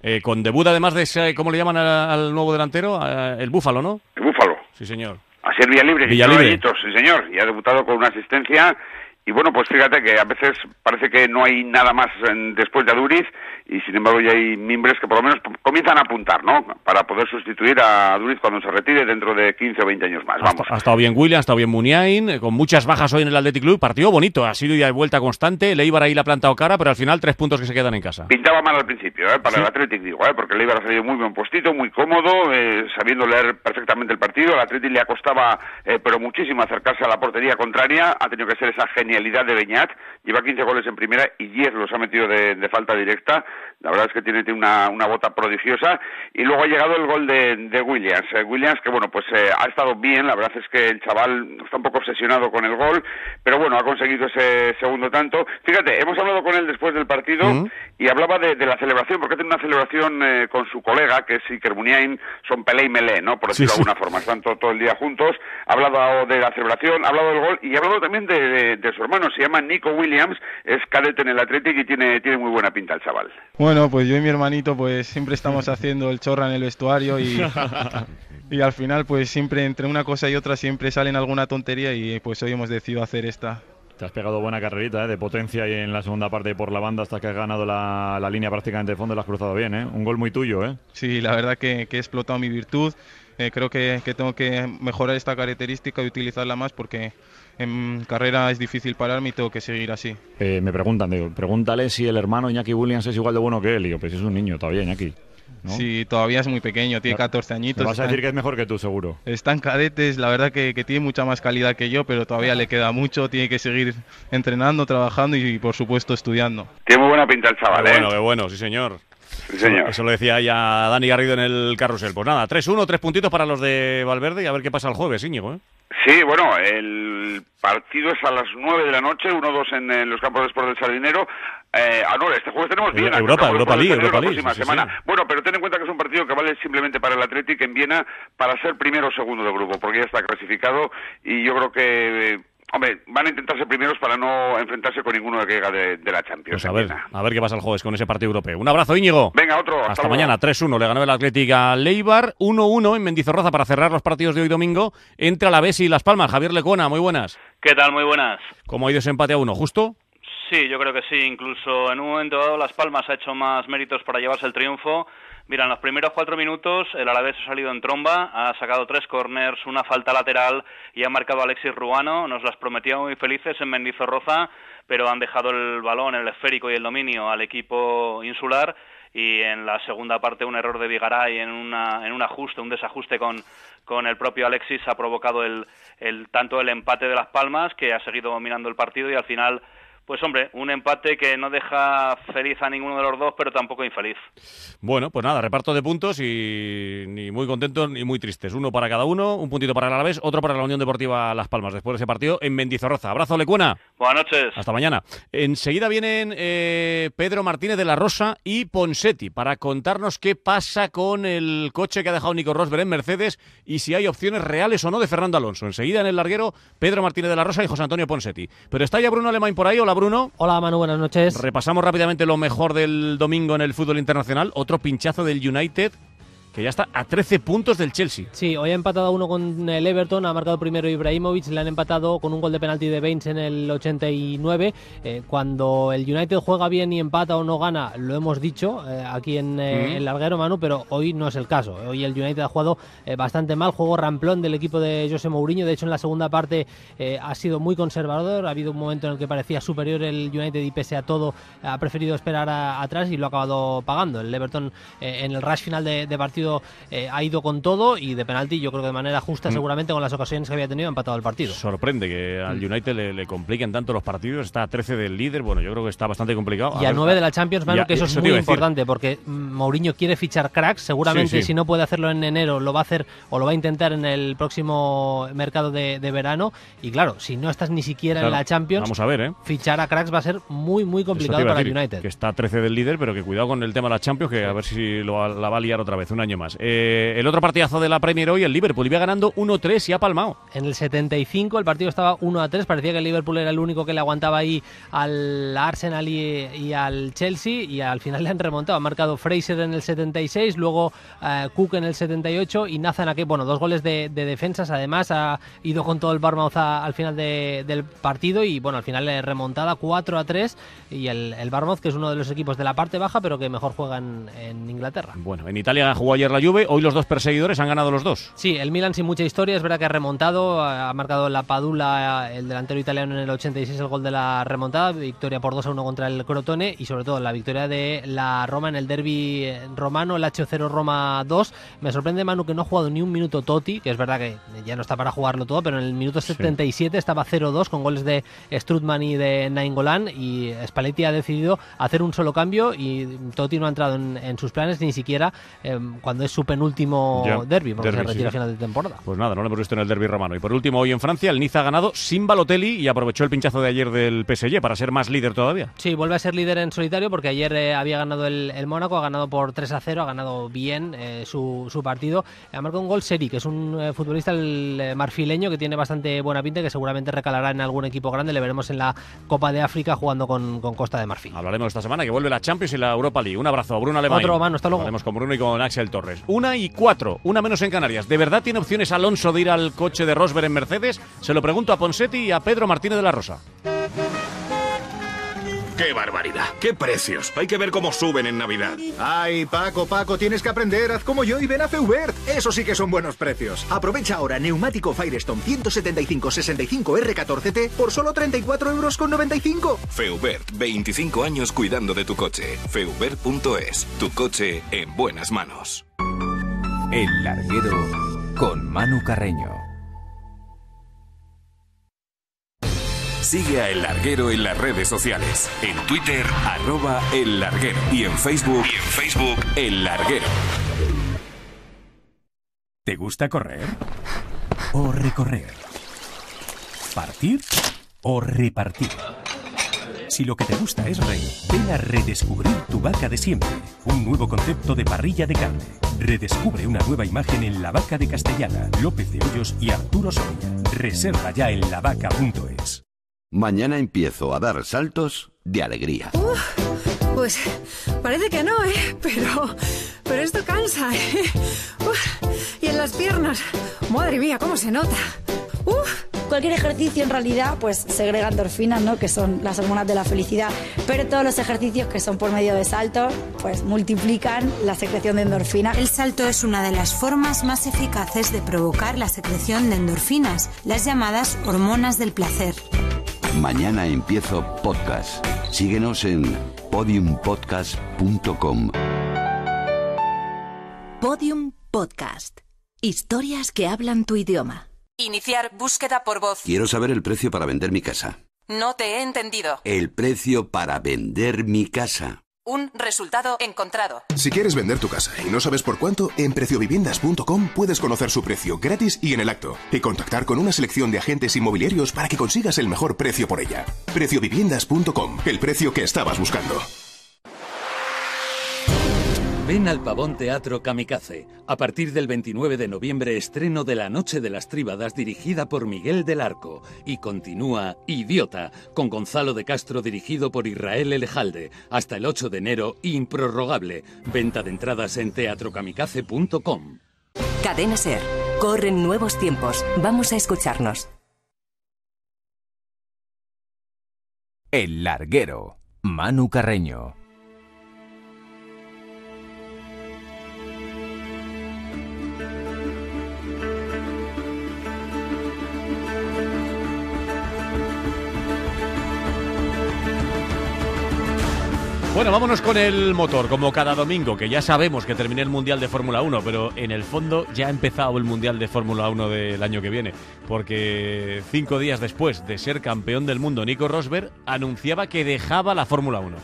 Eh, con debut además de ese, ¿cómo le llaman al, al nuevo delantero? El Búfalo, ¿no? El Búfalo. Sí, señor. A ser. Villalibre. Villalibre. Sí, señor. Y ha debutado con una asistencia. Y bueno, pues fíjate que a veces parece que no hay nada más en- después de Aduriz y sin embargo ya hay mimbres que por lo menos comienzan a apuntar, ¿no? Para poder sustituir a Aduriz cuando se retire dentro de 15 o 20 años más. Vamos. Ha estado bien William, ha estado bien Muniain, eh, con muchas bajas hoy en el Athletic Club. Partido bonito, ha sido ida y vuelta constante. Leibar ahí la ha plantado cara, pero al final tres puntos que se quedan en casa. Pintaba mal al principio, ¿eh? para el Athletic digo, ¿eh? porque el Eibar ha salido muy buen postito, muy cómodo, eh, sabiendo leer perfectamente el partido. Al Athletic le costaba, eh, pero muchísimo, acercarse a la portería contraria. Ha tenido que ser esa genialidad de Beñat, lleva 15 goles en primera y 10 los ha metido de, falta directa, la verdad es que tiene, una, bota prodigiosa, y luego ha llegado el gol de, Williams, eh, Williams que bueno, pues eh, ha estado bien, la verdad es que el chaval está un poco obsesionado con el gol, pero bueno, ha conseguido ese segundo tanto. Fíjate, hemos hablado con él después del partido y hablaba de, la celebración, porque tiene una celebración eh, con su colega, que es Iker Muniain, son Pelé y Melé, ¿no? Por decirlo de alguna forma, están todo, el día juntos, ha hablado de la celebración, ha hablado del gol y ha hablado también de, su hermano, se llama Nico Williams, es cadete en el Athletic y tiene, tiene muy buena pinta el chaval. Bueno, pues yo y mi hermanito pues siempre estamos haciendo el chorra en el vestuario y, y al final pues siempre entre una cosa y otra siempre salen alguna tontería y pues hoy hemos decidido hacer esta. Te has pegado buena carrerita ¿eh? de potencia y en la segunda parte por la banda hasta que has ganado la, la línea prácticamente de fondo y la has cruzado bien. ¿eh? Un gol muy tuyo. ¿eh? Sí, la verdad que, que he explotado mi virtud. Eh, creo que, que, tengo que mejorar esta característica y utilizarla más porque en carrera es difícil pararme y tengo que seguir así. Eh, me preguntan, digo, pregúntale si el hermano Iñaki Williams es igual de bueno que él. Y yo, pues es un niño todavía, Iñaki. Sí, todavía es muy pequeño, tiene 14 añitos. vas a decir que es mejor que tú, seguro. Están cadetes, la verdad que, tiene mucha más calidad que yo, pero todavía le queda mucho, tiene que seguir entrenando, trabajando y, por supuesto, estudiando. Tiene muy buena pinta el chaval, ¿eh? Bueno, qué bueno, sí, señor. Sí, señor. Eso, lo decía ya Dani Garrido en el carrusel. Pues nada, 3-1, tres puntitos para los de Valverde y a ver qué pasa el jueves, Íñigo, ¿eh? Sí, bueno, el partido es a las 9 de la noche, 1-2 en, los campos de Sport del Sardinero. Eh, ah, no, este jueves tenemos Viena. Europa, Europa League, Europa League. La semana. Bueno, pero ten en cuenta que es un partido que vale simplemente para el Athletic en Viena para ser primero o segundo de grupo, porque ya está clasificado y yo creo que Hombre, van a intentar ser primeros para no enfrentarse con ninguno de que llega de, la Champions. Pues a ver, a ver qué pasa el jueves con ese partido europeo. Un abrazo, Íñigo. Venga, otro. Hasta, mañana, 3-1. Le ganó el Atlético a Leibar, 1-1 en Mendizorroza para cerrar los partidos de hoy domingo entre Alavés y Las Palmas. Javier Lecona, muy buenas. ¿Qué tal? Muy buenas. ¿Cómo ha ido ese empate a uno? ¿Justo? Sí, yo creo que sí. Incluso en un momento dado Las Palmas ha hecho más méritos para llevarse el triunfo Mira, en los primeros cuatro minutos el Alavés ha salido en tromba, ha sacado tres corners, una falta lateral y ha marcado Alexis Ruano. Nos las prometía muy felices en Mendizorroza, pero han dejado el balón, el esférico y el dominio al equipo insular y en la segunda parte un error de Vigaray en, una, en un ajuste, un desajuste con, con el propio Alexis ha provocado el, el, tanto el empate de Las Palmas, que ha seguido dominando el partido y al final pues hombre, un empate que no deja feliz a ninguno de los dos, pero tampoco infeliz. Bueno, pues nada, reparto de puntos y ni muy contentos ni muy tristes. Uno para cada uno, un puntito para el Alavés, otro para la Unión Deportiva Las Palmas, después de ese partido en Mendizorroza. Abrazo, Lecuena. Buenas noches. Hasta mañana. Enseguida vienen eh, Pedro Martínez de la Rosa y Ponsetti para contarnos qué pasa con el coche que ha dejado Nico Rosberg en Mercedes y si hay opciones reales o no de Fernando Alonso. Enseguida en el larguero, Pedro Martínez de la Rosa y José Antonio Ponsetti. Pero está ya Bruno Alemán por ahí. Hola, Bruno. Hola Manu, buenas noches. Repasamos rápidamente lo mejor del domingo en el fútbol internacional. Otro pinchazo del United que ya está a 13 puntos del Chelsea. Sí, hoy ha empatado uno con el Everton, ha marcado primero Ibrahimovic, le han empatado con un gol de penalti de Baines en el 89. Eh, cuando el United juega bien y empata o no gana, lo hemos dicho eh, aquí en eh, el larguero, Manu, pero hoy no es el caso. Hoy el United ha jugado bastante mal, juego ramplón del equipo de José Mourinho. De hecho, en la segunda parte ha sido muy conservador. Ha habido un momento en el que parecía superior el United y pese a todo ha preferido esperar atrás y lo ha acabado pagando. El Everton en el rush final de partido eh, ha ido con todo y de penalti yo creo que de manera justa mm. seguramente con las ocasiones que había tenido ha empatado el partido. Sorprende que al mm. United le, compliquen tanto los partidos, está a 13 del líder, bueno yo creo que está bastante complicado. y a 9 de la Champions, Manu, que eso, es muy importante porque Mourinho quiere fichar cracks, seguramente si no puede hacerlo en enero lo va a hacer o lo va a intentar en el próximo mercado de, verano y claro, si no estás ni siquiera en la Champions, vamos a ver, ¿eh? fichar a cracks va a ser muy muy complicado para el United. Que está a 13 del líder, pero que cuidado con el tema de la Champions, que a ver si lo, la va a liar otra vez, un año más. Eh, el otro partidazo de la Premier hoy, el Liverpool iba ganando 1-3 y ha palmado. En el 75 el partido estaba 1-3, parecía que el Liverpool era el único que le aguantaba ahí al Arsenal y, al Chelsea y al final le han remontado. Ha marcado Fraser en el 76, luego eh, Cook en el 78 y Nathan aquí, bueno, dos goles de, defensas. Además ha ido con todo el Barmouth al final del partido y bueno, al final le remontada 4-3 y el, el Barmouth que es uno de los equipos de la parte baja pero que mejor juega en, Inglaterra. Bueno, en Italia jugó ayer la Juve, hoy los dos perseguidores han ganado los dos. Sí, el Milan sin mucha historia, es verdad que ha remontado, ha marcado la Padula, el delantero italiano en el 86 el gol de la remontada, victoria por 2 a 1 contra el Crotone y sobre todo la victoria de la Roma en el derby romano, el H0 Roma 2. Me sorprende Manu que no ha jugado ni un minuto Totti, que es verdad que ya no está para jugarlo todo, pero en el minuto 77 estaba 0-2 con goles de Strutman y de Nainggolan y Spalletti ha decidido hacer un solo cambio y Totti no ha entrado en, sus planes ni siquiera em, cuando es su penúltimo derby, porque se retira a final de temporada. Pues nada, no lo hemos visto en el derby romano. Y por último, hoy en Francia, el Niza ha ganado sin Balotelli y aprovechó el pinchazo de ayer del PSG para ser más líder todavía. Sí, vuelve a ser líder en solitario porque ayer eh, había ganado el, Mónaco, ha ganado por 3 a 0, ha ganado bien eh, su, su, partido. Ha marcado un gol Seri, que es un eh, futbolista el, marfileño que tiene bastante buena pinta, que seguramente recalará en algún equipo grande. Le veremos en la Copa de África jugando con, con Costa de Marfil. Hablaremos esta semana que vuelve la Champions y la Europa League. Un abrazo a Bruno Alemán. Otro mano, hasta luego. Hablaremos con Bruno y con Axel Torres. Una y cuatro, una menos en Canarias. ¿De verdad tiene opciones Alonso de ir al coche de Rosberg en Mercedes? Se lo pregunto a Ponsetti y a Pedro Martínez de la Rosa. ¡Qué barbaridad! ¡Qué precios! Hay que ver cómo suben en Navidad. Ay, Paco, Paco, tienes que aprender. Haz como yo y ven a Feubert. Eso sí que son buenos precios. Aprovecha ahora neumático Firestone 175-65R14T por solo 34 euros con 95. Feubert, 25 años cuidando de tu coche. Feubert.es, tu coche en buenas manos. El larguero con Manu Carreño. Sigue a El Larguero en las redes sociales. En Twitter, arroba El Larguero. Y en Facebook, y en Facebook, El Larguero. ¿Te gusta correr? ¿O recorrer? ¿Partir? ¿O repartir? Si lo que te gusta es rey, ven a redescubrir tu vaca de siempre. Un nuevo concepto de parrilla de carne. Redescubre una nueva imagen en La Vaca de Castellana, López de Hoyos y Arturo Soria. Reserva ya en lavaca.es. Mañana empiezo a dar saltos de alegría. pues parece que no, ¿eh? Pero, pero esto cansa, ¿eh? y en las piernas, madre mía, cómo se nota. Cualquier ejercicio en realidad pues segrega endorfinas, ¿no? que son las hormonas de la felicidad, pero todos los ejercicios que son por medio de saltos pues multiplican la secreción de endorfinas. El salto es una de las formas más eficaces de provocar la secreción de endorfinas, las llamadas hormonas del placer. Mañana empiezo podcast. Síguenos en podiumpodcast.com. Podium Podcast. Historias que hablan tu idioma. Iniciar búsqueda por voz. Quiero saber el precio para vender mi casa. No te he entendido. El precio para vender mi casa. Un resultado encontrado. Si quieres vender tu casa y no sabes por cuánto, en precioviviendas.com puedes conocer su precio gratis y en el acto y contactar con una selección de agentes inmobiliarios para que consigas el mejor precio por ella. Precioviviendas.com, el precio que estabas buscando. Ven al Pavón Teatro Kamikaze. A partir del 29 de noviembre estreno de La Noche de las Tríbadas dirigida por Miguel del Arco. Y continúa Idiota con Gonzalo de Castro dirigido por Israel Elejalde. Hasta el 8 de enero, improrrogable. Venta de entradas en teatrokamikaze.com. Cadena Ser. Corren nuevos tiempos. Vamos a escucharnos. El Larguero. Manu Carreño. Bueno, vámonos con el motor, como cada domingo, que ya sabemos que terminé el Mundial de Fórmula 1, pero en el fondo ya ha empezado el Mundial de Fórmula 1 del año que viene, porque cinco días después de ser campeón del mundo, Nico Rosberg anunciaba que dejaba la Fórmula 1.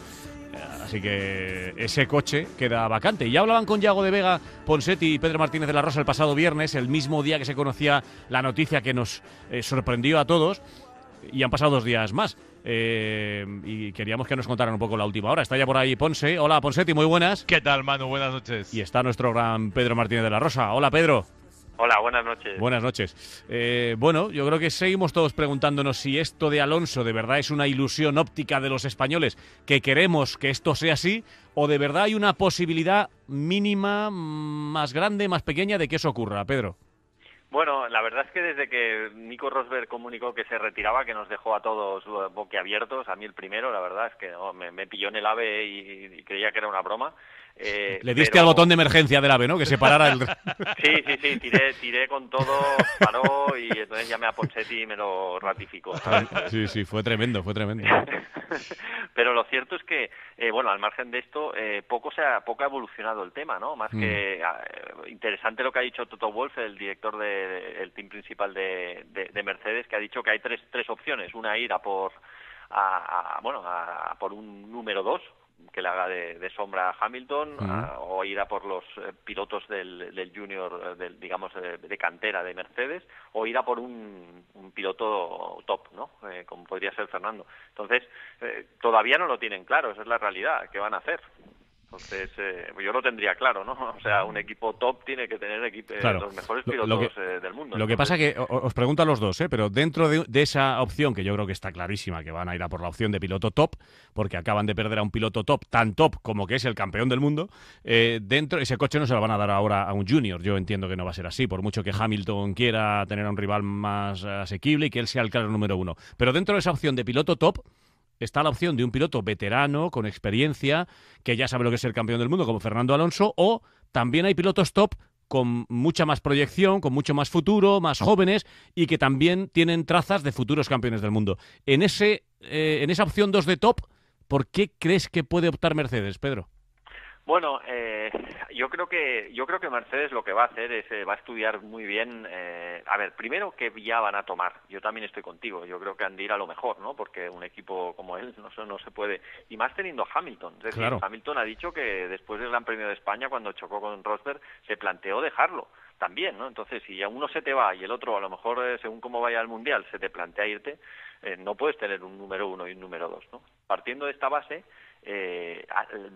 Así que ese coche queda vacante. Ya hablaban con Yago de Vega, Ponsetti y Pedro Martínez de la Rosa el pasado viernes, el mismo día que se conocía la noticia que nos eh, sorprendió a todos. Y han pasado dos días más. Eh, y queríamos que nos contaran un poco la última hora. Está ya por ahí Ponce. Hola, Ponsetti, muy buenas. ¿Qué tal, Manu? Buenas noches. Y está nuestro gran Pedro Martínez de la Rosa. Hola, Pedro. Hola, buenas noches. Buenas noches. Eh, bueno, yo creo que seguimos todos preguntándonos si esto de Alonso de verdad es una ilusión óptica de los españoles, que queremos que esto sea así, o de verdad hay una posibilidad mínima, más grande, más pequeña de que eso ocurra, Pedro. Bueno, la verdad es que desde que Nico Rosberg comunicó que se retiraba, que nos dejó a todos boquiabiertos, a mí el primero, la verdad es que me, pilló en el ave y, creía que era una broma. Eh, Le diste pero- al botón de emergencia del AVE, ¿no? Que se parara el... Sí, sí, sí, tiré, tiré con todo, paró y entonces llamé a Ponsetti y me lo ratificó. ¿sabes? Sí, sí, fue tremendo, fue tremendo. Pero lo cierto es que, eh, bueno, al margen de esto, eh, poco se ha, poco ha evolucionado el tema, ¿no? Más Mm. que ah, eh, interesante lo que ha dicho Toto Wolf, el director del team principal de, de- de Mercedes, que ha dicho que hay tres, tres opciones. Una, ir a por, a, a- bueno, a, a por un número dos, que le haga de, de sombra a Hamilton, a- o ir a por los eh, pilotos del, del junior, eh, del, digamos, de, de cantera de Mercedes, o ir a por un, un piloto top, ¿no? Eh, como podría ser Fernando. Entonces, eh, todavía no lo tienen claro, esa es la realidad, ¿qué van a hacer? Entonces, eh, yo lo tendría claro, ¿no? O sea, un equipo top tiene que tener equipo, eh, Claro. los mejores Lo- pilotos lo que- eh, del mundo. Lo que pasa que os pregunto a los dos, ¿eh? pero dentro de, de esa opción, que yo creo que está clarísima, que van a ir a por la opción de piloto top, porque acaban de perder a un piloto top, tan top como que es el campeón del mundo, eh, dentro ese coche no se lo van a dar ahora a un junior. Yo entiendo que no va a ser así, por mucho que Hamilton quiera tener a un rival más asequible y que él sea el claro número uno. Pero dentro de esa opción de piloto top, está la opción de un piloto veterano, con experiencia, que ya sabe lo que es ser campeón del mundo, como Fernando Alonso, o también hay pilotos top con mucha más proyección, con mucho más futuro, más jóvenes y que también tienen trazas de futuros campeones del mundo. En, ese, eh, en esa opción 2 de top, ¿por qué crees que puede optar Mercedes, Pedro? Bueno, eh, yo creo que yo creo que Mercedes lo que va a hacer es eh, va a estudiar muy bien. eh, a ver, primero qué vía van a tomar. Yo también estoy contigo. Yo creo que han de ir a lo mejor, ¿no? Porque un equipo como él no se, no se puede. Y más teniendo a Hamilton. Es decir, Claro. Hamilton ha dicho que después del Gran Premio de España, cuando chocó con Rosberg, se planteó dejarlo también, ¿no? Entonces, si ya uno se te va y el otro, a lo mejor, eh, según cómo vaya el mundial, se te plantea irte, eh, no puedes tener un número uno y un número dos, ¿no? Partiendo de esta base, eh,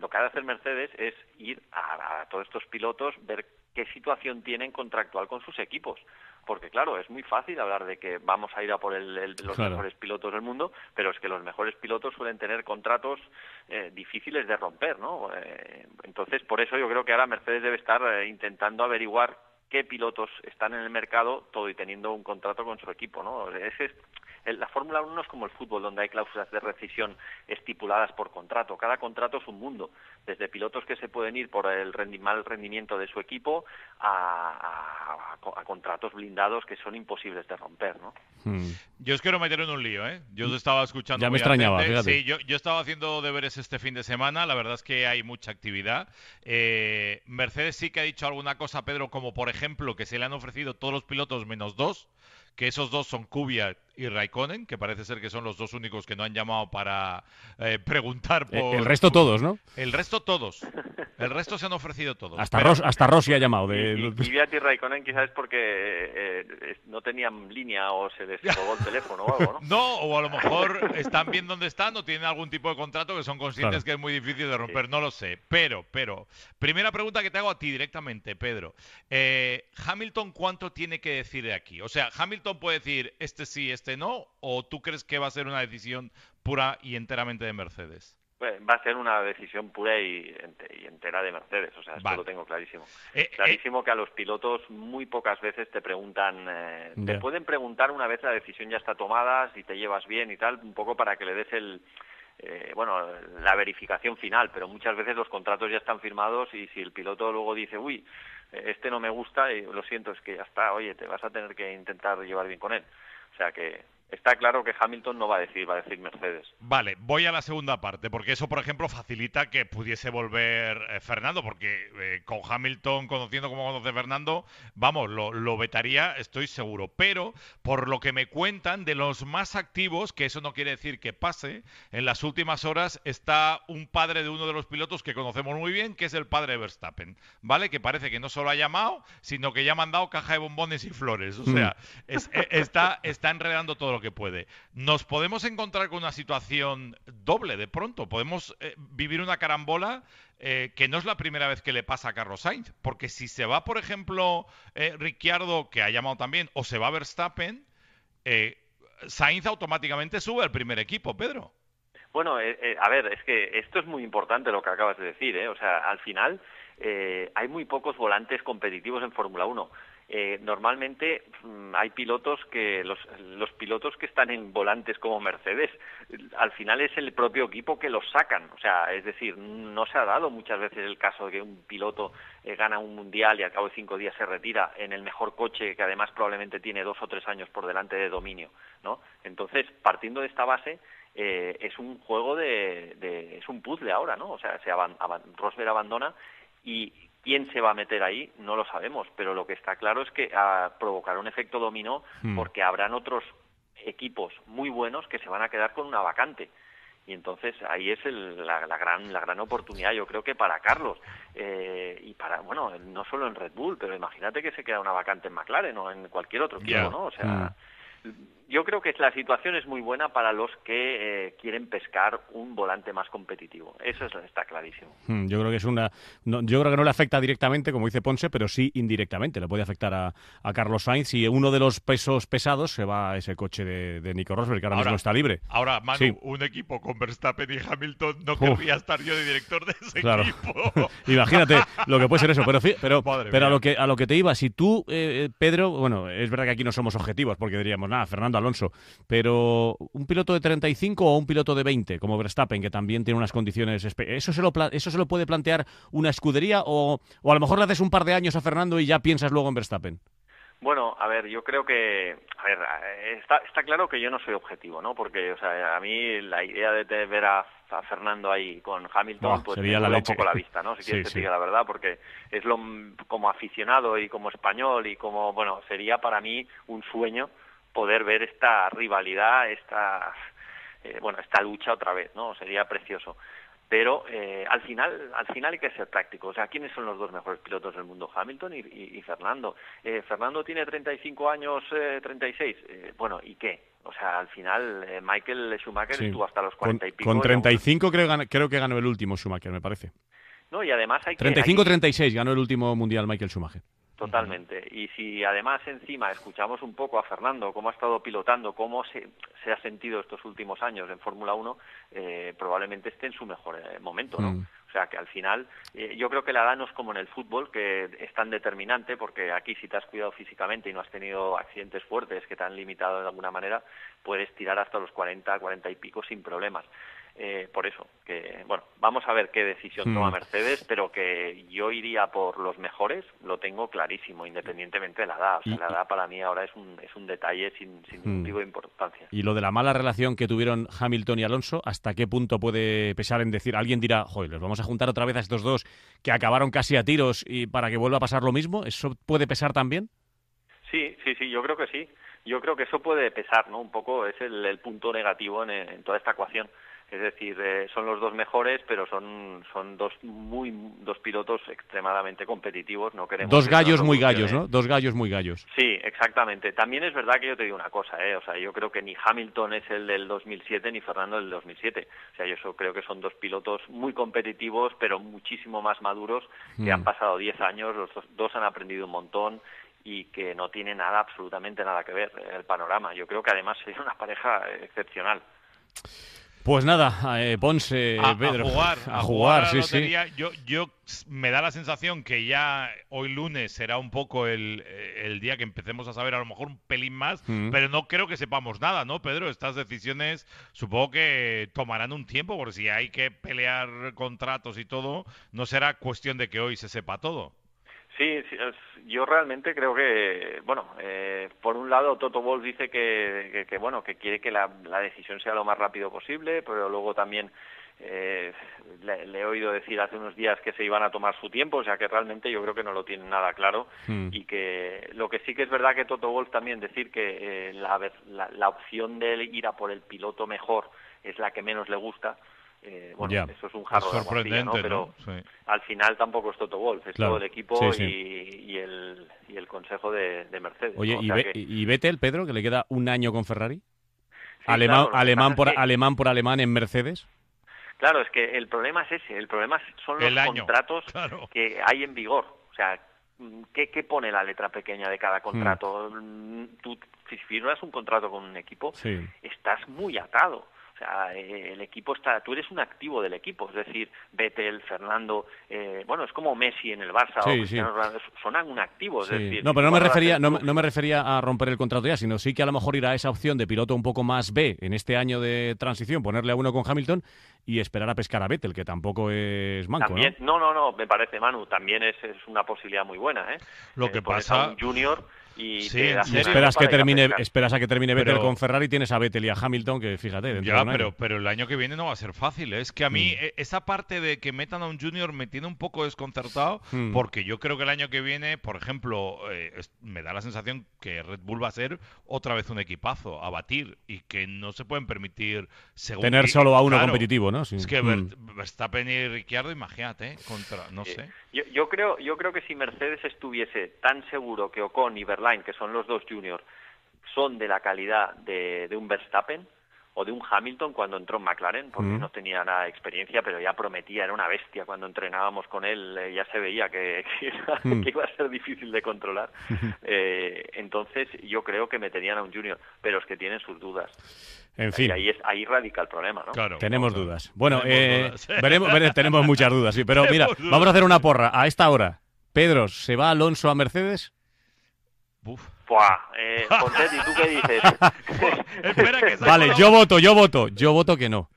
lo que ha de hacer Mercedes es ir a, a todos estos pilotos, ver qué situación tienen contractual con sus equipos. Porque claro, es muy fácil hablar de que vamos a ir a por el- el- los Claro. mejores pilotos del mundo, pero es que los mejores pilotos suelen tener contratos eh, difíciles de romper, ¿no? Eh, entonces, por eso yo creo que ahora Mercedes debe estar eh, intentando averiguar qué pilotos están en el mercado, todo y teniendo un contrato con su equipo, ¿no? Ese es, la Fórmula 1 no es como el fútbol, donde hay cláusulas de rescisión estipuladas por contrato. Cada contrato es un mundo, desde pilotos que se pueden ir por el rendi- mal rendimiento de su equipo a, a- a co- a contratos blindados que son imposibles de romper, ¿no? Yo os quiero meter en un lío, ¿eh? Yo os estaba escuchando. Ya me extrañaba, fíjate. Sí, yo, yo estaba haciendo deberes este fin de semana. La verdad es que hay mucha actividad. Eh, Mercedes sí que ha dicho alguna cosa, Pedro, como por ejemplo que se le han ofrecido todos los pilotos menos dos, que esos dos son Kubiak y Raikkonen, que parece ser que son los dos únicos que no han llamado para eh, preguntar Eh, por. el resto todos, ¿no? El resto todos. El resto se han ofrecido todos. Hasta, Pero- Ros- hasta Rossi ha llamado. De, Y Kvyat y Raikkonen quizás es porque eh, no tenían línea o se les el teléfono o algo, ¿no? No, o a lo mejor están bien donde están o tienen algún tipo de contrato que son conscientes Claro. que es muy difícil de romper, no lo sé. Pero, pero, primera pregunta que te hago a ti directamente, Pedro. Eh, Hamilton, ¿cuánto tiene que decir de aquí? O sea, Hamilton puede decir este sí, este no, o tú crees que va a ser una decisión pura y enteramente de Mercedes? Pues va a ser una decisión pura y, ente- y entera de Mercedes, o sea, esto Vale. lo tengo clarísimo. Eh, clarísimo que a los pilotos muy pocas veces te preguntan, eh, te pueden preguntar una vez la decisión ya está tomada, si te llevas bien y tal, un poco para que le des el, eh, bueno, la verificación final, pero muchas veces los contratos ya están firmados y si el piloto luego dice, uy, eh, este no me gusta, y lo siento, es que ya está, oye, te vas a tener que intentar llevar bien con él. O sea que está claro que Hamilton no va a decir, va a decir Mercedes. Vale, voy a la segunda parte, porque eso, por ejemplo, facilita que pudiese volver eh, Fernando, porque eh, con Hamilton, conociendo como conoce Fernando, vamos, lo, lo vetaría, estoy seguro. Pero, por lo que me cuentan, de los más activos, que eso no quiere decir que pase, en las últimas horas está un padre de uno de los pilotos que conocemos muy bien, que es el padre de Verstappen, ¿vale? Que parece que no solo ha llamado, sino que ya ha mandado caja de bombones y flores. O sea, es- eh, está, está enredando todo lo que puede. Nos podemos encontrar con una situación doble de pronto. Podemos eh, vivir una carambola eh, que no es la primera vez que le pasa a Carlos Sainz. Porque si se va, por ejemplo, eh, Ricciardo, que ha llamado también, o se va Verstappen, eh, Sainz automáticamente sube al primer equipo, Pedro. Bueno, eh, a ver, es que esto es muy importante lo que acabas de decir. O sea, al final eh, hay muy pocos volantes competitivos en Fórmula 1. Eh, normalmente mm, hay pilotos que los, los pilotos que están en volantes como Mercedes al final es el propio equipo que los sacan. O sea es decir no se ha dado muchas veces el caso de que un piloto eh, gana un mundial y al cabo de cinco días se retira en el mejor coche que además probablemente tiene dos o tres años por delante de dominio no entonces partiendo de esta base eh, es un juego de, de, es un puzzle ahora no o sea se Rosberg abandona y quién se va a meter ahí no lo sabemos, pero lo que está claro es que a provocar un efecto dominó Hmm. porque habrán otros equipos muy buenos que se van a quedar con una vacante. Y entonces ahí es el- la, la gran la gran oportunidad, yo creo que para Carlos eh, y para bueno no solo en Red Bull, pero imagínate que se queda una vacante en McLaren o en cualquier otro equipo. ¿no? O sea, Hmm. Yo creo que la situación es muy buena para los que eh, quieren pescar un volante más competitivo. Eso es- está clarísimo. Hmm, Yo creo que es una. no- yo creo que no le afecta directamente, como dice Ponce, pero sí indirectamente. Le puede afectar a, a Carlos Sainz si uno de los pesos pesados se va a ese coche de, de Nico Rosberg, que ahora, Ahora- mismo está libre. Ahora, Manu, Sí. un equipo con Verstappen y Hamilton no Uf. querría estar yo de director de ese Claro. equipo. Imagínate lo que puede ser eso. Pero, fi- pero, Madre pero a, lo que, a lo que te iba, si tú, eh, Pedro, bueno, es verdad que aquí no somos objetivos porque diríamos, nada, Fernando Alonso, pero un piloto de 35 o un piloto de 20, como Verstappen, que también tiene unas condiciones. ¿Eso se lo, eso se lo puede plantear una escudería o, o a lo mejor le haces un par de años a Fernando y ya piensas luego en Verstappen? Bueno, a ver, yo creo que, a ver, está, está claro que yo no soy objetivo, ¿no? Porque, o sea, a mí la idea de ver a, a Fernando ahí con Hamilton, Buah, pues me la un poco la vista, ¿no? Si Sí, quieres que sí. te diga la verdad, porque es lo como aficionado y como español y como, bueno, sería para mí un sueño poder ver esta rivalidad, esta, eh, bueno, esta lucha otra vez, ¿no? Sería precioso pero eh, al final al final hay que ser práctico. O sea, ¿quiénes son los dos mejores pilotos del mundo? Hamilton y, y- y Fernando. Eh, Fernando tiene 35 años, eh, 36. Eh, bueno, ¿y qué? O sea, al final eh, Michael Schumacher Sí. estuvo hasta los Con, 40 y pico. con y 35 creo, creo que ganó el último Schumacher, me parece. No, y además hay que... hay- 35-36 ganó el último mundial Michael Schumacher. Totalmente. Y si además encima escuchamos un poco a Fernando, cómo ha estado pilotando, cómo se, se ha sentido estos últimos años en Fórmula 1, eh, probablemente esté en su mejor eh, momento, ¿no? Mm. O sea que al final, eh, yo creo que la edad no es como en el fútbol, que es tan determinante, porque aquí si te has cuidado físicamente y no has tenido accidentes fuertes que te han limitado de alguna manera, puedes tirar hasta los 40, 40 y pico sin problemas. Eh, por eso, que bueno, vamos a ver qué decisión Hmm. toma Mercedes, pero que yo iría por los mejores, lo tengo clarísimo, independientemente de la edad. O sea, la edad para mí ahora es un, es un detalle sin, sin ningún Hmm. tipo de importancia. Y lo de la mala relación que tuvieron Hamilton y Alonso, ¿hasta qué punto puede pesar en decir, alguien dirá, joder, los vamos a juntar otra vez a estos dos que acabaron casi a tiros y para que vuelva a pasar lo mismo? ¿Eso puede pesar también? Sí, sí, sí, yo creo que sí. Yo creo que eso puede pesar, ¿no? Un poco es el, el punto negativo en, en toda esta ecuación. Es decir, eh, son los dos mejores, pero son, son dos muy dos pilotos extremadamente competitivos. No queremos Dos gallos muy gallos, ¿no? Dos gallos muy gallos. Sí, exactamente. También es verdad que yo te digo una cosa, ¿eh? O sea, yo creo que ni Hamilton es el del 2007 ni Fernando el del 2007. O sea, yo eso creo que son dos pilotos muy competitivos, pero muchísimo más maduros, que Mm. han pasado 10 años, los dos, dos han aprendido un montón y que no tiene nada, absolutamente nada que ver eh, el panorama. Yo creo que además sería una pareja eh, excepcional. Pues nada, eh, Ponce, a, a Pedro. jugar, a a jugar, a sí, la sí. lotería. Yo, yo me da la sensación que ya hoy lunes será un poco el, el día que empecemos a saber a lo mejor un pelín más, Mm. pero no creo que sepamos nada, ¿no, Pedro? Estas decisiones supongo que tomarán un tiempo, porque si hay que pelear contratos y todo, no será cuestión de que hoy se sepa todo. Sí, sí, es- yo realmente creo que, bueno, eh, por un lado Toto Wolff dice que, que- que, bueno, que quiere que la, la decisión sea lo más rápido posible, pero luego también eh, le, le he oído decir hace unos días que se iban a tomar su tiempo, o sea que realmente yo creo que no lo tienen nada claro Hmm. y que lo que sí que es verdad que Toto Wolff también decir que eh, la, la, la opción de ir a por el piloto mejor es la que menos le gusta. Eh, bueno, eso es un jarro Es sorprendente, Pero ¿no? Sí. al final tampoco es Toto Wolff, es Claro. todo el equipo Sí, sí. Y, y el, y el consejo de, de Mercedes. Oye, ¿no? O ¿y, Ve- que- y Vettel, Pedro, que le queda un año con Ferrari? Alemán, claro, alemán, por, alemán por alemán en Mercedes. Claro, es que el problema es ese, el problema son los año, contratos claro. que hay en vigor. O sea, ¿qué, ¿qué pone la letra pequeña de cada contrato? Mm, Tú, si firmas un contrato con un equipo, Sí. estás muy atado. O sea, eh, el equipo está, tú eres un activo del equipo, es decir, Vettel, Fernando, eh, bueno, es como Messi en el Barça Sí, o sí. Ronaldo, son un activo, es Sí. decir, No, pero no me ¿cuál va a refería, no, no me refería a romper el contrato ya, sino sí que a lo mejor ir a esa opción de piloto un poco más B en este año de transición, ponerle a uno con Hamilton y esperar a pescar a Vettel, que tampoco es manco, También, no, no, no, me parece, Manu, también es, es una posibilidad muy buena, ¿eh? Lo Eh, que pasa- a un junior y esperas que a termine, esperas a que termine Vettel Pero- con Ferrari, tienes a Vettel y a Hamilton, que fíjate, Ya, pero, pero el año que viene no va a ser fácil. ¿eh? Es que a mí Mm. eh, esa parte de que metan a un junior me tiene un poco desconcertado Mm. porque yo creo que el año que viene, por ejemplo, eh, es- me da la sensación que Red Bull va a ser otra vez un equipazo a batir y que no se pueden permitir según Tener solo a uno claro, competitivo, ¿no? Sí. Es que Mm. Ver- Verstappen y Ricciardo, imagínate, ¿eh? contra, no sé. Yo, yo creo, yo creo que si Mercedes estuviese tan seguro que Ocon y Verlaine, que son los dos juniors, son de la calidad de, de un Verstappen o de un Hamilton cuando entró en McLaren, porque Mm. no tenía nada de experiencia, pero ya prometía, era una bestia cuando entrenábamos con él, eh, ya se veía que, que iba- Mm. que iba a ser difícil de controlar. Eh, entonces yo creo que meterían a un junior, pero es que tienen sus dudas. En fin. Y ahí, es, ahí radica el problema, ¿no? Tenemos dudas. Bueno, Tenemos eh, dudas. veremos, vere- tenemos muchas dudas, sí. Pero mira, vamos a hacer una porra. A esta hora, Pedro, ¿se va Alonso a Mercedes? Buah, eh, Fonsetti, ¿tú qué dices? Espera que saco Vale, la- yo voto, yo voto, yo voto que no.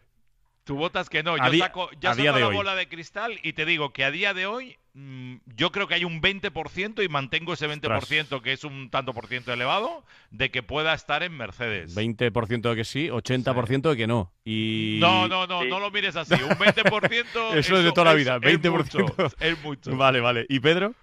Tú votas que no. A Yo día- saco, ya a saco día de la hoy. bola de cristal y te digo que a día de hoy mm, yo creo que hay un 20% y mantengo ese 20% que es un tanto por ciento elevado de que pueda estar en Mercedes. 20% de que sí, 80% de que no. Y... No, no, no, no lo mires así. Un 20% Eso es de toda la vida, es 20%. mucho, es mucho. Vale, vale. ¿Y Pedro?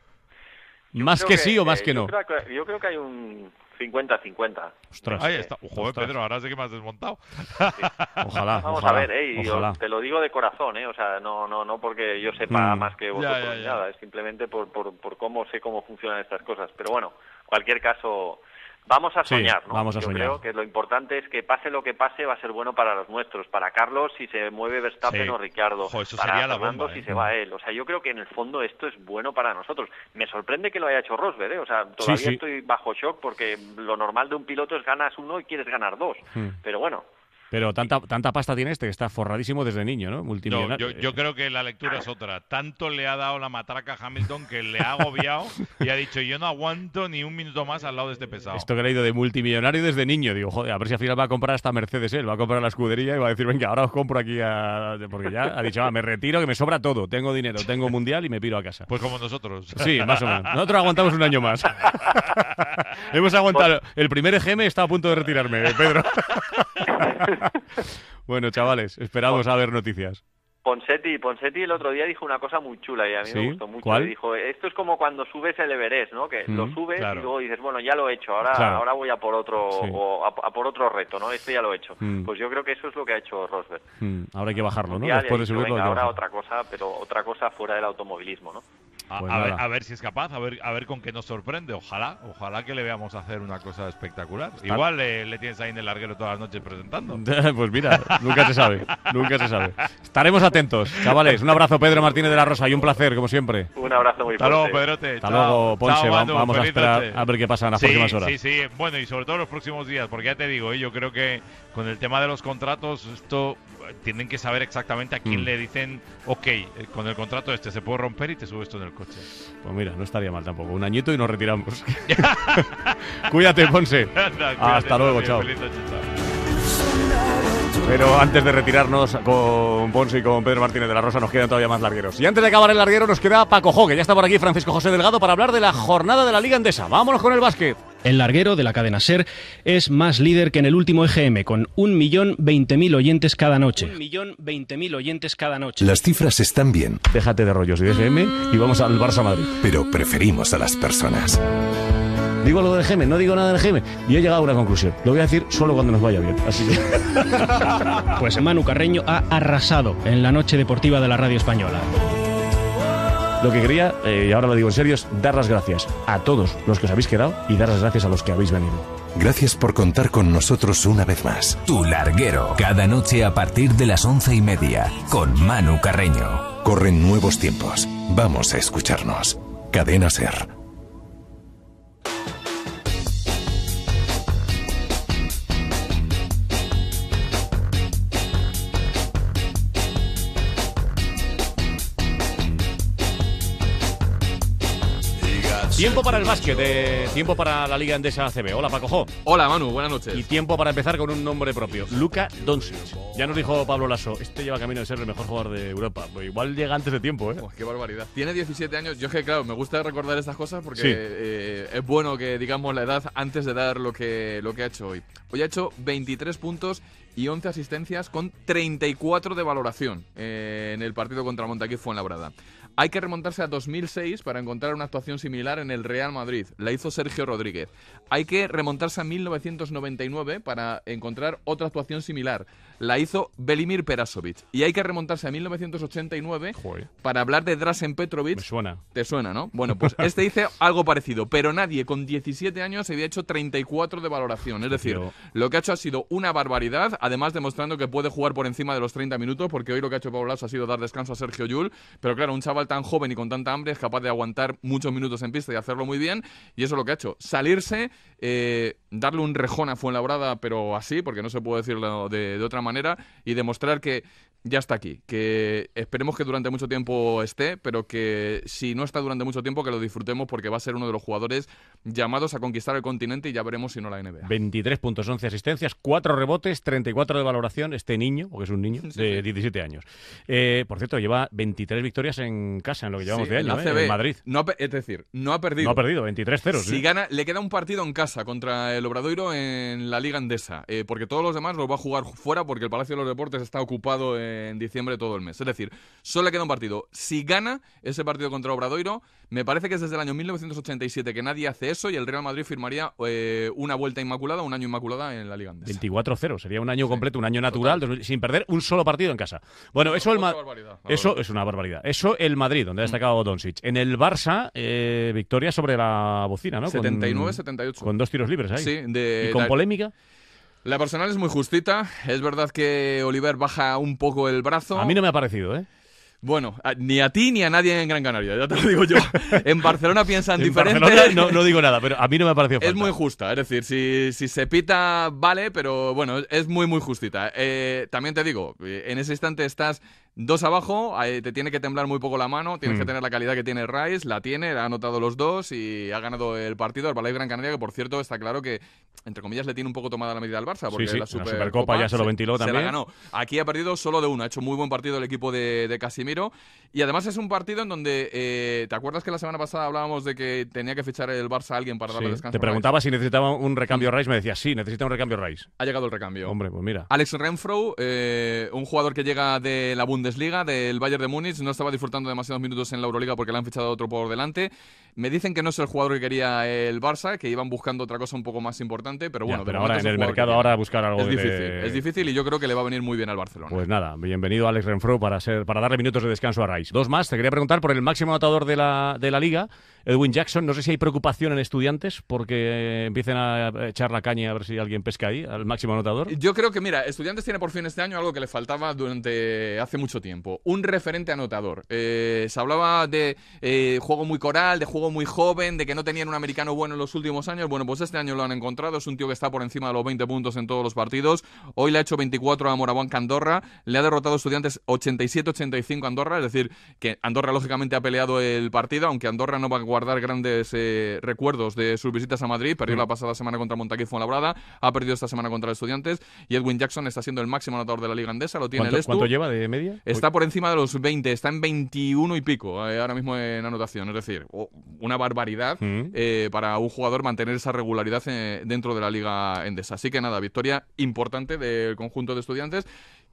¿Más Creo que, sí o más eh, que yo no? creo que- yo creo que hay un 50-50. Ostras. Ahí está. Joder, Ostras. Pedro, ahora sí que me has desmontado. Ojalá, Vamos ojalá, a ver, eh, yo ojalá. te lo digo de corazón, ¿eh? O sea, no, no, no porque yo sepa Mm. más que Ya, vosotros ya, ni ya. nada, es simplemente por, por, por cómo sé cómo funcionan estas cosas. Pero bueno, cualquier caso, vamos a Sí, soñar, ¿no? vamos a yo soñar. creo que lo importante es que pase lo que pase, va a ser bueno para los nuestros. Para Carlos, si se mueve Verstappen Sí. o Ricardo. Eso para sería la Fernando, bomba, si ¿eh? se va él. O sea, yo creo que en el fondo esto es bueno para nosotros. Me sorprende que lo haya hecho Rosberg, ¿eh? O sea, todavía sí. estoy bajo shock porque lo normal de un piloto es ganas uno y quieres ganar dos. Hmm. Pero bueno, Pero tanta, tanta pasta tiene este que está forradísimo desde niño, ¿no? No, Multimillonario. yo, yo creo que la lectura es otra. Tanto le ha dado la matraca a Hamilton que le ha agobiado y ha dicho yo no aguanto ni un minuto más al lado de este pesado. Esto que he leído de multimillonario desde niño, digo, joder, a ver si al final va a comprar hasta Mercedes él, va a comprar la escudería y va a decir, venga, ahora os compro aquí a... Porque ya ha dicho, ah, me retiro, que me sobra todo, tengo dinero, tengo mundial y me piro a casa. Pues como nosotros. Sí, más o menos. Nosotros aguantamos un año más. Hemos aguantado. El primer EGM está a punto de retirarme, Pedro. bueno, chavales, esperamos a ver noticias. Ponsetti, Ponsetti el otro día dijo una cosa muy chula y a mí ¿Sí? me gustó mucho. ¿Cuál? Dijo, esto es como cuando subes el Everest, ¿no? Que lo Mm, subes claro. y luego dices, bueno, ya lo he hecho, ahora, Claro. ahora voy a por otro Sí. o a, a por otro reto, ¿no? Esto ya lo he hecho. Mm. Pues yo creo que eso es lo que ha hecho Rosberg. Hmm, ahora hay que bajarlo, ¿no? Después de subirlo venga, ahora otra cosa, pero otra cosa fuera del automovilismo, ¿no? A, Pues a ver, a ver si es capaz, a ver, a ver con qué nos sorprende. Ojalá, ojalá que le veamos hacer una cosa espectacular. Está- Igual eh, le tienes ahí en el larguero todas las noches presentando. Pues mira, nunca se sabe, nunca se sabe. Estaremos atentos, chavales. Un abrazo, Pedro Martínez de la Rosa, y un placer, como siempre. Un abrazo muy Hasta luego, fuerte. Pedrote. Hasta Chao. luego, Ponce. Chao, Manu. vamos a Feliz esperar noche. a ver qué pasa en las Sí, próximas horas. Sí, sí. Bueno, y sobre todo los próximos días, porque ya te digo, ¿eh? yo creo que con el tema de los contratos, esto tienen que saber exactamente a quién Mm. le dicen, ok, eh, con el contrato este se puede romper y te subes tú en el coche. Pues mira, no estaría mal tampoco. Un añito y nos retiramos. Cuídate, Ponce. Anda, cuídate, Hasta luego, también. chao. Feliz noche, chao. Pero antes de retirarnos con Ponce y con Pedro Martínez de la Rosa, nos quedan todavía más largueros. Y antes de acabar el larguero, nos queda Paco Jo, que ya está por aquí, Francisco José Delgado, para hablar de la jornada de la Liga Endesa. Vámonos con el básquet. El larguero de la cadena SER es más líder que en el último EGM, con 1.020.000 oyentes cada noche. 1.020.000 oyentes cada noche. Las cifras están bien. Déjate de rollos y de FM y vamos al Barça Madrid. Pero preferimos a las personas. Digo lo del GM, no digo nada del GM. Y he llegado a una conclusión. Lo voy a decir solo cuando nos vaya bien. Así que... Pues Manu Carreño ha arrasado en la noche deportiva de la radio española. Lo que quería, eh, y ahora lo digo en serio, es dar las gracias a todos los que os habéis quedado y dar las gracias a los que habéis venido. Gracias por contar con nosotros una vez más. Tu larguero. Cada noche a partir de las once y media. Con Manu Carreño. Corren nuevos tiempos. Vamos a escucharnos. Cadena Ser. Tiempo para el básquet, eh, tiempo para la Liga Endesa ACB. Hola, Paco Jo. Hola, Manu, buenas noches. Y tiempo para empezar con un nombre propio, Luka Doncic. Ya nos dijo Pablo Lasso, este lleva camino de ser el mejor jugador de Europa. Pues igual llega antes de tiempo, ¿eh? Uf, qué barbaridad. Tiene 17 años. Yo es que, claro, me gusta recordar estas cosas porque Sí. eh, es bueno que digamos la edad antes de dar lo que, lo que ha hecho hoy. Hoy ha hecho 23 puntos y 11 asistencias con 34 de valoración eh, en el partido contra Montaquí Fuenlabrada. Hay que remontarse a 2006 para encontrar una actuación similar en el Real Madrid. La hizo Sergio Rodríguez. Hay que remontarse a 1999 para encontrar otra actuación similar. La hizo Belimir Perasovic. Y hay que remontarse a 1989 para hablar de Drasen Petrovic. Me suena. Te suena, ¿no? Bueno, pues este dice algo parecido, pero nadie con 17 años había hecho 34 de valoración. Es decir, lo que ha hecho ha sido una barbaridad, además demostrando que puede jugar por encima de los 30 minutos, porque hoy lo que ha hecho Pablo Lasso ha sido dar descanso a Sergio Yul. Pero claro, un chaval tan joven y con tanta hambre es capaz de aguantar muchos minutos en pista y hacerlo muy bien. Y eso es lo que ha hecho. Salirse, eh, darle un rejón a Fuenlabrada, pero así, porque no se puede decirlo de, de otra manera, y demostrar que ya está aquí. Que esperemos que durante mucho tiempo esté, pero que si no está durante mucho tiempo, que lo disfrutemos porque va a ser uno de los jugadores llamados a conquistar el continente y ya veremos si no la NBA. 23 puntos, 11 asistencias, 4 rebotes, 34 de valoración. Este niño, porque es un niño de 17 años. Eh, por cierto, lleva 23 victorias en casa en lo que llevamos Sí, de en año, ¿eh? En Madrid. No ha es decir, no ha perdido. No ha perdido, 23-0. Si sí. gana, le queda un partido en casa contra el Obradoiro en la Liga Endesa, eh, porque todos los demás los va a jugar fuera porque el Palacio de los Deportes está ocupado en diciembre todo el mes. Es decir, solo le queda un partido. Si gana ese partido contra Obradoiro, me parece que es desde el año 1987 que nadie hace eso y el Real Madrid firmaría eh, una vuelta inmaculada, un año inmaculada en la Liga Endesa. 24-0, sería un año completo, un año natural, sin perder un solo partido en casa. Bueno, eso el barbaridad, Eso es una barbaridad. Eso el Madrid, donde ha destacado Doncic. En el Barça, eh, victoria sobre la bocina, ¿no? Con- 79-78. Con dos tiros libres ahí. Sí, de- ¿Y con la- polémica? La personal es muy justita. Es verdad que Oliver baja un poco el brazo. A mí no me ha parecido, ¿eh? Bueno, a- ni a ti ni a nadie en Gran Canaria, ya te lo digo yo. En Barcelona piensan En diferente. Barcelona no, no digo nada, pero a mí no me ha parecido Es muy justa, es decir, si, si se pita, vale, pero bueno, es muy, muy justita. Eh, también te digo, en ese instante estás dos abajo, eh, te tiene que temblar muy poco la mano, tienes Mm. que tener la calidad que tiene Rice, la tiene, ha anotado los dos y ha ganado el partido. El Ballet Gran Canaria, que por cierto está claro que, entre comillas, le tiene un poco tomada la medida al Barça, porque sí, la, la Supercopa Supercopa ya se lo ventiló se también. la ganó. Aquí ha perdido solo de uno, ha hecho muy buen partido el equipo de, de Casimiro y además es un partido en donde, eh, ¿te acuerdas que la semana pasada hablábamos de que tenía que fichar el Barça a alguien para darle Sí. descanso? Te preguntaba si necesitaba un recambio Rice, me decías, sí, necesita un recambio Rice. Ha llegado el recambio. Hombre, pues mira. Alex Renfro, eh, un jugador que llega de la Bundesliga, del Bayern de Múnich, no estaba disfrutando demasiados minutos en la Euroliga porque le han fichado otro por delante. Me dicen que no es el jugador que quería el Barça, que iban buscando otra cosa un poco más importante, pero bueno, pero ahora en el mercado, ahora buscar algo es de- difícil, es difícil y yo creo que le va a venir muy bien al Barcelona. Pues nada, bienvenido Alex Renfro para ser para darle minutos de descanso a Rice. Dos más, te quería preguntar por el máximo anotador de la, de la liga, Edwin Jackson. No sé si hay preocupación en estudiantes porque empiecen a echar la caña a ver si alguien pesca ahí, al máximo anotador. Yo creo que, mira, Estudiantes tiene por fin este año algo que le faltaba durante hace mucho tiempo. Un referente anotador. Eh, se hablaba de eh, juego muy coral, de juego muy joven, de que no tenían un americano bueno en los últimos años. Bueno, pues este año lo han encontrado. Es un tío que está por encima de los 20 puntos en todos los partidos. Hoy le ha hecho 24 a Moraván Andorra. Le ha derrotado a Estudiantes 87-85 a Andorra. Es decir, que Andorra lógicamente ha peleado el partido, aunque Andorra no va a guardar grandes eh, recuerdos de sus visitas a Madrid. Perdió Mm. la pasada semana contra Montaquí Fuenlabrada. Ha perdido esta semana contra Estudiantes. Y Edwin Jackson está siendo el máximo anotador de la Liga Andesa. Lo tiene ¿Cuánto, el Estu. cuánto lleva de media? Está por encima de los 20, está en 21 y pico eh, ahora mismo en anotación. Es decir, o- una barbaridad Mm. eh, para un jugador mantener esa regularidad eh, dentro de la Liga Endesa. Así que nada, victoria importante del conjunto de estudiantes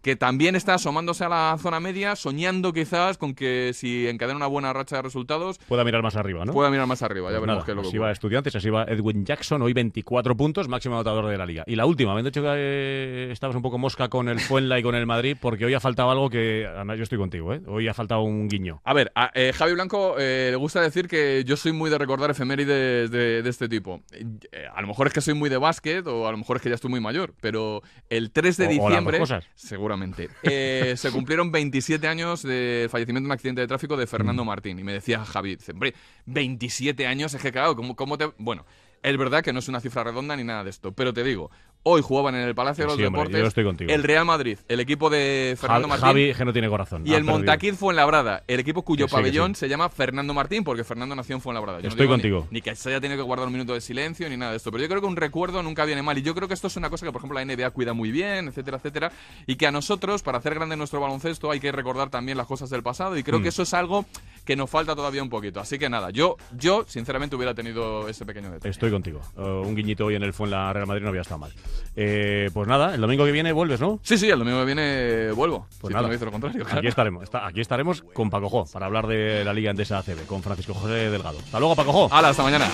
que también está asomándose a la zona media, soñando quizás con que si encadena una buena racha de resultados, Pueda mirar más arriba, ¿no? pueda mirar más arriba. Ya Pues veremos nada, qué es lo que así va Estudiantes, así va Edwin Jackson, hoy 24 puntos, máximo anotador de la liga. Y la última, me han dicho que eh, estabas un poco mosca con el Fuenla y con el Madrid, porque hoy ha faltado algo que, además yo estoy contigo, ¿eh? hoy ha faltado un guiño. A ver, a eh, Javi Blanco eh, le gusta decir que yo soy muy de recordar efemérides de, de este tipo. Eh, a lo mejor es que soy muy de básquet o a lo mejor es que ya estoy muy mayor, pero el 3 de O- o diciembre, cosas. Seguramente, eh, se cumplieron 27 años del fallecimiento de un accidente de tráfico de Mm. Fernando Martín. Y me decía Javi, dice, hombre, 27 años, es que claro, ¿cómo, cómo te...? Bueno, es verdad que no es una cifra redonda ni nada de esto, pero te digo, Hoy jugaban en el Palacio de los Sí, hombre, Deportes yo estoy contigo. el Real Madrid, el equipo de Fernando Javi- Martín. Javi, que no tiene corazón. Y el. Montaquid Fuenlabrada, el equipo cuyo sí, pabellón sí. se llama Fernando Martín, porque Fernando nació en Fuenlabrada. Yo no Estoy ni- contigo. Ni, que se haya tenido que guardar un minuto de silencio ni nada de esto. Pero yo creo que un recuerdo nunca viene mal. Y yo creo que esto es una cosa que, por ejemplo, la NBA cuida muy bien, etcétera, etcétera. Y que a nosotros, para hacer grande nuestro baloncesto, hay que recordar también las cosas del pasado. Y creo Mm. que eso es algo que nos falta todavía un poquito. Así que nada, yo, yo sinceramente hubiera tenido ese pequeño detalle. Estoy contigo. Eh, un guiñito hoy en el Fuenla Real Madrid no había estado mal. Eh, pues nada, el domingo que viene vuelves, ¿no? Sí, sí, el domingo que viene vuelvo. Pues si tú nada. dices lo contrario. Aquí estaremos. Está- aquí estaremos con Paco Jo para hablar de la Liga Endesa ACB con Francisco José Delgado. Hasta luego, Paco Jo. Hala, hasta mañana.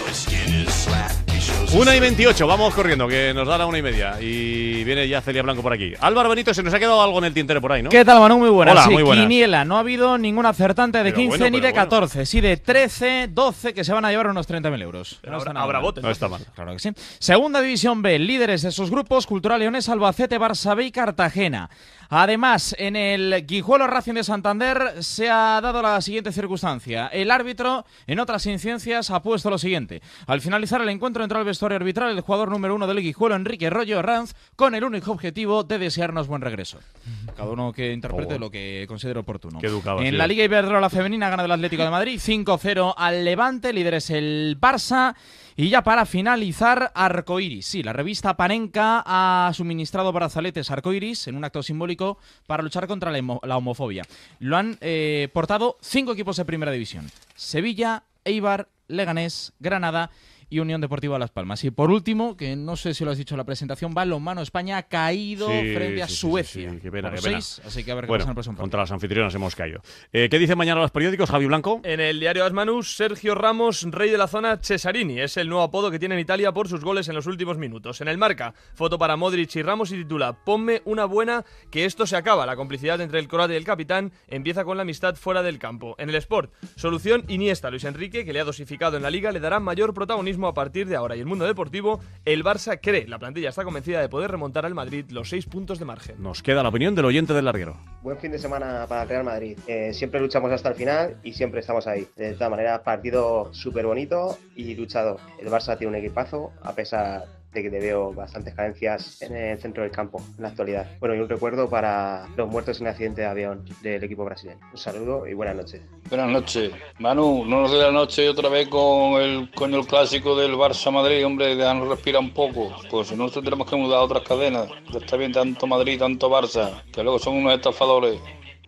Una y 28, vamos corriendo, que nos da la una y media. Y viene ya Celia Blanco por aquí. Álvaro Benito, se nos ha quedado algo en el tintero por ahí, ¿no? ¿Qué tal, Manu? Muy buenas. Hola, Sí, muy buenas. Quiniela, no ha habido ningún acertante de Pero 15 bueno, ni de bueno. 14, sí de 13, 12 que se van a llevar unos 30.000 euros. Pero está habrá- nada habrá mal. bote, No está mal. Claro que sí. Segunda División B, líderes de sus grupos, Cultural Leones, Albacete, Barça B y Cartagena. Además, en el Guijuelo Racing de Santander se ha dado la siguiente circunstancia. El árbitro, en otras incidencias, ha puesto lo siguiente. Al finalizar el encuentro entró al vestuario arbitral el jugador número uno del Guijuelo, Enrique Rollo Ranz, con el único objetivo de desearnos buen regreso. Cada uno que interprete Oh. lo que considere oportuno. Qué educado ha En la Liga Iberdrola Femenina gana el Atlético de Madrid 5-0 al Levante, líder es el Barça. Y ya para finalizar, Arcoiris. Sí, la revista Panenka ha suministrado brazaletes Arcoiris en un acto simbólico para luchar contra la, homo- la homofobia. Lo han eh, portado cinco equipos de primera división: Sevilla, Eibar, Leganés, Granada y Unión Deportiva Las Palmas. Y por último, que no sé si lo has dicho en la presentación, Balonmano España ha caído Sí, frente a sí, Suecia. sí, sí, qué pena, Por qué pena. seis, así que a ver qué Bueno, pasa en el próximo contra las anfitrionas hemos caído. Eh, ¿Qué dicen mañana los periódicos, Javi Blanco? En el diario Asmanus, Sergio Ramos, rey de la zona Cesarini, es el nuevo apodo que tiene en Italia por sus goles en los últimos minutos. En el marca, foto para Modric y Ramos y titula Ponme una buena que esto se acaba. La complicidad entre el croata y el capitán empieza con la amistad fuera del campo. En el Sport, solución Iniesta, Luis Enrique, que le ha dosificado en la liga, le dará mayor protagonismo a partir de ahora. Y el mundo deportivo, el Barça cree, la plantilla está convencida de poder remontar al Madrid los seis puntos de margen. Nos queda la opinión del oyente del larguero. Buen fin de semana para el Real Madrid. Eh, siempre luchamos hasta el final y siempre estamos ahí. De todas maneras, partido súper bonito y luchado. El Barça tiene un equipazo, a pesar de que le veo bastantes carencias en el centro del campo en la actualidad. Bueno, y un recuerdo para los muertos en el accidente de avión del equipo brasileño. Un saludo y buenas noches. Buenas noches. Manu, no nos dé la noche otra vez con el, con el clásico del Barça Madrid, hombre, déjanos respirar un poco. Pues si no, tenemos que mudar a otras cadenas. Está bien tanto Madrid, tanto Barça, que luego son unos estafadores.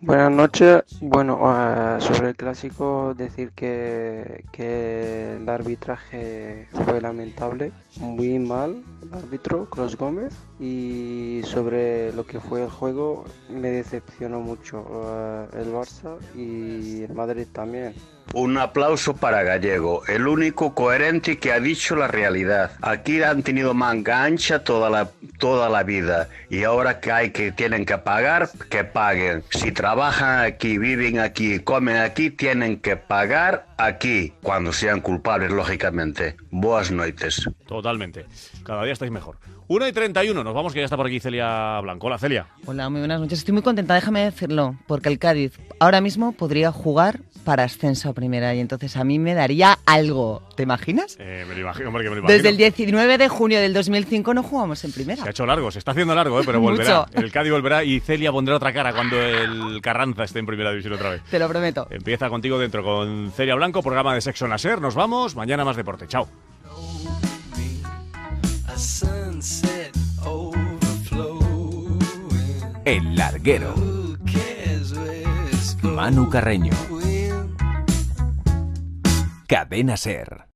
Buenas noches. Bueno, eh, sobre el clásico, decir que, que el arbitraje fue lamentable, muy mal el árbitro, Cross Gómez. Y sobre lo que fue el juego, me decepcionó mucho eh, el Barça y el Madrid también. Un aplauso para Gallego, el único coherente que ha dicho la realidad. Aquí han tenido manga ancha toda la, toda la vida y ahora que hay que tienen que pagar, que paguen. Si trabajan aquí, viven aquí, comen aquí, tienen que pagar aquí, cuando sean culpables, lógicamente. Boas noites. Totalmente. Cada día estáis mejor. 1 y 31, nos vamos que ya está por aquí Celia Blanco. Hola, Celia. Hola, muy buenas noches. Estoy muy contenta, déjame decirlo, porque el Cádiz ahora mismo podría jugar para ascenso a primera y entonces a mí me daría algo. ¿Te imaginas? Eh, me lo imagino, hombre, que me lo imagino. Desde el 19 de junio del 2005 no jugamos en primera. Se ha hecho largo, se está haciendo largo, eh, pero volverá. Mucho. El Cádiz volverá y Celia pondrá otra cara cuando el Carranza esté en primera división otra vez. Te lo prometo. Empieza contigo dentro con Celia Blanco, programa de Sexo Naser. Nos vamos, mañana más deporte. Chao. El larguero. Manu Carreño. Cadena Ser.